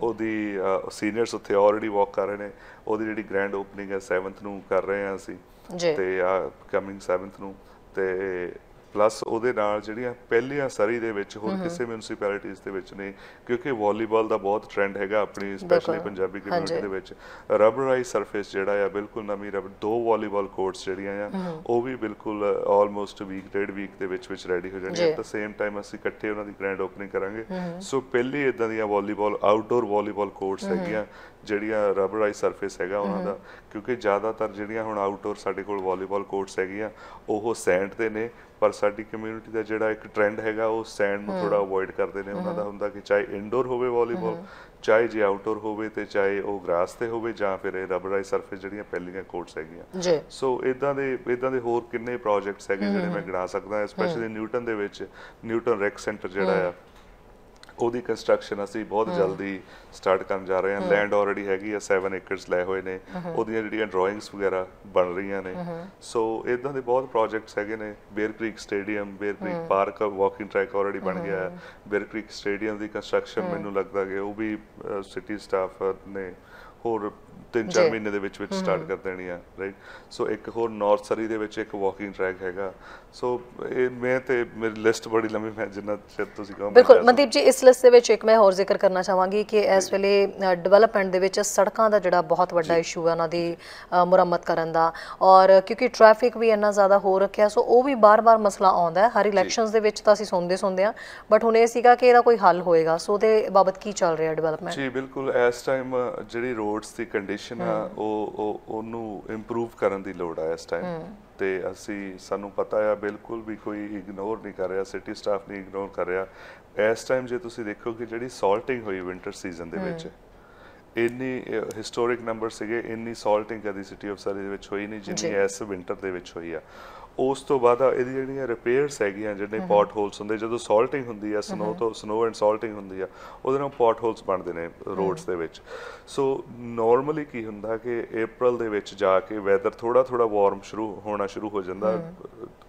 ਉਹਦੀ ਸੀਨੀਅਰਸ ਉੱਥੇ ਆਲਰੇਡੀ ਵਾਕ ਕਰ ਰਹੇ ਨੇ। ਉਹਦੀ ਜਿਹੜੀ ਗ੍ਰੈਂਡ ਓਪਨਿੰਗ ਹੈ 7th ਨੂੰ ਕਰ ਰਹੇ ਆ ਅਸੀਂ। ਤੇ ਆ ਕਮਿੰਗ 7th ਨੂੰ। ਤੇ ਪਲੱਸ ਉਹਦੇ ਨਾਲ ਜਿਹੜੀਆਂ ਪਹਿਲੀਆਂ ਸਰੀ ਦੇ ਵਿੱਚ ਹੋਰ ਕਿਸੇ ਮਿਊਨਿਸਪੈਲਿਟੀਜ਼ ਦੇ ਵਿੱਚ ਨਹੀਂ ਕਿਉਂਕਿ ਵਾਲੀਬਾਲ ਦਾ ਬਹੁਤ ਟ੍ਰੈਂਡ ਹੈਗਾ ਆਪਣੀ ਸਪੈਸ਼ਲੀ। ਪੰਜਾਬੀ। ਕਮਿਊਨਿਟੀ ਦੇ ਵਿੱਚ। ਰਬਰਾਈਜ਼ ਸਰਫੇਸ ਜਿਹੜਾ ਆ ਬਿਲਕੁਲ ਨਵੀਂ ਰਬ ਦੋ ਵਾਲੀਬਾਲ ਕੋਰਟਸ ਜਿਹੜੀਆਂ ਆ ਉਹ ਵੀ ਬਿਲਕੁਲ ਆਲਮੋਸਟ ਵੀਕ ਡੇਢ ਵੀਕ ਦੇ ਵਿੱਚ ਵਿੱਚ ਰੈਡੀ ਹੋ ਜੀ। ਜਾਣੀਆਂ ਐਟ ਦ ਸੇਮ ਟਾਈਮ ਅਸੀਂ ਇਕੱਠੇ ਉਹਨਾਂ ਦੀ ਗ੍ਰੈਂਡ ਓਪਨਿੰਗ ਕਰਾਂਗੇ। ਸੋ ਪਹਿਲੀ ਇਦਾਂ ਦੀਆਂ ਵਾਲੀਬਾਲ ਆਊਟਡੋਰ ਵਾਲੀਬਾਲ ਕੋਰਟਸ ਹੈਗੀਆਂ ਜਿਹੜੀਆਂ ਰਬਰਾਈਜ਼ ਸਰਫੇਸ ਹੈਗਾ ਉਹਨਾਂ ਦਾ। ਕਿਉਂਕਿ ਜ਼ਿਆਦਾਤਰ ਜਿਹੜੀਆਂ ਹੁਣ ਆਊਟਡੋਰ ਸਾਡੇ ਕੋਲ ਵਾਲੀਬਾਲ ਕੋਰਟਸ ਹੈਗੀਆਂ ਉਹ ਸੈਂਡ ਤੇ ਨੇ। ਪਰ ਸਾਡੀ ਕਮਿਊਨਿਟੀ ਦਾ ਜਿਹੜਾ ਇੱਕ ਟ੍ਰੈਂਡ ਹੈਗਾ ਉਹ ਸੈਂਡ ਨੂੰ ਥੋੜਾ ਅਵੋਇਡ ਕਰਦੇ ਨੇ। ਉਹਨਾਂ ਦਾ ਹੁੰਦਾ ਕਿ ਚਾਹੇ ਇਨਡੋਰ ਹੋਵੇ ਵਾਲੀਬਾਲ ਚਾਹੇ ਜੇ ਆਊਟਡੋਰ ਹੋਵੇ ਤੇ ਚਾਹੇ ਉਹ ਗ੍ਰਾਸ ਤੇ ਹੋਵੇ ਜਾਂ ਫਿਰ ਇਹ ਰਬਰਾਈਜ਼ ਸਰਫੇਸ ਜਿਹੜੀਆਂ ਪਹਿਲੀਆਂ ਕੋਰਟਸ ਹੈਗੀਆਂ। ਸੋ ਇਦਾਂ ਦੇ ਇਦਾਂ ਦੇ ਹੋਰ ਕਿੰਨੇ ਪ੍ਰੋਜੈਕਟਸ ਹੈਗੇ ਜਿਹੜੇ ਮੈਂ ਗਿਣਾ ਸਕਦਾ ਸਪੈਸ਼ਲੀ ਨਿਊਟਨ ਦੇ ਵਿੱਚ ਨਿਊਟਨ ਰੈਕ ਸੈਂਟਰ ਜਿਹੜਾ ਆ ਉਹਦੀ ਕੰਸਟਰਕਸ਼ਨ ਅਸੀਂ ਬਹੁਤ ਜਲਦੀ ਸਟਾਰਟ ਕਰਨ ਜਾ ਰਹੇ ਹਾਂ। ਲੈਂਡ ਆਲਰੇਡੀ ਹੈਗੀ ਆ 7 ਏਕੜਸ ਲੈ ਹੋਏ ਨੇ। ਉਹਦੀਆਂ ਜਿਹੜੀਆਂ ਡਰਾਇੰਗਸ ਵਗੈਰਾ ਬਣ ਰਹੀਆਂ ਨੇ। ਸੋ ਇਦਾਂ ਦੇ ਬਹੁਤ ਪ੍ਰੋਜੈਕਟਸ ਹੈਗੇ ਨੇ। Bear Creek stadium Bear Creek park walking track already ਬਣ ਗਿਆ ਹੈ। ਬੇਰ ਕ੍ਰੀਕ ਸਟੇਡੀਅਮ ਦੀ ਕੰਸਟਰਕਸ਼ਨ ਮੈਨੂੰ ਲੱਗਦਾ ਕਿ ਉਹ ਵੀ ਸਿਟੀ ਸਟਾਫ ਨੇ ਹੋਰ ਤਿੰਨ ਚਾਰ ਜੀ। ਮਹੀਨੇ ਦੇ ਵਿੱਚ ਵਿੱਚ ਸਟਾਰਟ ਕਰ ਦੇਣੀ ਆ ਰਾਈਟ ਸੋ ਇੱਕ ਹੋਰ ਨਾਰਥ ਸਰੀ ਦੇ ਵਿੱਚ ਇੱਕ ਵਾਕਿੰਗ ਟਰੈਕ ਹੈਗਾ। ਸੋ ਇਹ ਮੈਂ ਤੇ ਮੇਰੀ ਲਿਸਟ ਬੜੀ ਲੰਮੀ ਮੈਂ ਜਿੰਨਾ ਚਿਰ ਤੁਸੀਂ ਕਹੋ ਬਿਲਕੁਲ। ਮਨਦੀਪ ਜੀ ਇਸ ਲਿਸਟ ਦੇ ਵਿੱਚ ਇੱਕ ਮੈਂ ਹੋਰ ਜ਼ਿਕਰ ਕਰਨਾ ਚਾਹਾਂਗੀ ਕਿ ਇਸ ਵੇਲੇ ਡਿਵੈਲਪਮੈਂਟ ਦੇ ਵਿੱਚ ਸੜਕਾਂ ਦਾ ਜਿਹੜਾ ਬਹੁਤ ਵੱਡਾ ਇਸ਼ੂ ਹੈ ਉਹਨਾਂ ਦੀ ਮੁਰੰਮਤ ਕਰਨ ਦਾ। ਔਰ ਕਿਉਂਕਿ ਟ੍ਰੈਫਿਕ ਵੀ ਇੰਨਾ ਜ਼ਿਆਦਾ ਹੋ ਰੱਖਿਆ ਸੋ ਉਹ ਵੀ ਬਾਰ-ਬਾਰ ਮਸਲਾ ਆਉਂਦਾ ਹੈ। ਹਰ ਇਲੈਕਸ਼ਨਸ ਦੇ ਵਿੱਚ ਤਾਂ ਅਸੀਂ ਸੁਣਦੇ ਸੁਣਦੇ ਆ ਬਟ ਹੁਣ ਇਹ ਸੀਗਾ ਕਿ ਇਹਦਾ ਕੋਈ ਹੱਲ ਹੋਏਗਾ। ਸੋ ਉਹਦੇ ਬਾਬਤ ਕੀ ਚੱਲ ਰਿਹਾ ਡਿਵੈਲਪਮੈਂਟ ਜੀ ਬਿਲਕੁਲ। ਇਸ ਟਾਈਮ ਜਿਹੜੀ ਰੋਡਸ ਦੀ ਕੰਡੀਸ਼ਨ ਆ ਉਹ ਉਹ ਉਹਨੂੰ ਇੰਪਰੂਵ ਕਰਨ ਦੀ ਲੋੜ ਆ ਇਸ ਟਾਈਮ ਤੇ ਅਸੀਂ ਸਾਨੂੰ ਪਤਾ ਆ ਬਿਲਕੁਲ ਵੀ ਕੋਈ ਇਗਨੋਰ ਨਹੀਂ ਕਰ ਰਿਹਾ ਸਿਟੀ ਸਟਾਫ ਨਹੀਂ ਇਗਨੋਰ ਕਰ ਰਿਹਾ। ਇਸ ਟਾਈਮ ਜੇ ਤੁਸੀਂ ਦੇਖੋ ਕਿ ਜਿਹੜੀ ਸਾਲਟਿੰਗ ਹੋਈ ਵਿੰਟਰ ਸੀਜ਼ਨ ਦੇ ਵਿੱਚ ਇੰਨੀ ਹਿਸਟੋਰਿਕ ਨੰਬਰ ਸੀਗੇ ਇੰਨੀ ਸਾਲਟਿੰਗ ਕਦੀ ਸਿਟੀ ਆਫ ਸਰੀ ਦੇ ਵਿੱਚ ਹੋਈ ਨਹੀਂ ਜਿੰਨੀ। ਇਸ ਵਿੰਟਰ ਦੇ ਵਿੱਚ ਹੋਈ ਆ। ਉਸ ਤੋਂ ਬਾਅਦ ਆ ਇਹਦੀ ਜਿਹੜੀਆਂ ਰਿਪੇਅਰਸ ਹੈਗੀਆਂ ਜਿਹੜੇ ਪੌਟ ਹੋਲਸ ਹੁੰਦੇ ਜਦੋਂ ਸਾਲਟਿੰਗ ਹੁੰਦੀ ਆ ਸਨੋ ਤੋਂ ਸਨੋ ਐਂਡ ਸਾਲਟਿੰਗ ਹੁੰਦੀ ਆ ਉਹਦੇ ਨਾਲ ਪੌਟ ਹੋਲਸ ਬਣਦੇ ਨੇ ਰੋਡਸ ਦੇ ਵਿੱਚ। ਸੋ ਨਾਰਮਲੀ ਕੀ ਹੁੰਦਾ ਕਿ April ਦੇ ਵਿੱਚ ਜਾ ਕੇ ਵੈਦਰ ਥੋੜਾ ਥੋੜਾ ਵਾਰਮ ਸ਼ੁਰੂ ਹੋਣਾ ਸ਼ੁਰੂ ਹੋ ਜਾਂਦਾ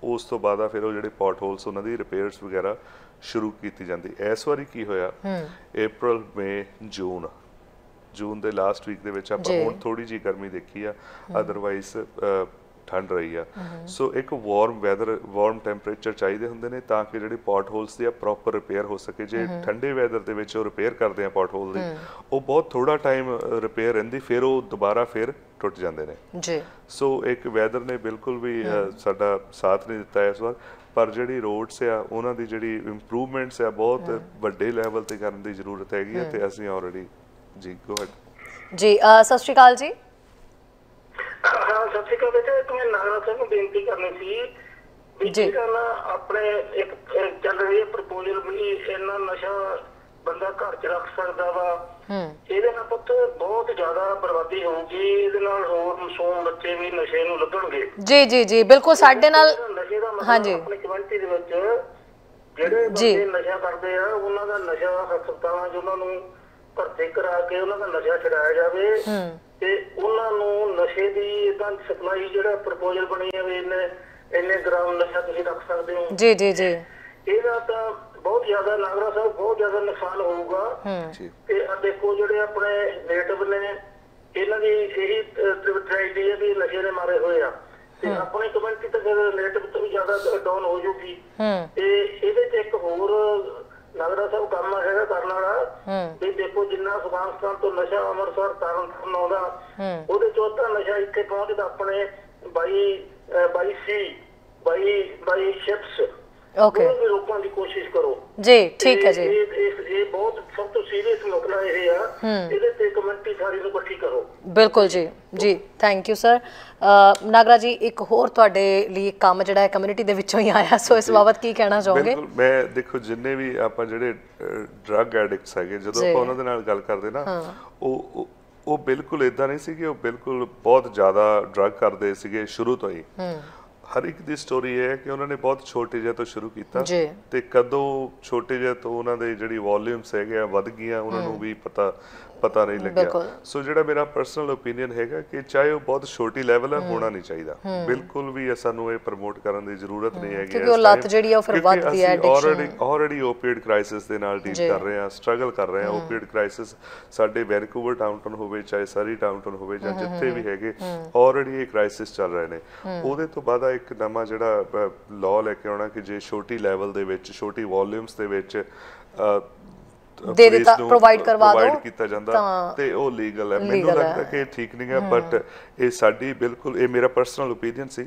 ਉਸ ਤੋਂ ਬਾਅਦ ਆ ਫਿਰ ਉਹ ਜਿਹੜੇ ਪੌਟ ਹੋਲਸ ਉਹਨਾਂ ਦੀ ਰਿਪੇਅਰਸ ਵਗੈਰਾ ਸ਼ੁਰੂ ਕੀਤੀ ਜਾਂਦੀ। ਇਸ ਵਾਰੀ ਕੀ ਹੋਇਆ? April ਮਈ ਜੂਨ ਜੂਨ ਦੇ ਲਾਸਟ ਵੀਕ ਦੇ ਵਿੱਚ ਆਪਾਂ। ਹੁਣ ਥੋੜੀ ਜੀ ਗਰਮੀ ਦੇਖੀ ਆ। ਅਦਰਵਾਈਜ਼ ਠੰਡ ਰਹੀ ਆ। ਸੋ ਇੱਕ ਵਾਰਮ ਵੈਦਰ ਵਾਰਮ ਟੈਂਪਰੇਚਰ ਚਾਹੀਦੇ ਹੁੰਦੇ ਨੇ ਤਾਂ ਕਿ ਜਿਹੜੀ ਪੌਟ ਹੋਲਸ ਦੀ ਆ ਪ੍ਰੋਪਰ ਰਿਪੇਅਰ ਹੋ ਸਕੇ। ਜੇ ਠੰਡੇ ਵੈਦਰ ਦੇ ਵਿੱਚ ਉਹ ਰਿਪੇਅਰ ਕਰਦੇ ਆ ਪੌਟ ਹੋਲ ਦੀ ਉਹ ਬਹੁਤ ਥੋੜਾ ਟਾਈਮ ਰਿਪੇਅਰ ਰਹਿੰਦੀ ਫਿਰ ਉਹ ਦੁਬਾਰਾ ਫਿਰ ਟੁੱਟ ਜਾਂਦੇ ਨੇ। ਜੀ। ਸੋ ਇੱਕ ਵੈਦਰ ਨੇ ਬਿਲਕੁਲ ਵੀ ਸਾਡਾ ਸਾਥ ਨਹੀਂ ਦਿੱਤਾ ਇਸ ਵਾਰ ਪਰ ਜਿਹੜੀ ਰੋਡਸ ਆ ਉਹਨਾਂ ਦੀ ਜਿਹੜੀ ਇੰਪਰੂਵਮੈਂਟਸ ਆ ਬਹੁਤ ਵੱਡੇ ਲੈਵਲ ਤੇ ਕਰਨ ਦੀ ਜ਼ਰੂਰਤ ਹੈਗੀ ਤੇ ਅਸੀਂ ਆਲਰੇਡੀ ਜੀ ਗੋ ਹੈਡ ਜੀ ਸਤਿ ਸ਼੍ਰੀ ਅਕਾਲ ਜੀ। ਹਾਂ ਸਤਿ ਸ਼੍ਰੀ ਅਕਾਲ ਬੇਟਾ ਇੱਕ ਮੈਂ ਨਾਗਰਾ ਸਿੰਘ ਨੂੰ ਬੇਨਤੀ ਕਰਨੀ ਸੀ ਜੀ। ਜਿਹੜਾ ਨਾ ਆਪਣੇ ਇੱਕ ਚੱਲ ਰਹੀ ਹੈ ਪ੍ਰਪੋਜ਼ਲ ਵੀ ਇੰਨਾ ਨਸ਼ਾ ਬੰਦਾ ਘਰ 'ਚ ਰੱਖ ਸਕਦਾ ਵਾ ਹੂੰ ਇਹਦੇ ਨਾਲ ਪੁੱਤ ਬਹੁਤ ਜ਼ਿਆਦਾ ਬਰਬਾਦੀ ਹੋਊਗੀ ਇਹਦੇ ਨਾਲ ਹੋਰ ਮਾਸੂਮ ਬੱਚੇ ਵੀ ਨਸ਼ੇ ਨੂੰ ਲੱਗਣਗੇ ਜੀ ਜੀ ਜੀ ਬਿਲਕੁਲ ਸਾਡੇ ਨਾਲ ਹਾਂਜੀ। ਆਪਣੀ ਕਮਿਊਨਿਟੀ ਦੇ ਵਿੱਚ ਜਿਹੜੇ। ਬੰਦੇ ਨਸ਼ਾ ਕਰਦੇ ਆ ਉਹਨਾਂ ਦਾ ਨਸ਼ਾ ਹਸਪਤਾਲਾਂ 'ਚ ਉਹਨਾਂ ਨੂੰ ਭਰਤੀ ਕਰਾ ਕੇ ਉਹਨਾਂ ਦਾ ਨਸ਼ਾ ਛਡਾਇਆ ਜਾਵੇ ਹੂੰ ਤੇ ਉਹਨਾਂ ਨੂੰ ਨਸ਼ੇ ਦੀ ਇਦਾਂ ਸਪਲਾਈ ਜਿਹੜਾ ਪ੍ਰਪੋਜ਼ਲ ਬਣੀ ਹੈ ਵੀ ਇੰਨੇ ਇੰਨੇ ਗ੍ਰਾਮ ਨਸ਼ਾ ਤੁਸੀਂ ਰੱਖ ਸਕਦੇ ਹੋ। ਜੀ ਜੀ ਜੀ। ਇਹਦਾ ਤਾਂ ਬਹੁਤ ਜ਼ਿਆਦਾ ਨਾਗਰਾ ਸਾਹਿਬ ਬਹੁਤ ਜ਼ਿਆਦਾ ਨੁਕਸਾਨ ਹੋਊਗਾ। ਹੂੰ। ਜੀ। ਤੇ ਆ ਦੇਖੋ ਜਿਹੜੇ ਆਪਣੇ ਨੇਟਿਵ ਨੇ ਇਹਨਾਂ ਦੀ ਇਹੀ ਟ੍ਰੈਜਡੀ ਹੈ ਵੀ ਨਸ਼ੇ ਦੇ ਮਾਰੇ ਹੋਏ ਆ। ਤੇ ਆਪਣੀ ਕਮਿਊਨਿਟੀ ਤਾਂ ਫਿਰ ਰਿਲੇਟਿਵ ਤੋਂ ਵੀ ਜ਼ਿਆਦਾ ਡਾਊਨ ਹੋ ਜੂਗੀ। ਹੂੰ। ਤੇ ਇਹਦੇ ਤੇ ਇੱਕ ਹੋਰ ਨਗਰਾ ਸਾਹਿਬ ਕੰਮ ਹੈਗਾ ਕਰਨ ਵਾਲਾ। ਵੀ ਦੇਖੋ ਜਿੰਨਾ ਅਫਗਾਨਿਸਤਾਨ ਤੋਂ ਨਸ਼ਾ ਅੰਮ੍ਰਿਤਸਰ ਤਰਨ ਤਾਰਨ ਆਉਂਦਾ ਉਹਦੇ ਚੋਂ ਅੱਧਾ ਨਸ਼ਾ ਇੱਥੇ ਪਹੁੰਚਦਾ ਆਪਣੇ ਬਾਈ ਬਾਈ ਸੀ ਬਾਈ ਬਾਈ ਸ਼ਿਪਸ। ਓਕੇ ਵੀ ਰੋਕਣ ਦੀ ਕੋਸ਼ਿਸ਼ ਕਰੋ। ਜੀ ਠੀਕ ਹੈ ਜੀ। ਇਹ ਬਹੁਤ ਸਭ ਤੋਂ ਸੀਰੀਅਸ ਮਸਲਾ ਇਹ ਆ। ਇਹਦੇ ਤੇ ਕਮਿਊਨਿਟੀ ਸਾਰੀ ਨੂੰ ਇਕੱਠੀ ਕਰੋ। ਬਿਲਕੁਲ ਜੀ। ਜੀ ਥੈਂਕ ਯੂ ਸਰ ਨਾਗਰਾ ਜੀ ਇੱਕ ਹੋਰ ਤੁਹਾਡੇ ਲਈ ਕੰਮ ਜਿਹੜਾ ਹੈ ਕਮਿਊਨਿਟੀ ਦੇ ਵਿੱਚੋਂ ਹੀ ਆਇਆ ਸੋ ਇਸ ਬਾਬਤ ਕੀ ਕਹਿਣਾ ਚਾਹੋਗੇ? ਬਿਲਕੁਲ ਮੈਂ ਦੇਖੋ ਜਿੰਨੇ ਵੀ ਆਪਾਂ ਜਿਹੜੇ ਡਰੱਗ ਐਡਿਕਟਸ ਹੈਗੇ ਜਦੋਂ। ਆਪਾਂ ਉਹਨਾਂ ਦੇ ਨਾਲ ਗੱਲ ਕਰਦੇ ਨਾ ਉਹ ਉਹ- ਉਹ ਬਿਲਕੁਲ ਇਦਾਂ ਨਹੀਂ ਸੀ ਕਿ ਉਹ ਬਿਲਕੁਲ ਬਹੁਤ ਜ਼ਿਆਦਾ ਡਰੱਗ ਕਰਦੇ ਸੀਗੇ ਸ਼ੁਰੂ ਤੋਂ ਹੀ। ਹਰ ਇੱਕ ਦੀ ਸਟੋਰੀ ਹੈ ਕਿ ਉਹਨਾਂ ਨੇ ਬਹੁਤ ਛੋਟੇ ਜਿਹੇ ਤੋਂ ਸ਼ੁਰੂ ਕੀਤਾ। ਤੇ ਕਦੋਂ ਛੋਟੇ ਜਿਹੇ ਤੋਂ ਉਹਨਾਂ ਦੇ ਜਿਹੜੀ ਵੋਲਿਊਮਸ ਹੈਗੇ ਆ ਵੱਧ ਗਈਆਂ ਉਹਨਾਂ ਨੂੰ ਵੀ ਪਤਾ ਪਤਾ ਨਹੀਂ ਲੱਗਿਆ। ਸੋ ਜਿਹੜਾ ਮੇਰਾ ਪਰਸਨਲ ਓਪੀਨੀਅਨ ਹੈਗਾ ਕਿ ਚਾਹੇ ਉਹ ਬਹੁਤ ਛੋਟੀ ਲੈਵਲ ਹੈ। ਹੋਣਾ ਨਹੀਂ ਚਾਹੀਦਾ। ਬਿਲਕੁਲ ਵੀ ਸਾਨੂੰ ਇਹ ਪ੍ਰਮੋਟ ਕਰਨ ਦੀ ਜ਼ਰੂਰਤ ਨਹੀਂ ਹੈਗੀ ਕਿਉਂਕਿ ਉਹ ਲੱਤ ਜਿਹੜੀ ਆ ਉਹ ਫਿਰ ਵੱਧਦੀ ਹੈ, addiction। Already already opioid crisis ਦੇ ਨਾਲ ਡੀਲ ਕਰ ਰਹੇ ਆ ਸਟਰਗਲ ਕਰ ਰਹੇ ਆ। ਓਪੀਡ ਕ੍ਰਾਈਸਿਸ ਸਾਡੇ ਵੈਨਕੂਵਰ ਡਾਊਨਟਾਊਨ ਹੋਵੇ ਚਾਹੇ ਸਰੀ ਡਾਊਨਟਾਊਨ ਹੋਵੇ ਜਾਂ ਜਿੱਥੇ ਵੀ ਹੈਗੇ ਆਲਰੇਡੀ ਇਹ ਕ੍ਰਾਈਸਿਸ ਚੱਲ ਰਹੇ ਨੇ। ਉਹਦੇ ਤੋਂ ਬਾਅਦ ਇੱਕ ਨਵਾਂ ਜਿਹੜਾ ਲਾਅ ਲੈ ਕੇ ਆਉਣਾ ਕਿ ਜੇ ਛੋਟੀ ਲੈਵਲ ਦੇ ਵਿੱਚ ਛੋਟੀ ਵੋਲਿਊਮਸ ਦੇ ਵਿੱਚ ਦੇ ਦਿੱਤਾ- provide ਕਰਵਾ ਦਿਓ, ਕੀਤਾ ਜਾਂਦਾ ਤਾਂ ਉਹ ਲੀਗਲ ਹੈ। ਮੈਨੂੰ ਲੱਗਦਾ। ਕਿ ਠੀਕ ਨਹੀਂ ਹੈ ਬਟ ਇਹ ਸਾਡੀ ਬਿਲਕੁਲ ਇਹ ਮੇਰਾ ਪਰਸਨਲ ਓਪੀਨੀਅਨ ਸੀ।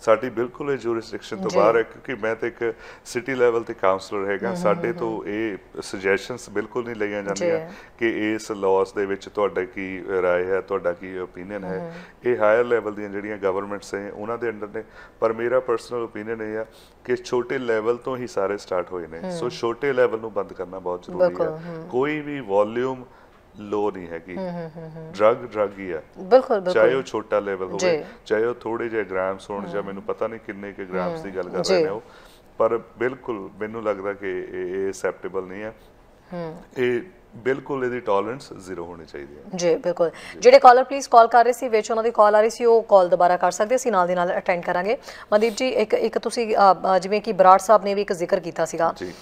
ਸਾਡੀ ਬਿਲਕੁਲ ਇਹ ਜੂਰਿਸਡਿਕਸ਼ਨ ਤੋਂ ਬਾਹਰ ਹੈ ਕਿਉਂਕਿ ਮੈਂ ਤੇ ਇੱਕ ਸਿਟੀ ਲੈਵਲ ਤੇ ਕਾਉਂਸਲਰ ਹੈਗਾ। ਸਾਡੇ ਤੋਂ ਇਹ ਸੁਜੈਸ਼ਨਸ ਬਿਲਕੁਲ ਨਹੀਂ ਲਈਆਂ ਜਾਂਦੀਆਂ ਕਿ ਇਸ ਲਾਸ ਦੇ ਵਿੱਚ ਤੁਹਾਡਾ ਕੀ ਰਾਏ ਹੈ ਤੁਹਾਡਾ ਕੀ ਓਪੀਨੀਅਨ ਹੈ। ਇਹ ਹਾਇਰ ਲੈਵਲ ਦੀਆਂ ਜਿਹੜੀਆਂ ਗਵਰਨਮੈਂਟਸ ਹੈ ਉਹਨਾਂ ਦੇ ਅੰਡਰ ਨੇ। ਪਰ ਮੇਰਾ ਪਰਸਨਲ ਓਪੀਨੀਅਨ ਇਹ ਆ ਕਿ ਛੋਟੇ ਲੈਵਲ ਤੋਂ ਹੀ ਸਾਰੇ ਸਟਾਰਟ ਹੋਏ ਨੇ। ਸੋ ਛੋਟੇ ਲੈਵਲ ਨੂੰ ਬੰਦ ਕਰਨਾ ਬਹੁਤ ਜ਼ਰੂਰੀ ਹੈ। ਕੋਈ ਵੀ ਵੋਲਿਊਮ ਲੋ ਨਹੀਂ ਹੈਗੀ। ਡਰਗ ਡਰਗ ਹੀ ਹੈ। ਬਿਲਕੁਲ ਬਿਲਕੁਲ। ਚਾਹੇ ਉਹ ਛੋਟਾ ਲੈਵਲ ਹੋਵੇ। ਚਾਹੇ ਉਹ ਥੋੜੇ ਜਿਹੇ ਗ੍ਰਾਮਸ ਹੋਣ ਜਾਂ ਮੈਨੂੰ ਪਤਾ ਨਹੀਂ ਕਿੰਨੇ ਕਿ ਗ੍ਰਾਮਸ ਦੀ ਗੱਲ ਕਰ। ਰਹੇ ਨੇ ਉਹ। ਪਰ ਬਿਲਕੁਲ ਮੈਨੂੰ ਲੱਗਦਾ ਕਿ ਇਹ ਐਕਸੈਪਟੇਬਲ ਨਹੀਂ ਹੈ। ਇਹ ਬਿਲਕੁਲ ਇਹਦੀ ਟੋਲਰੈਂਸ ਜ਼ੀਰੋ ਹੋਣੀ ਚਾਹੀਦੀ ਹੈ। ਜੀ ਬਿਲਕੁਲ। ਜਿਹੜੇ ਕਾਲਰ ਪਲੀਜ਼ ਕਾਲ ਕਰ ਰਹੇ ਸੀ ਵਿੱਚ ਉਹਨਾਂ ਦੀ ਕਾਲ ਆ ਰਹੀ ਸੀ ਉਹ ਕਾਲ ਦੁਬਾਰਾ ਕਰ ਸਕਦੇ ਸੀ ਨਾਲ ਦੀ ਨਾਲ ਅਟੈਂਡ ਕਰਾਂਗੇ। ਮਨਦੀਪ ਜੀ ਇੱਕ ਇੱਕ ਤੁਸੀਂ ਜਿਵੇਂ ਕਿ ਬਰਾੜ ਸਾਹਿਬ ਨੇ ਵੀ ਇੱਕ ਜ਼ਿਕਰ ਕੀਤਾ ਸੀਗਾ। ਜੀ।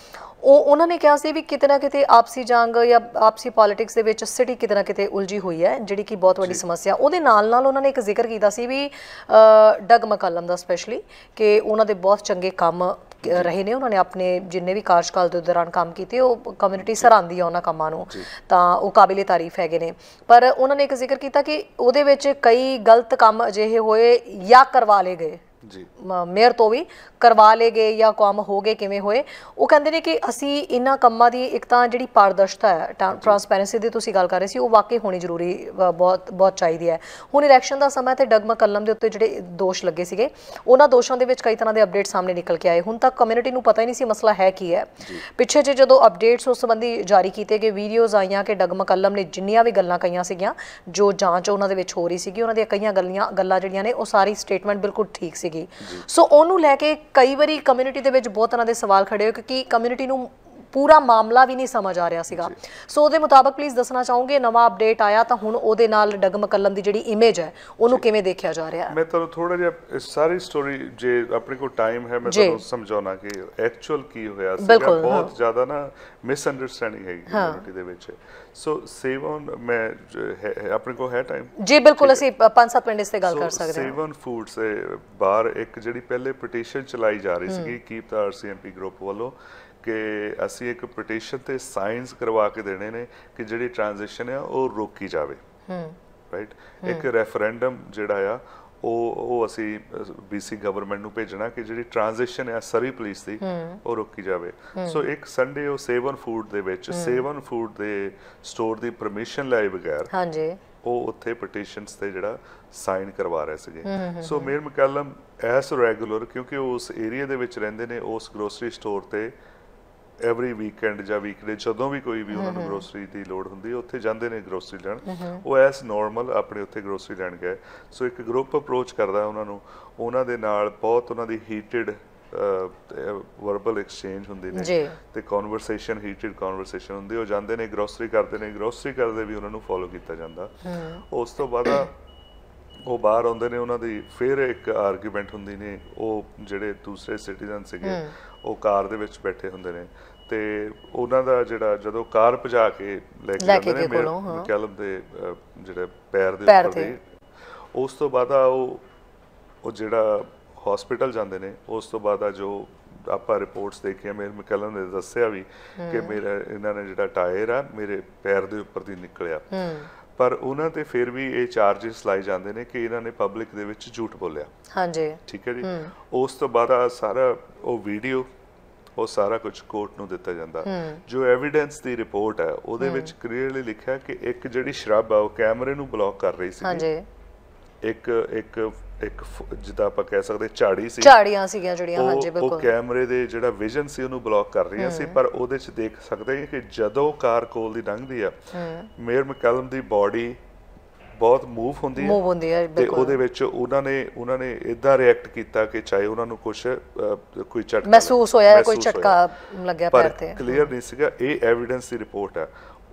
ਉਹ ਉਹਨਾਂ ਨੇ ਕਿਹਾ ਸੀ ਵੀ ਕਿਤੇ ਨਾ ਕਿਤੇ ਆਪਸੀ ਜੰਗ ਜਾਂ ਆਪਸੀ ਪੋਲਿਟਿਕਸ ਦੇ ਵਿੱਚ ਸਿਟੀ ਕਿਤੇ ਨਾ ਕਿਤੇ ਉਲਝੀ ਹੋਈ ਹੈ ਜਿਹੜੀ ਕਿ ਬਹੁਤ ਵੱਡੀ ਸਮੱਸਿਆ। ਉਹਦੇ ਨਾਲ ਨਾਲ ਉਹਨਾਂ ਨੇ ਇੱਕ ਜ਼ਿਕਰ ਕੀਤਾ ਸੀ ਵੀ ਡਗ ਮਕਲਮ ਦਾ ਸਪੈਸ਼ਲੀ ਕਿ ਉਹਨਾਂ ਦੇ ਬਹੁਤ ਚੰਗੇ ਕੰਮ ਰਹੇ ਨੇ। ਉਹਨਾਂ ਨੇ ਆਪਣੇ ਜਿੰਨੇ ਵੀ ਕਾਰਜਕਾਲ ਦੇ ਦੌਰਾਨ ਕੰਮ ਕੀਤੇ ਉਹ ਕਮਿਊਨਿਟੀ ਸਰਾਂਦੀ ਆ ਉਹਨਾਂ ਕੰਮਾਂ ਨੂੰ। ਤਾਂ ਉਹ ਕਾਬਿਲੇ ਤਾਰੀਫ ਹੈਗੇ ਨੇ। ਪਰ ਉਹਨਾਂ ਨੇ ਇੱਕ ਜ਼ਿਕਰ ਕੀਤਾ ਕਿ ਉਹਦੇ ਵਿੱਚ ਕਈ ਗਲਤ ਕੰਮ ਅਜਿਹੇ ਹੋਏ ਜਾਂ ਕਰਵਾ ਲਏ ਗਏ। ਮੇਅਰ ਤੋਂ ਵੀ ਕਰਵਾ ਲਏ ਗਏ ਜਾਂ ਕੰਮ ਹੋ ਗਏ ਕਿਵੇਂ ਹੋਏ ਉਹ ਕਹਿੰਦੇ ਨੇ ਕਿ ਅਸੀਂ ਇਹਨਾਂ ਕੰਮਾਂ ਦੀ ਇੱਕ ਤਾਂ ਜਿਹੜੀ ਪਾਰਦਰਸ਼ਤਾ ਹੈ ਟ੍ਰਾਂਸਪੈਰੈਂਸੀ ਦੀ ਤੁਸੀਂ ਗੱਲ ਕਰ ਰਹੇ ਸੀ ਉਹ ਵਾਕਈ ਹੋਣੀ ਜ਼ਰੂਰੀ ਬਹੁਤ ਬਹੁਤ ਚਾਹੀਦੀ ਹੈ। ਹੁਣ ਇਲੈਕਸ਼ਨ ਦਾ ਸਮਾਂ ਤੇ ਡਗਮਾ ਕਲਮ ਦੇ ਉੱਤੇ ਜਿਹੜੇ ਦੋਸ਼ ਲੱਗੇ ਸੀਗੇ ਉਹਨਾਂ ਦੋਸ਼ਾਂ ਦੇ ਵਿੱਚ ਕਈ ਤਰ੍ਹਾਂ ਦੇ ਅਪਡੇਟ ਸਾਹਮਣੇ ਨਿਕਲ ਕੇ ਆਏ। ਹੁਣ ਤੱਕ ਕਮਿਊਨਿਟੀ ਨੂੰ ਪਤਾ ਹੀ ਨਹੀਂ ਸੀ ਮਸਲਾ ਹੈ ਕੀ ਹੈ। ਪਿੱਛੇ ਜੇ ਜਦੋਂ ਅਪਡੇਟਸ ਉਸ ਸੰਬੰਧੀ ਜਾਰੀ ਕੀਤੇ ਗਏ ਵੀਡੀਓਜ਼ ਆਈਆਂ ਕਿ ਡਗਮਾ ਕਲਮ ਨੇ ਜਿੰਨੀਆਂ ਵੀ ਗੱਲਾਂ ਕਹੀਆਂ ਸੀਗੀਆਂ ਜੋ ਜਾਂਚ ਉਹਨਾਂ ਦੇ ਵਿੱਚ ਹੋ ਰਹੀ ਸੀਗੀ ਉਹਨਾਂ ਦੀਆਂ ਕਈਆਂ ਗੱਲਾਂ ਗੱਲਾਂ ਜਿਹੜੀਆਂ ਨੇ ਉਹ ਸਾਰੀ ਸਟੇਟਮੈਂਟ ਬਿਲਕੁਲ ਠੀਕ ਸੀਗੀ ਸੋ ਉਹਨੂੰ ਲੈ ਕੇ ਕਈ ਵਾਰੀ ਕਮਿਊਨਿਟੀ ਦੇ ਵਿੱਚ ਬਹੁਤ ਤਰ੍ਹਾਂ ਦੇ ਸਵਾਲ ਖੜੇ ਹੋ ਕਿਉਂਕਿ ਕਮਿਊਨਿਟੀ ਨੂੰ ਪੂਰਾ ਮਾਮਲਾ ਵੀ ਨਹੀਂ ਸਮਝ ਆ ਰਿਹਾ ਸੀਗਾ। ਸੋ ਉਹਦੇ ਮੁਤਾਬਕ ਪਲੀਜ਼ ਦੱਸਣਾ ਚਾਹੂੰਗੇ ਨਵਾਂ ਅਪਡੇਟ ਆਇਆ ਤਾਂ ਹੁਣ ਉਹਦੇ ਨਾਲ ਡਗਮ ਕਲਮ ਦੀ ਜਿਹੜੀ ਇਮੇਜ ਹੈ ਉਹਨੂੰ ਕਿਵੇਂ ਦੇਖਿਆ ਜਾ ਰਿਹਾ ਹੈ? ਮੈਂ ਤੁਹਾਨੂੰ ਥੋੜਾ ਜਿਹਾ ਇਸ ਸਾਰੀ ਸਟੋਰੀ ਜੇ ਆਪਣੇ ਕੋਲ ਟਾਈਮ ਹੈ ਮੈਂ। ਤੁਹਾਨੂੰ ਸਮਝਾਉਣਾ ਕਿ ਐਕਚੁਅਲ ਕੀ ਹੋਇਆ ਸੀ ਬਿਲਕੁਲ, ਬਹੁਤ ਜ਼ਿਆਦਾ ਨਾ ਮਿਸ ਅੰਡਰਸਟੈਂਡਿੰਗ ਹੈਗੀ ਕਮਿਊਨਿਟੀ ਦੇ ਵਿੱਚ। ਸੋ ਸੇਵਨ ਮੈਂ ਆਪਣੇ ਕੋਲ ਹੈ ਟਾਈਮ ਜੀ ਬਿਲਕੁਲ ਅਸੀਂ 5-7 ਮਿੰਟ ਇਸ ਤੇ ਗੱਲ ਕਰ ਸਕਦੇ ਹਾਂ। ਸੇਵਨ ਫੂਡਸ ਬਾਹਰ ਇੱਕ ਜਿਹੜੀ ਪਹਿਲੇ ਪਟੀਸ਼ਨ ਚਲਾਈ ਜਾ ਰਹੀ ਸੀਗੀ ਕੀਪ ਦਾ ਆਰਸੀਐਮਪੀ ਗਰੁੱਪ ਵੱਲੋਂ। ਕਿ ਅਸੀਂ ਇੱਕ ਪਟੀਸ਼ਨ ਤੇ ਸਾਈਨਸ ਕਰਵਾ ਕੇ ਦੇਣੇ ਨੇ ਕਿ ਜਿਹੜੀ ਟ੍ਰਾਂਜੀਸ਼ਨ ਆ ਉਹ ਰੋਕੀ ਜਾਵੇ। ਰਾਈਟ ਇੱਕ ਰੈਫਰੈਂਡਮ ਜਿਹੜਾ ਆ ਉਹ ਉਹ ਅਸੀਂ ਬੀਸੀ ਗਵਰਨਮੈਂਟ ਨੂੰ ਭੇਜਣਾ ਕਿ ਜਿਹੜੀ ਟ੍ਰਾਂਜੀਸ਼ਨ ਆ ਸਰੀ ਪੁਲਿਸ ਦੀ ਉਹ ਰੋਕੀ ਜਾਵੇ। ਸੋ ਇੱਕ ਸੰਡੇ ਉਹ ਸੇਵਨ ਫੂਡ ਦੇ ਵਿੱਚ ਸੇਵਨ ਫੂਡ ਦੇ ਸਟੋਰ ਦੀ ਪਰਮਿਸ਼ਨ ਲਏ ਬਗੈਰ ਹਾਂਜੀ। ਉਹ ਉੱਥੇ ਪਟੀਸ਼ਨਸ ਤੇ ਜਿਹੜਾ ਸਾਈਨ ਕਰਵਾ ਰਹੇ ਸੀਗੇ। ਸੋ ਮੇਰ ਮਕਲਮ ਐਸ ਰੈਗੂਲਰ ਕਿਉਂਕਿ ਉਸ ਏਰੀਆ ਦੇ ਵਿੱਚ ਰਹਿੰਦੇ ਨੇ ਉਸ ਗਰੋਸਰੀ ਸਟੋਰ ਤੇ ਐਵਰੀ ਵੀਕਐਂਡ ਜਾਂ ਵੀਕਡੇ ਜਦੋਂ ਵੀ ਕੋਈ ਵੀ ਉਹਨਾਂ ਨੂੰ ਗਰੋਸਰੀ ਦੀ ਲੋੜ ਹੁੰਦੀ ਹੈ ਉੱਥੇ ਜਾਂਦੇ ਨੇ ਗਰੋਸਰੀ ਲੈਣ। ਉਹ ਐਸ ਨਾਰਮਲ ਆਪਣੇ ਉੱਥੇ ਗਰੋਸਰੀ ਲੈਣ ਗਏ। ਸੋ ਇੱਕ ਗਰੁੱਪ ਅਪਰੋਚ ਕਰਦਾ ਉਹਨਾਂ ਨੂੰ। ਉਹਨਾਂ ਦੇ ਨਾਲ ਬਹੁਤ ਉਹਨਾਂ ਦੀ ਹੀਟਡ ਵਰਬਲ ਐਕਸਚੇਂਜ ਹੁੰਦੀ ਨੇ। ਤੇ ਕਨਵਰਸੇਸ਼ਨ ਹੀਟਡ ਕਨਵਰਸੇਸ਼ਨ ਹੁੰਦੀ ਉਹ ਜਾਂਦੇ ਨੇ ਗਰੋਸਰੀ ਕਰਦੇ ਨੇ। ਗਰੋਸਰੀ ਕਰਦੇ ਵੀ ਉਹਨਾਂ ਨੂੰ ਫੋਲੋ ਕੀਤਾ ਜਾਂਦਾ। ਉਸ ਤੋਂ ਬਾਅਦ ਉਹ ਬਾਹਰ ਆਉਂਦੇ ਨੇ। ਉਹਨਾਂ ਦੀ ਫਿਰ ਇੱਕ ਆਰਗੂਮੈਂਟ ਹੁੰਦੀ ਨੇ ਉਹ ਜਿਹੜੇ ਦੂਸਰੇ ਸਿਟੀਜ਼ਨ ਸੀਗੇ ਉਹ ਕਾਰ ਦੇ ਵਿੱਚ ਬੈਠੇ ਹੁੰਦੇ ਨੇ ਤੇ ਉਹਨਾਂ ਦਾ ਜਿਹੜਾ ਜਦੋਂ ਕਾਰ ਭਜਾ ਕੇ ਲੈ ਕੇ ਜਾਂਦੇ ਨੇ ਗਏ ਕੋਲੋਂ, ਹਾਂ। ਮਿਕੈਲਮ ਦੇ ਜਿਹੜੇ ਪੈਰ ਦੇ ਪੈਰ ਉੱਪਰ। ਦੀ। ਉਸ ਤੋਂ ਬਾਅਦ ਆ ਉਹ ਉਹ ਜਿਹੜਾ ਹਸਪੀਟਲ ਜਾਂਦੇ ਨੇ ਉਸ ਤੋਂ ਬਾਅਦ ਆ ਜੋ ਆਪਾਂ ਰਿਪੋਰਟਸ ਦੇਖੀਆਂ ਮੇਰੇ ਮਕਲਮ ਨੇ ਦੱਸਿਆ ਵੀ ਕਿ ਮੇਰਾ ਇਹਨਾਂ ਨੇ ਜਿਹੜਾ ਟਾਇਰ ਆ ਮੇਰੇ ਪੈਰ ਦੇ ਉੱਪਰ ਦੀ ਨਿਕਲਿਆ। ਪਰ ਉਹਨਾਂ ਤੇ ਫਿਰ ਵੀ ਇਹ ਚਾਰजेस ਲਾਏ ਜਾਂਦੇ ਨੇ ਕਿ ਇਹਨਾਂ ਨੇ ਪਬਲਿਕ ਦੇ ਵਿੱਚ ਝੂਠ ਬੋਲਿਆ। ਹਾਂਜੀ। ਠੀਕ ਹੈ ਜੀ? ਉਸ ਤੋਂ ਬਾਅਦ ਆ ਸਾਰਾ ਉਹ ਵੀਡੀਓ ਉਹ ਸਾਰਾ ਕੁਝ ਕੋਰਟ ਨੂੰ ਦਿੱਤਾ ਜਾਂਦਾ। ਜੋ ਐਵੀਡੈਂਸ ਦੀ ਰਿਪੋਰਟ ਹੈ ਉਹਦੇ ਵਿੱਚ ਕਲੀਅਰਲੀ ਲਿਖਿਆ ਕਿ ਇੱਕ ਜਿਹੜੀ ਸ਼ਰਾਬ ਆ ਉਹ ਕੈਮਰੇ ਨੂੰ ਬਲੌਕ ਕਰ ਰਹੀ ਸੀ ਹਾਂਜੀ। ਇੱਕ ਇੱਕ ਇੱਕ ਜਿੱਦਾਂ ਆਪਾਂ ਕਹਿ ਸਕਦੇ ਝਾੜੀ ਸੀ। ਝਾੜੀਆਂ ਸੀਗੀਆਂ ਜਿਹੜੀਆਂ ਉਹ- ਹਾਂਜੀ ਉਹ ਬਿਲਕੁਲ। ਕੈਮਰੇ ਦੇ ਜਿਹੜਾ ਵਿਜ਼ਨ ਸੀ ਉਹਨੂੰ ਬਲੌਕ ਕਰ ਰਹੀਆਂ ਸੀ। ਪਰ ਉਹਦੇ ਚ ਦੇਖ ਸਕਦੇ ਕਿ ਜਦੋਂ ਕਾਰ ਕੋਲ ਦੀ ਲੰਘਦੀ ਆ ਮੇਅਰ ਮਕਲਮ ਦੀ ਬਾਡੀ ਬਹੁਤ ਮੂਵ ਹੁੰਦੀ ਹੈ ਮੂਵ ਹੁੰਦੀ ਹੈ ਤੇ ਬਿਲਕੁਲ। ਉਹਦੇ ਵਿੱਚ ਉਹਨਾਂ ਨੇ ਉਹਨਾਂ ਨੇ ਇਦਾਂ ਰਿਐਕਟ ਕੀਤਾ ਕਿ ਚਾਹੇ ਉਹਨਾਂ ਨੂੰ ਕੁਝ ਕੋਈ ਝਟਕਾ ਮਹਿਸੂਸ ਹੋਇਆ ਕੋਈ ਝਟਕਾ ਲੱਗਿਆ ਪਰ ਪੈਰ ਤੇ। ਕਲੀਅਰ ਨਹੀਂ ਸੀਗਾ ਇਹ ਐਵੀਡੈਂਸ ਦੀ ਰਿਪੋਰਟ ਹੈ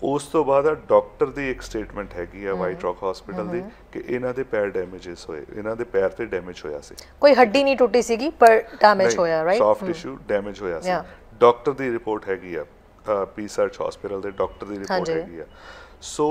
ਉਸ ਤੋਂ ਬਾਅਦ ਆ ਡਾਕਟਰ ਦੀ ਇੱਕ ਸਟੇਟਮੈਂਟ ਹੈਗੀ ਆ ਵਾਈਟ ਰੌਕ ਹਸਪੀਟਲ ਦੀ ਕਿ ਇਹਨਾਂ ਦੇ ਪੈਰ ਡੈਮੇਜਸ ਹੋਏ ਇਹਨਾਂ ਦੇ ਪੈਰ ਤੇ ਡੈਮੇਜ ਹੋਇਆ ਸੀ। ਕੋਈ ਹੱਡੀ ਨਹੀਂ ਟੁੱਟੀ ਸੀਗੀ ਪਰ ਡੈਮੇਜ ਹੋਇਆ ਰਾਈਟ ਸੌਫਟ ਟਿਸ਼ੂ ਡੈਮੇਜ ਹੋਇਆ ਸੀ. ਡਾਕਟਰ ਦੀ ਰਿਪੋਰਟ ਹੈਗੀ ਆ ਪੀ ਸਰਚ ਹਸਪੀਟਲ ਦੇ ਡਾਕਟਰ ਦੀ ਰਿਪੋਰਟ। ਹੈਗੀ ਆ। ਸੋ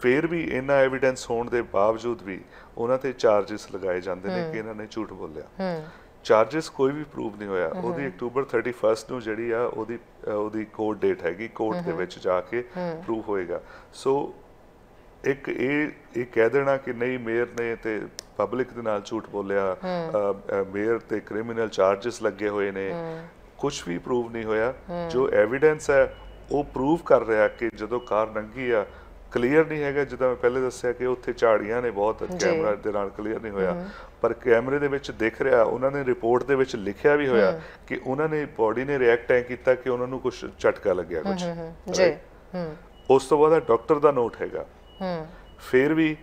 ਫੇਰ ਵੀ ਇਹਨਾਂ ਐਵੀਡੈਂਸ ਹੋਣ ਦੇ ਬਾਵਜੂਦ ਵੀ ਉਹਨਾਂ ਤੇ ਚਾਰजेस ਲਗਾਏ ਜਾਂਦੇ ਨੇ ਕਿ ਇਹਨਾਂ ਨੇ ਝੂਠ ਬੋਲਿਆ। ਚਾਰजेस ਕੋਈ ਵੀ ਪ੍ਰੂਵ ਨਹੀਂ ਹੋਇਆ। ਉਹਦੀ ਅਕਤੂਬਰ 31 ਨੂੰ ਜਿਹੜੀ ਆ ਉਹਦੀ ਉਹਦੀ ਕੋਰਟ ਡੇਟ ਹੈਗੀ ਕੋਰਟ ਦੇ ਵਿੱਚ ਜਾ ਕੇ ਪ੍ਰੂਵ ਹੋਏਗਾ। ਸੋ ਇੱਕ ਇਹ ਇਹ ਕਹਿ ਦੇਣਾ ਕਿ ਨਹੀਂ ਮੇਅਰ ਨੇ ਤੇ ਪਬਲਿਕ ਦੇ ਨਾਲ ਝੂਠ ਬੋਲਿਆ ਮੇਅਰ ਤੇ ਕ੍ਰਿਮੀਨਲ ਚਾਰजेस ਲੱਗੇ ਹੋਏ ਨੇ। ਕੁਝ ਵੀ ਪ੍ਰੂਵ ਨਹੀਂ ਹੋਇਆ। ਜੋ ਐਵੀਡੈਂਸ ਹੈ ਉਹ ਪ੍ਰੂਵ ਕਰ ਰਿਹਾ ਕਿ ਜਦੋਂ ਕਾਰ ਨੰਗੀ ਆ ਕਲੀਅਰ ਨਹੀਂ ਹੈਗਾ ਜਿੱਦਾਂ ਮੈਂ ਪਹਿਲੇ ਦੱਸਿਆ ਕਿ ਉੱਥੇ ਝਾੜੀਆਂ ਨੇ ਬਹੁਤ ਕੈਮਰਾ ਦੇ ਨਾਲ ਕਲੀਅਰ ਨਹੀਂ ਹੋਇਆ। ਪਰ ਕੈਮਰੇ ਦੇ ਵਿੱਚ ਦਿਖ ਰਿਹਾ ਉਹਨਾਂ ਨੇ ਰਿਪੋਰਟ ਦੇ ਵਿੱਚ ਲਿਖਿਆ ਵੀ ਹੋਇਆ ਕਿ ਉਹਨਾਂ ਨੇ ਬਾਡੀ ਨੇ ਰਿਐਕਟ ਐ ਕੀਤਾ ਕਿ ਉਹਨਾਂ ਨੂੰ ਕੁਝ ਝਟਕਾ ਲੱਗਿਆ ਕੁਝ ਜੀ। ਹੂੰ। ਉਸ ਤੋਂ ਬਾਅਦ ਡਾਕਟਰ ਦਾ ਨੋਟ ਹੈਗਾ। ਹੂੰ। ਫਿਰ ਵੀ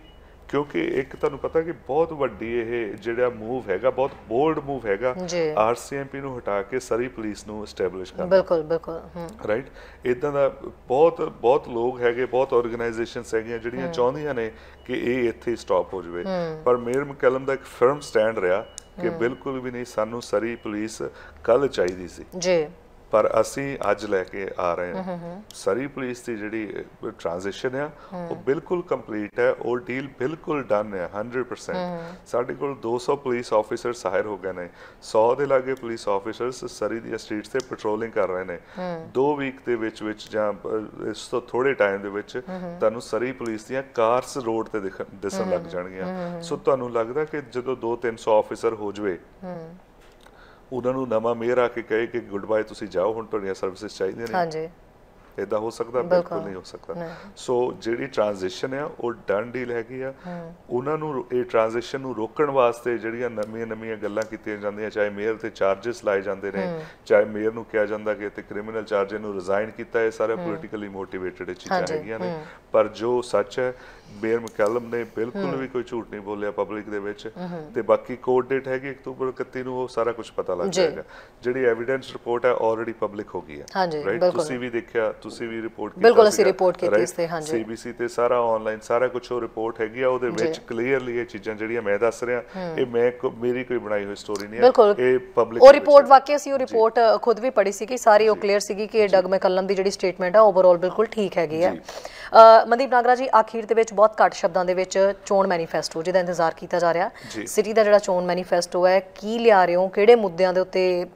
ਕਿਉਂਕਿ ਇੱਕ ਤੁਹਾਨੂੰ ਪਤਾ ਕਿ ਬਹੁਤ ਵੱਡੀ ਇਹ ਜਿਹੜਾ ਮੂਵ ਹੈਗਾ ਬਹੁਤ ਬੋਲਡ ਮੂਵ ਹੈਗਾ। ਆਰਸੀਐਮਪੀ ਨੂੰ ਹਟਾ ਕੇ ਸਰੀ ਪੁਲਿਸ ਨੂੰ ਐਸਟੈਬਲਿਸ਼ ਕਰਨਾ। ਬਿਲਕੁਲ ਬਿਲਕੁਲ ਰਾਈਟ ਇਦਾਂ ਦਾ ਬਹੁਤ ਬਹੁਤ ਲੋਕ ਹੈਗੇ ਬਹੁਤ ਆਰਗੇਨਾਈਜੇਸ਼ਨਸ ਹੈਗੀਆਂ ਜਿਹੜੀਆਂ ਚਾਹੁੰਦੀਆਂ ਨੇ ਕਿ ਇਹ ਇੱਥੇ ਸਟਾਪ ਹੋ ਜਾਵੇ। ਪਰ ਮੇਰ ਮਕਲਮ ਦਾ ਇੱਕ ਫਰਮ ਸਟੈਂਡ ਰਿਹਾ ਕਿ ਬਿਲਕੁਲ ਵੀ ਨਹੀਂ ਸਾਨੂੰ ਸਰੀ ਪੁਲਿਸ ਕੱਲ ਚਾਹੀਦੀ ਸੀ। ਜੀ। ਪਰ ਅਸੀਂ ਅੱਜ ਲੈ ਕੇ ਆ ਰਹੇ ਹਾਂ। ਸਰੀ ਪੁਲਿਸ ਦੀ ਜਿਹੜੀ ਟ੍ਰਾਂਜੀਸ਼ਨ ਆ ਉਹ ਬਿਲਕੁਲ ਕੰਪਲੀਟ ਹੈ। ਉਹ ਡੀਲ ਬਿਲਕੁਲ ਡਨ ਹੈ 100% ਸਾਡੇ ਕੋਲ 200 ਪੁਲਿਸ ਆਫੀਸਰਸ ਹਾਇਰ ਹੋ ਗਏ ਨੇ। 100 ਦੇ ਲਾਗੇ ਪੁਲਿਸ ਆਫੀਸਰਸ ਸਰੀ ਦੀਆਂ ਸਟਰੀਟਸ ਤੇ ਪੈਟਰੋਲਿੰਗ ਕਰ ਰਹੇ ਨੇ। ਦੋ ਵੀਕ ਦੇ ਵਿੱਚ ਵਿੱਚ ਜਾਂ ਇਸ ਤੋਂ ਥੋੜੇ ਟਾਈਮ ਦੇ ਵਿੱਚ ਤੁਹਾਨੂੰ ਸਰੀ ਪੁਲਿਸ ਦੀਆਂ ਕਾਰਸ ਰੋਡ ਤੇ ਦਿਸਣ ਲੱਗ ਜਾਣਗੀਆਂ। ਸੋ ਤੁਹਾਨੂੰ ਲੱਗਦਾ ਕਿ ਜਦੋਂ 2-300 ਆਫੀਸਰ ਹੋ ਜਵੇ ਉਹਨਾਂ ਨੂੰ ਨਵਾਂ ਮੇਅਰ ਆ ਕੇ ਕਹੇ ਕਿ ਗੁੱਡ ਬਾਏ ਤੁਸੀਂ ਜਾਓ ਹੁਣ ਤੁਹਾਡੀਆਂ ਸਰਵਿਸਿਜ਼ ਚਾਹੀਦੀਆਂ ਨੇ। ਹਾਂਜੀ। ਇਦਾਂ ਹੋ ਸਕਦਾ ਬਿਲਕੁਲ। ਨਹੀਂ ਹੋ ਸਕਦਾ। ਸੋ ਜਿਹੜੀ ਟ੍ਰਾਂਜੀਸ਼ਨ ਆ ਉਹ ਡਨ ਡੀਲ ਹੈਗੀ ਆ। ਉਹਨਾਂ ਨੂੰ ਇਹ ਟ੍ਰਾਂਜੀਸ਼ਨ ਨੂੰ ਰੋਕਣ ਵਾਸਤੇ ਜਿਹੜੀਆਂ ਨਵੀਆਂ ਨਵੀਆਂ ਗੱਲਾਂ ਕੀਤੀਆਂ ਜਾਂਦੀਆਂ ਚਾਹੇ ਮੇਅਰ ਤੇ ਚਾਰजेस ਲਾਏ ਜਾਂਦੇ ਨੇ ਚਾਹੇ ਮੇਅਰ ਨੂੰ ਕਿਹਾ ਜਾਂਦਾ ਕਿ ਤੇ ਕ੍ਰਿਮੀਨਲ ਚਾਰਜ ਨੂੰ ਰਿਜ਼ਾਈਨ ਕੀਤਾ ਇਹ ਸਾਰਾ ਪੋਲੀਟੀਕਲੀ ਮੋਟੀਵੇਟਡ ਚੀਜ਼ਾਂ ਹੈਗੀਆਂ ਨੇ। ਪਰ ਜੋ ਸੱਚ ਹੈ ਮੇਅਰ ਮਕਲਮ ਨੇ ਬਿਲਕੁਲ ਵੀ ਕੋਈ ਝੂਠ ਨਹੀਂ ਬੋਲਿਆ ਪਬਲਿਕ ਦੇ ਵਿੱਚ। ਤੇ ਬਾਕੀ ਕੋਰਟ ਡੇਟ ਹੈਗੀ ਅਕਤੂਬਰ 31 ਨੂੰ ਉਹ ਸਾਰਾ ਕੁਝ ਪਤਾ ਲੱਗ। ਜਾਏਗਾ। ਜਿਹੜੀ ਐਵੀਡੈਂਸ ਰਿਪੋਰਟ ਹੈ ਆਲਰੇਡੀ ਪਬਲਿਕ ਹੋ ਗਈ ਹੈ? ਬਿਲਕੁਲ। ਤੁਸੀਂ ਵੀ ਦੇਖਿਆ ਤੁਸੀਂ ਵੀ ਰਿਪੋਰਟ ਕੀਤਾ ਬਿਲਕੁਲ ਅਸੀਂ report ਕੀਤੀ? ਇਸ ਤੇ, ਹਾਂਜੀ। CBC ਤੇ ਸਾਰਾ ਆਨਲਾਈਨ ਸਾਰਾ ਕੁਝ ਉਹ ਰਿਪੋਰਟ ਹੈਗੀ ਆ ਉਹਦੇ ਵਿੱਚ ਕਲੀਅਰਲੀ ਇਹ ਚੀਜ਼ਾਂ ਜਿਹੜੀਆਂ ਮੈਂ ਦੱਸ ਰਿਹਾ ਇਹ ਮੈਂ ਮੇਰੀ ਕੋਈ ਬਣਾਈ ਹੋਈ ਸਟੋਰੀ ਨਹੀਂ ਹੈ। ਇਹ ਪਬਲਿਕ ਉਹ ਰਿਪੋਰਟ ਵਾਕਿਆ ਸੀ ਉਹ ਰਿਪੋਰਟ ਖੁਦ ਵੀ ਪੜ੍ਹੀ ਸੀ ਕਿ ਸਾਰੀ ਉਹ ਕਲੀਅਰ ਸੀਗੀ ਕਿ ਡਗ ਮੈਕਲਮ ਦੀ ਜਿਹੜੀ ਸਟੇਟਮੈਂਟ ਹੈ ਓਵਰਆਲ ਬਿਲਕੁਲ ਠੀਕ ਹੈਗੀ ਅ, ਮਨਦੀਪ ਨਾਗਰਾ ਜੀ ਆਖੀਰ ਦੇ ਵਿੱਚ ਬਹੁਤ ਘੱਟ ਸ਼ਬਦਾਂ ਦੇ ਵਿੱਚ ਚੋਣ ਮੈਨੀਫੈਸਟੋ ਜਿਹਦਾ ਇੰਤਜ਼ਾਰ ਕੀਤਾ ਜਾ ਰਿਹਾ। ਸਿਟੀ ਦਾ ਜਿਹੜਾ ਚੋਣ ਮੈਨੀਫੈਸਟੋ ਹੈ ਕੀ ਲਿਆ ਰਹੇ ਹੋ? ਕਿਹੜੇ ਮੁੱਦਿਆਂ ਦੇ ਉੱਤੇ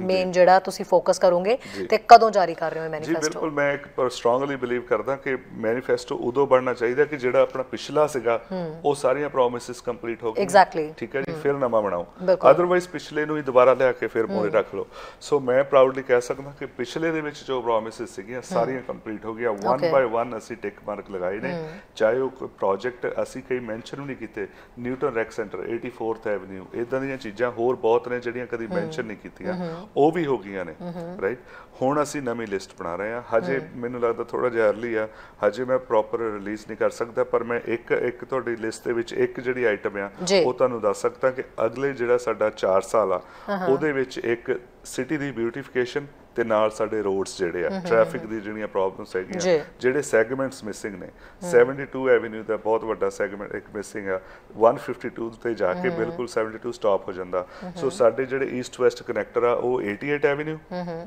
ਮੇਨ ਜਿਹੜਾ ਤੁਸੀਂ ਫੋਕਸ ਕਰੋਗੇ ਤੇ ਕਦੋਂ ਜਾਰੀ ਕਰ ਰਹੇ ਹੋ ਇਹ ਜੀ ਮੈਨੀਫੈਸਟੋ ਬਿਲਕੁਲ ਮੈਂ ਇੱਕ ਪਰ ਸਟਰੋਂਗਲੀ ਬਲੀਵ ਕਰਦਾ ਕਿ ਮੈਨੀਫੈਸਟੋ ਉਦੋਂ ਬਣਨਾ ਚਾਹੀਦਾ ਕਿ ਜਿਹੜਾ ਆਪਣਾ ਪਿਛਲਾ ਸੀਗਾ ਉਹ ਸਾਰੀਆਂ ਪ੍ਰੋਮਿਸਸ ਕੰਪਲੀਟ ਹੋ ਗਈਆਂ। Exactly. ਠੀਕ ਹੈ ਜੀ ਫਿਰ ਨਵਾਂ ਬਣਾਓ। ਅਦਰਵਾਈਜ਼ ਪਿਛਲੇ ਨੂੰ ਹੀ ਦੁਬਾਰਾ ਲਿਆ ਕੇ ਫਿਰ ਮੋਰੇ ਰੱਖ ਲਓ। ਸੋ ਮੈਂ ਪ੍ਰਾਊਡਲੀ ਕਹਿ ਸਕਦਾ ਕਿ ਪਿਛਲੇ ਦੇ ਵਿੱਚ ਜੋ ਪ੍ਰੋਮਿਸਸ ਸੀਗੀਆਂ ਸਾਰੀਆਂ ਕੰਪਲੀਟ ਹੋ ਗਈਆਂ ਵਨ. ਬਾਈ ਵਨ ਅਸੀਂ ਟਿਕ ਮਾਰਕ ਲਗਾਏ ਨੇ। ਚਾਹੇ ਉਹ ਪ੍ਰੋਜੈਕਟ ਅਸੀਂ ਕਈ ਮੈਂਸ਼ਨ ਵੀ ਨਹੀਂ ਕੀਤੇ Newton rack centre 84th avenue ਇਦਾਂ ਦੀਆਂ ਚੀਜ਼ਾਂ ਹੋਰ ਬਹੁਤ ਨੇ ਜਿਹੜੀਆਂ ਕਦੀ ਮੈਂਸ਼ਨ ਨਹੀਂ ਕੀਤੀਆਂ। ਉਹ ਵੀ ਹੋ ਗਈਆਂ ਨੇ ਰਾਈਟ ਹੁਣ ਅਸੀਂ ਨਵੀਂ ਲਿਸਟ ਬਣਾ ਰਹੇ ਹਾਂ। ਹਜੇ ਮੈਨੂੰ ਲੱਗਦਾ ਥੋੜਾ ਜਿਹਾ ਅਰਲੀ ਆ। ਹਜੇ ਮੈਂ ਪ੍ਰੋਪਰ ਰਿਲੀਜ਼ ਨਹੀਂ ਕਰ ਸਕਦਾ ਪਰ ਮੈਂ ਇੱਕ ਇੱਕ ਤੁਹਾਡੀ ਲਿਸਟ ਦੇ ਵਿੱਚ ਇੱਕ ਜਿਹੜੀ ਆਈਟਮ ਆ। ਉਹ ਤੁਹਾਨੂੰ ਦੱਸ ਸਕਦਾ ਕਿ ਅਗਲੇ ਜਿਹੜਾ ਸਾਡਾ 4 ਸਾਲ ਆ ਉਹਦੇ ਵਿੱਚ ਇੱਕ ਸਿਟੀ ਦੀ ਬਿਊਟੀਫਿਕੇਸ਼ਨ ਤੇ ਨਾਲ ਸਾਡੇ ਰੋਡਸ ਜਿਹੜੇ ਆ ਟ੍ਰੈਫਿਕ ਦੀ ਜਿਹੜੀਆਂ ਪ੍ਰੋਬਲਮਸ। ਹੈਗੀਆਂ ਜਿਹੜੇ ਸੈਗਮੈਂਟਸ ਮਿਸਿੰਗ ਨੇ 72 ਐਵਨਿਊ ਦਾ ਬਹੁਤ ਵੱਡਾ ਸੈਗਮੈਂਟ ਇੱਕ ਮਿਸਿੰਗ ਆ 152 ਤੇ ਜਾ ਕੇ ਬਿਲਕੁਲ 72 ਸਟਾਪ ਹੋ ਜਾਂਦਾ। ਸੋ ਸਾਡੇ ਜਿਹੜੇ ਈਸਟ ਵੈਸਟ ਕਨੈਕਟਰ ਆ ਉਹ 88 ਐਵਨਿਊ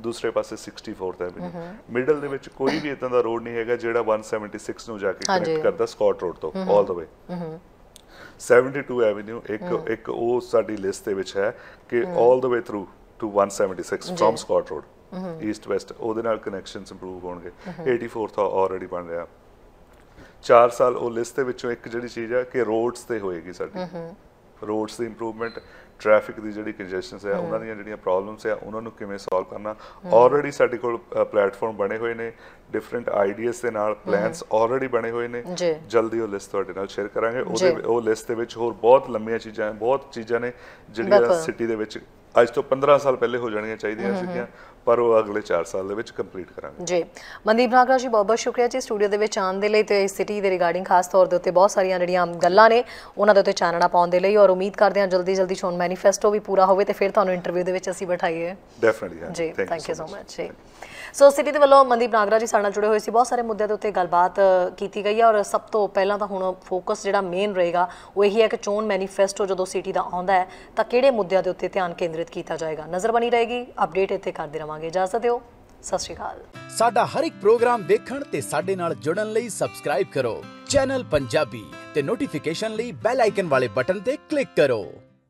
ਦੂਸਰੇ ਪਾਸੇ 64th ਐਵਨਿਊ ਮਿਡਲ ਦੇ ਵਿੱਚ ਕੋਈ ਵੀ ਇਦਾਂ ਦਾ ਰੋਡ ਨਹੀਂ ਹੈਗਾ ਜਿਹੜਾ 176 ਨੂੰ ਜਾ ਕੇ। ਕਨੈਕਟ ਕਰਦਾ ਸਕਾਟ ਰੋਡ ਤੋਂ ਆਲ ਦ ਵੇ 72 ਐਵਨਿਊ ਇੱਕ ਇੱਕ ਉਹ ਸਾਡੀ ਲਿਸਟ ਦੇ ਵਿੱਚ ਹੈ ਕਿ 올 the way through to 176 from Scott road east west ਉਹਦੇ ਨਾਲ ਕਨੈਕਸ਼ਨਸ ਇੰਪਰੂਵ ਹੋਣਗੇ। 84 ਤਾਂ ਆਲਰੇਡੀ ਬਣ ਰਿਹਾ। 4 ਸਾਲ ਉਹ ਲਿਸਟ ਦੇ ਵਿੱਚੋਂ ਇੱਕ ਜਿਹੜੀ ਚੀਜ਼ ਹੈ ਕਿ ਰੋਡਸ ਤੇ ਹੋਏਗੀ ਸਾਡੀ। ਰੋਡਸ ਦੀ ਇੰਪਰੂਵਮੈਂਟ ਟ੍ਰੈਫਿਕ ਦੀ ਜਿਹੜੀ ਕੰਜੈਸ਼ਨਸ ਹੈ ਉਹਨਾਂ ਦੀਆਂ ਜਿਹੜੀਆਂ ਪ੍ਰੋਬਲਮਸ ਹੈ ਉਹਨਾਂ ਨੂੰ ਕਿਵੇਂ ਸੋਲਵ ਕਰਨਾ। ਆਲਰੇਡੀ ਸਾਡੇ ਕੋਲ ਪਲੇਟਫਾਰਮ ਬਣੇ ਹੋਏ ਨੇ। ਡਿਫਰੈਂਟ ਆਈਡੀਆਸ ਦੇ ਨਾਲ ਪਲਾਨਸ ਆਲਰੇਡੀ ਬਣੇ ਹੋਏ ਨੇ। ਜਲਦੀ ਉਹ ਲਿਸਟ ਤੁਹਾਡੇ ਨਾਲ ਸ਼ੇਅਰ ਕਰਾਂਗੇ। ਉਹਦੇ ਉਹ ਲਿਸਟ ਦੇ ਵਿੱਚ ਹੋਰ ਬਹੁਤ ਲੰਮੀਆਂ ਚੀਜ਼ਾਂ ਬਹੁਤ ਚੀਜ਼ਾਂ ਨੇ ਜਿਹੜੀਆਂ। ਸਿਟੀ ਦੇ ਵਿੱਚ ਅੱਜ ਤੋਂ 15 ਸਾਲ ਪਹਿਲੇ ਹੋ ਜਾਣੀਆਂ ਚਾਹੀਦੀਆਂ ਸੀਗੀਆਂ ਪਰ ਉਹ ਅਗਲੇ 4 ਸਾਲ ਦੇ ਵਿੱਚ ਕੰਪਲੀਟ ਕਰਾਂਗੇ। ਜੀ। ਮਨਦੀਪ ਨਾਗਰਾ ਜੀ ਬਹੁਤ ਬਹੁਤ ਸ਼ੁਕਰੀਆ ਜੀ ਸਟੂਡੀਓ ਦੇ ਵਿੱਚ ਆਉਣ ਦੇ ਲਈ ਤੇ ਸਿਟੀ ਦੇ ਰਿਗਾਰਡਿੰਗ ਖਾਸ ਤੌਰ ਦੇ ਉੱਤੇ ਬਹੁਤ ਸਾਰੀਆਂ ਜਿਹੜੀਆਂ ਗੱਲਾਂ ਨੇ ਉਹਨਾਂ ਦੇ ਉੱਤੇ ਚਾਨਣਾ ਪਾਉਣ ਦੇ ਲਈ ਔਰ ਉਮੀਦ ਕਰਦੇ ਹਾਂ ਜਲਦੀ ਜਲਦੀ ਚੋਣ ਮੈਨੀਫੈਸਟੋ ਵੀ ਪੂਰਾ ਹੋਵੇ ਤੇ ਫਿਰ ਤੁਹਾਨੂੰ ਇੰਟਰਵਿਊ ਦੇ ਵਿੱਚ ਅਸੀਂ ਬਿਠਾਈਏ। ਡੈਫੀਨਿਟਲੀ ਜੀ ਥੈਂਕ ਯੂ ਸੋ ਮਚ ਜੀ। ਸੋ ਸਿਟੀ ਦੇ ਵੱਲੋਂ ਮਨਦੀਪ ਨਾਗਰਾ ਜੀ ਸਾਡੇ ਨਾਲ ਜੁੜੇ ਹੋਏ ਸੀ। ਬਹੁਤ ਸਾਰੇ ਮੁੱਦਿਆਂ ਦੇ ਉੱਤੇ ਗੱਲਬਾਤ ਕੀਤੀ ਗਈ ਹੈ ਔਰ ਸਭ ਤੋਂ ਪਹਿਲਾਂ ਤਾਂ ਹੁਣ ਫੋਕਸ ਜਿਹੜਾ ਮੇਨ ਰਹੇਗਾ ਉਹ ਇਹੀ ਹੈ ਕਿ ਚੋਣ ਮੈਨੀਫੈਸਟੋ ਜਦੋਂ ਸਿਟੀ ਦਾ ਆਉਂਦਾ ਹੈ, ਤਾਂ ਕਿਹੜੇ ਮੁੱਦਿਆਂ ਦੇ ਉੱਤੇ ਧਿਆਨ ਕੇਂਦਰਿਤ ਕੀਤਾ ਜਾਏਗਾ? ਨਜ਼ਰ ਬਣੀ ਰਹੇਗੀ। ਅਪਡੇਟ ਇੱਥੇ ਕਰਦੇ ਰਵਾਂਗੇ। ਇਜਾਜ਼ਤ ਦਿਓ ਸਤਿ ਸ਼੍ਰੀ ਅਕਾਲ। ਸਾਡਾ ਹਰ ਇੱਕ ਪ੍ਰੋਗਰਾਮ ਦੇਖਣ ਤੇ ਸਾਡੇ ਨਾਲ ਜੁੜਨ ਲਈ ਸਬਸਕ੍ਰਾਈਬ ਕਰੋ। ਚੈਨਲ ਪੰਜਾਬੀ ਤੇ ਨੋਟੀਫਿਕੇਸ਼ਨ ਲਈ ਬੈਲ ਆਈਕਨ ਵਾਲੇ ਬਟਨ ਤੇ ਕਲਿੱਕ ਕਰੋ।